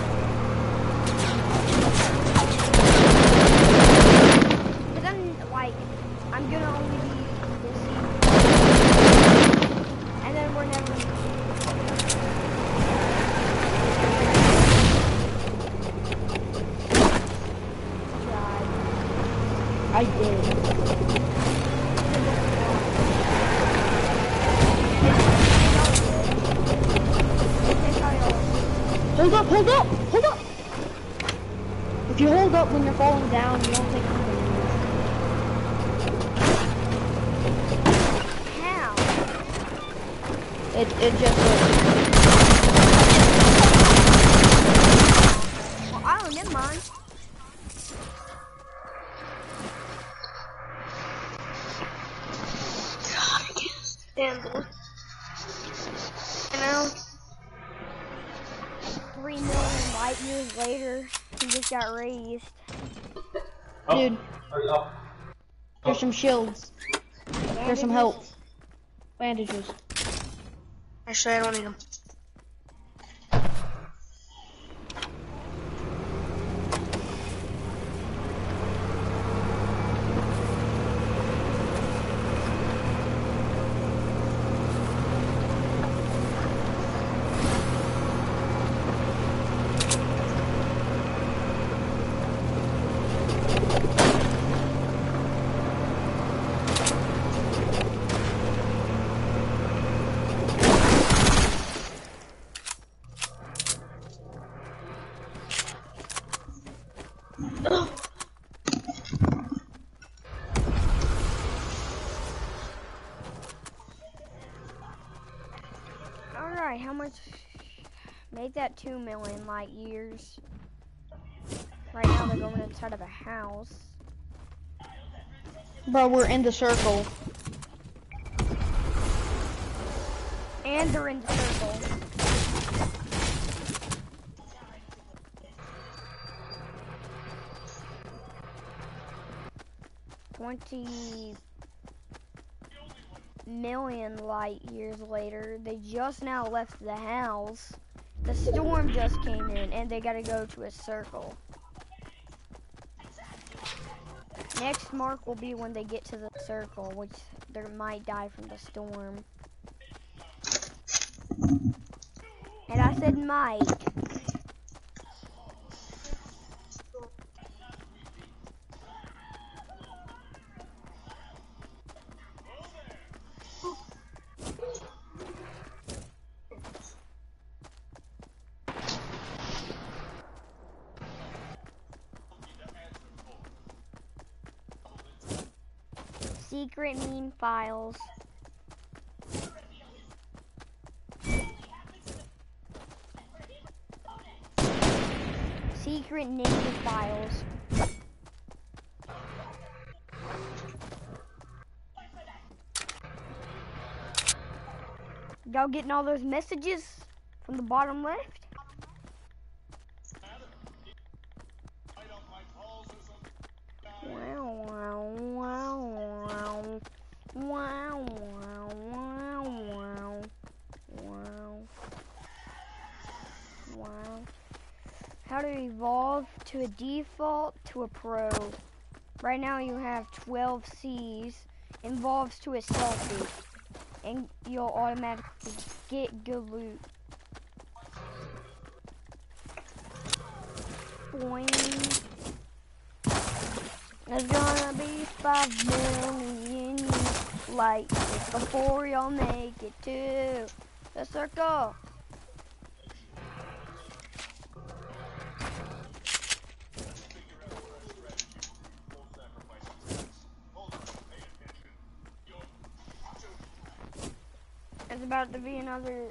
some shields. There's some help. Bandages. Actually, I don't need them. Alright, how much? Make that 2 million light years. Right now they're going inside of a house. Bro, we're in the circle. And they're in the circle. Twenty million light years later, they just now left the house. The storm just came in and they gotta go to a circle. Next mark will be when they get to the circle, which they might die from the storm. And I said might. Secret meme files. Secret ninja files. Y'all getting all those messages from the bottom left? Wow, wow, wow. Wow, wow, wow, wow. Wow. Wow. How to evolve to a default to a pro. Right now you have 12 C's. Evolves to a selfie. And you'll automatically get good loot. Boing. There's gonna be five million lights before y'all make it to the circle. It's about to be another.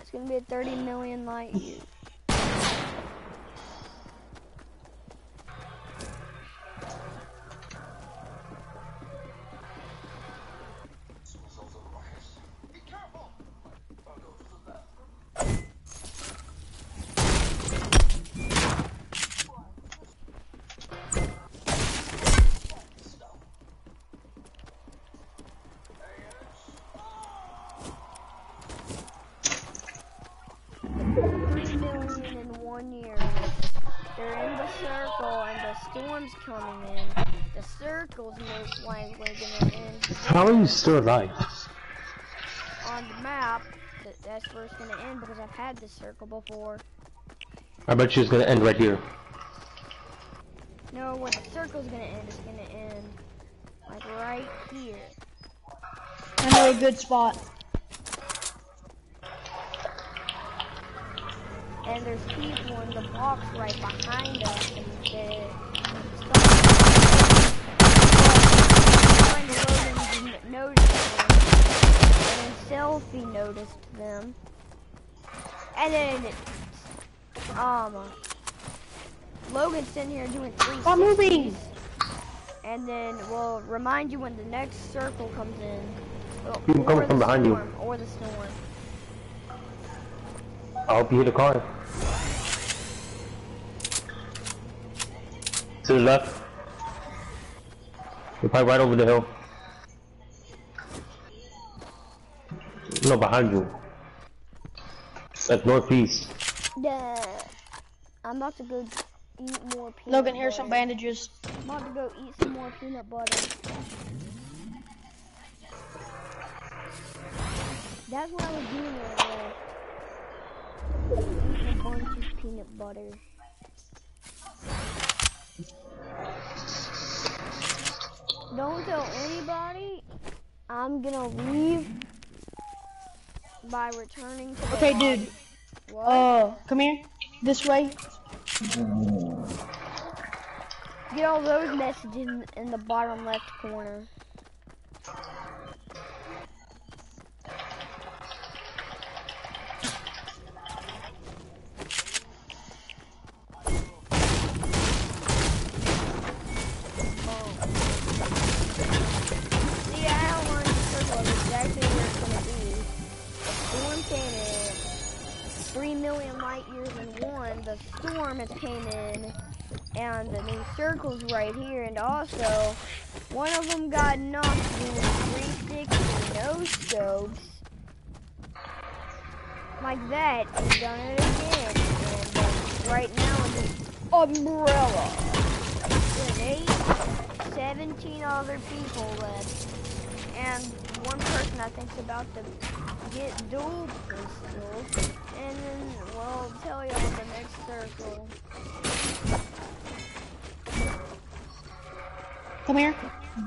It's gonna be a 30 million light years. Coming in. The circle's most likely gonna end How are you still alive? on the map. That, that's where it's gonna end because I've had this circle before. I bet you it's gonna end right here. No, where the circle's gonna end, it's gonna end like right here. I know a good spot. And there's people in the box right behind us and they noticed them. And then Selfie noticed them. And then, um, Logan's sitting here doing three. I'm moving. And then we'll remind you when the next circle comes in. People coming from behind you. Or the storm. I hope you hit a car. To the left. You're probably right over the hill. No, behind you. Like northeast. Duh. I'm about to go eat more peanut Logan, here's some butter. bandages. I'm about to go eat some more peanut butter. That's what I was doing earlier. Eating a bunch of peanut butter. Don't tell anybody. I'm gonna leave by returning to Okay, dude. What? Uh, come here. This way. Get all those messages in, in the bottom left corner. 3 million light years in one, the storm has came in, and the new circle's right here, and also, one of them got knocked doing 360 no-scopes, like that, and done it again, and right now in an umbrella. With eight, 17 other people left, and one person I think's about to get dual pistols. And then, well, I'll tell you on the next circle. Come here.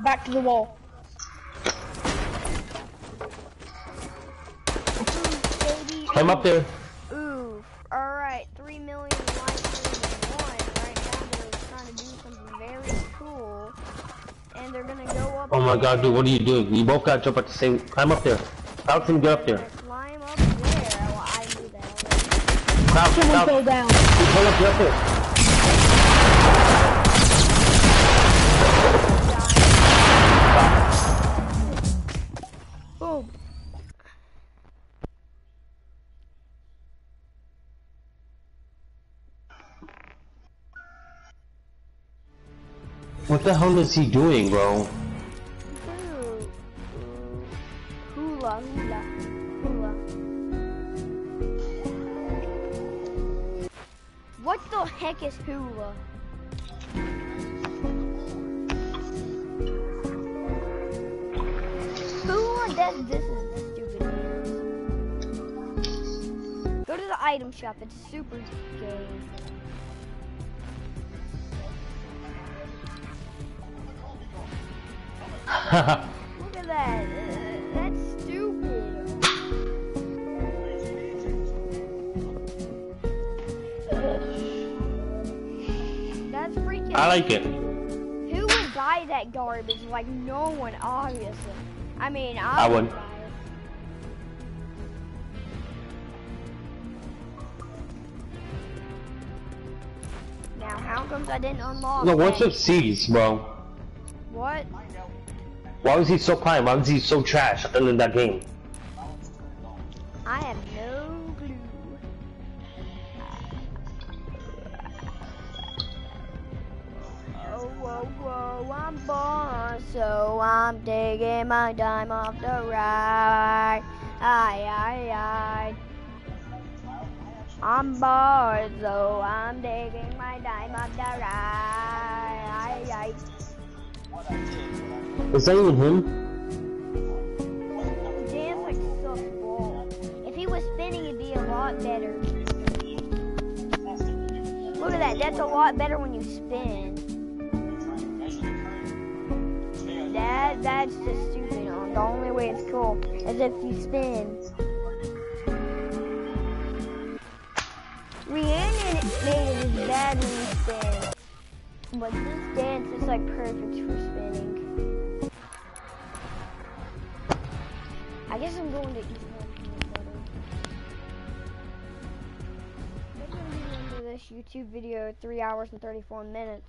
Back to the wall. Baby, Climb up there. Oof. Alright, 3 million Oh my god, dude, what are you doing? You both gotta jump at the same. Climb up there. Alex, can get up there. climb up there. Well, I knew that. Crouch, Someone fell down. You pull up, get up there. Boom. What the hell is he doing, bro? What the heck is hula? Hula, that, this is the stupid. Go to the item shop, it's super gay. Look at that. I like it. Who would buy that garbage? Like no one, obviously. I mean, I, I would wouldn't. buy it. Now, how comes I didn't unlock? No, what's up C's, bro? What? Why was he so prime? Why was he so trash at the end of that game? Taking my time off the ride. Aye, aye, aye. I'm bored, so I'm taking my time off the ride. Aye, aye. Is that even him? dance like sucks ball. If he was spinning, it'd be a lot better. Look at that. That's a lot better when you spin. That that's just stupid. The only way it's cool is if you spin. Rhiannon made it as bad when you spin, but this dance is like perfect for spinning. I guess I'm going to eat more peanut this YouTube video, three hours and 34 minutes.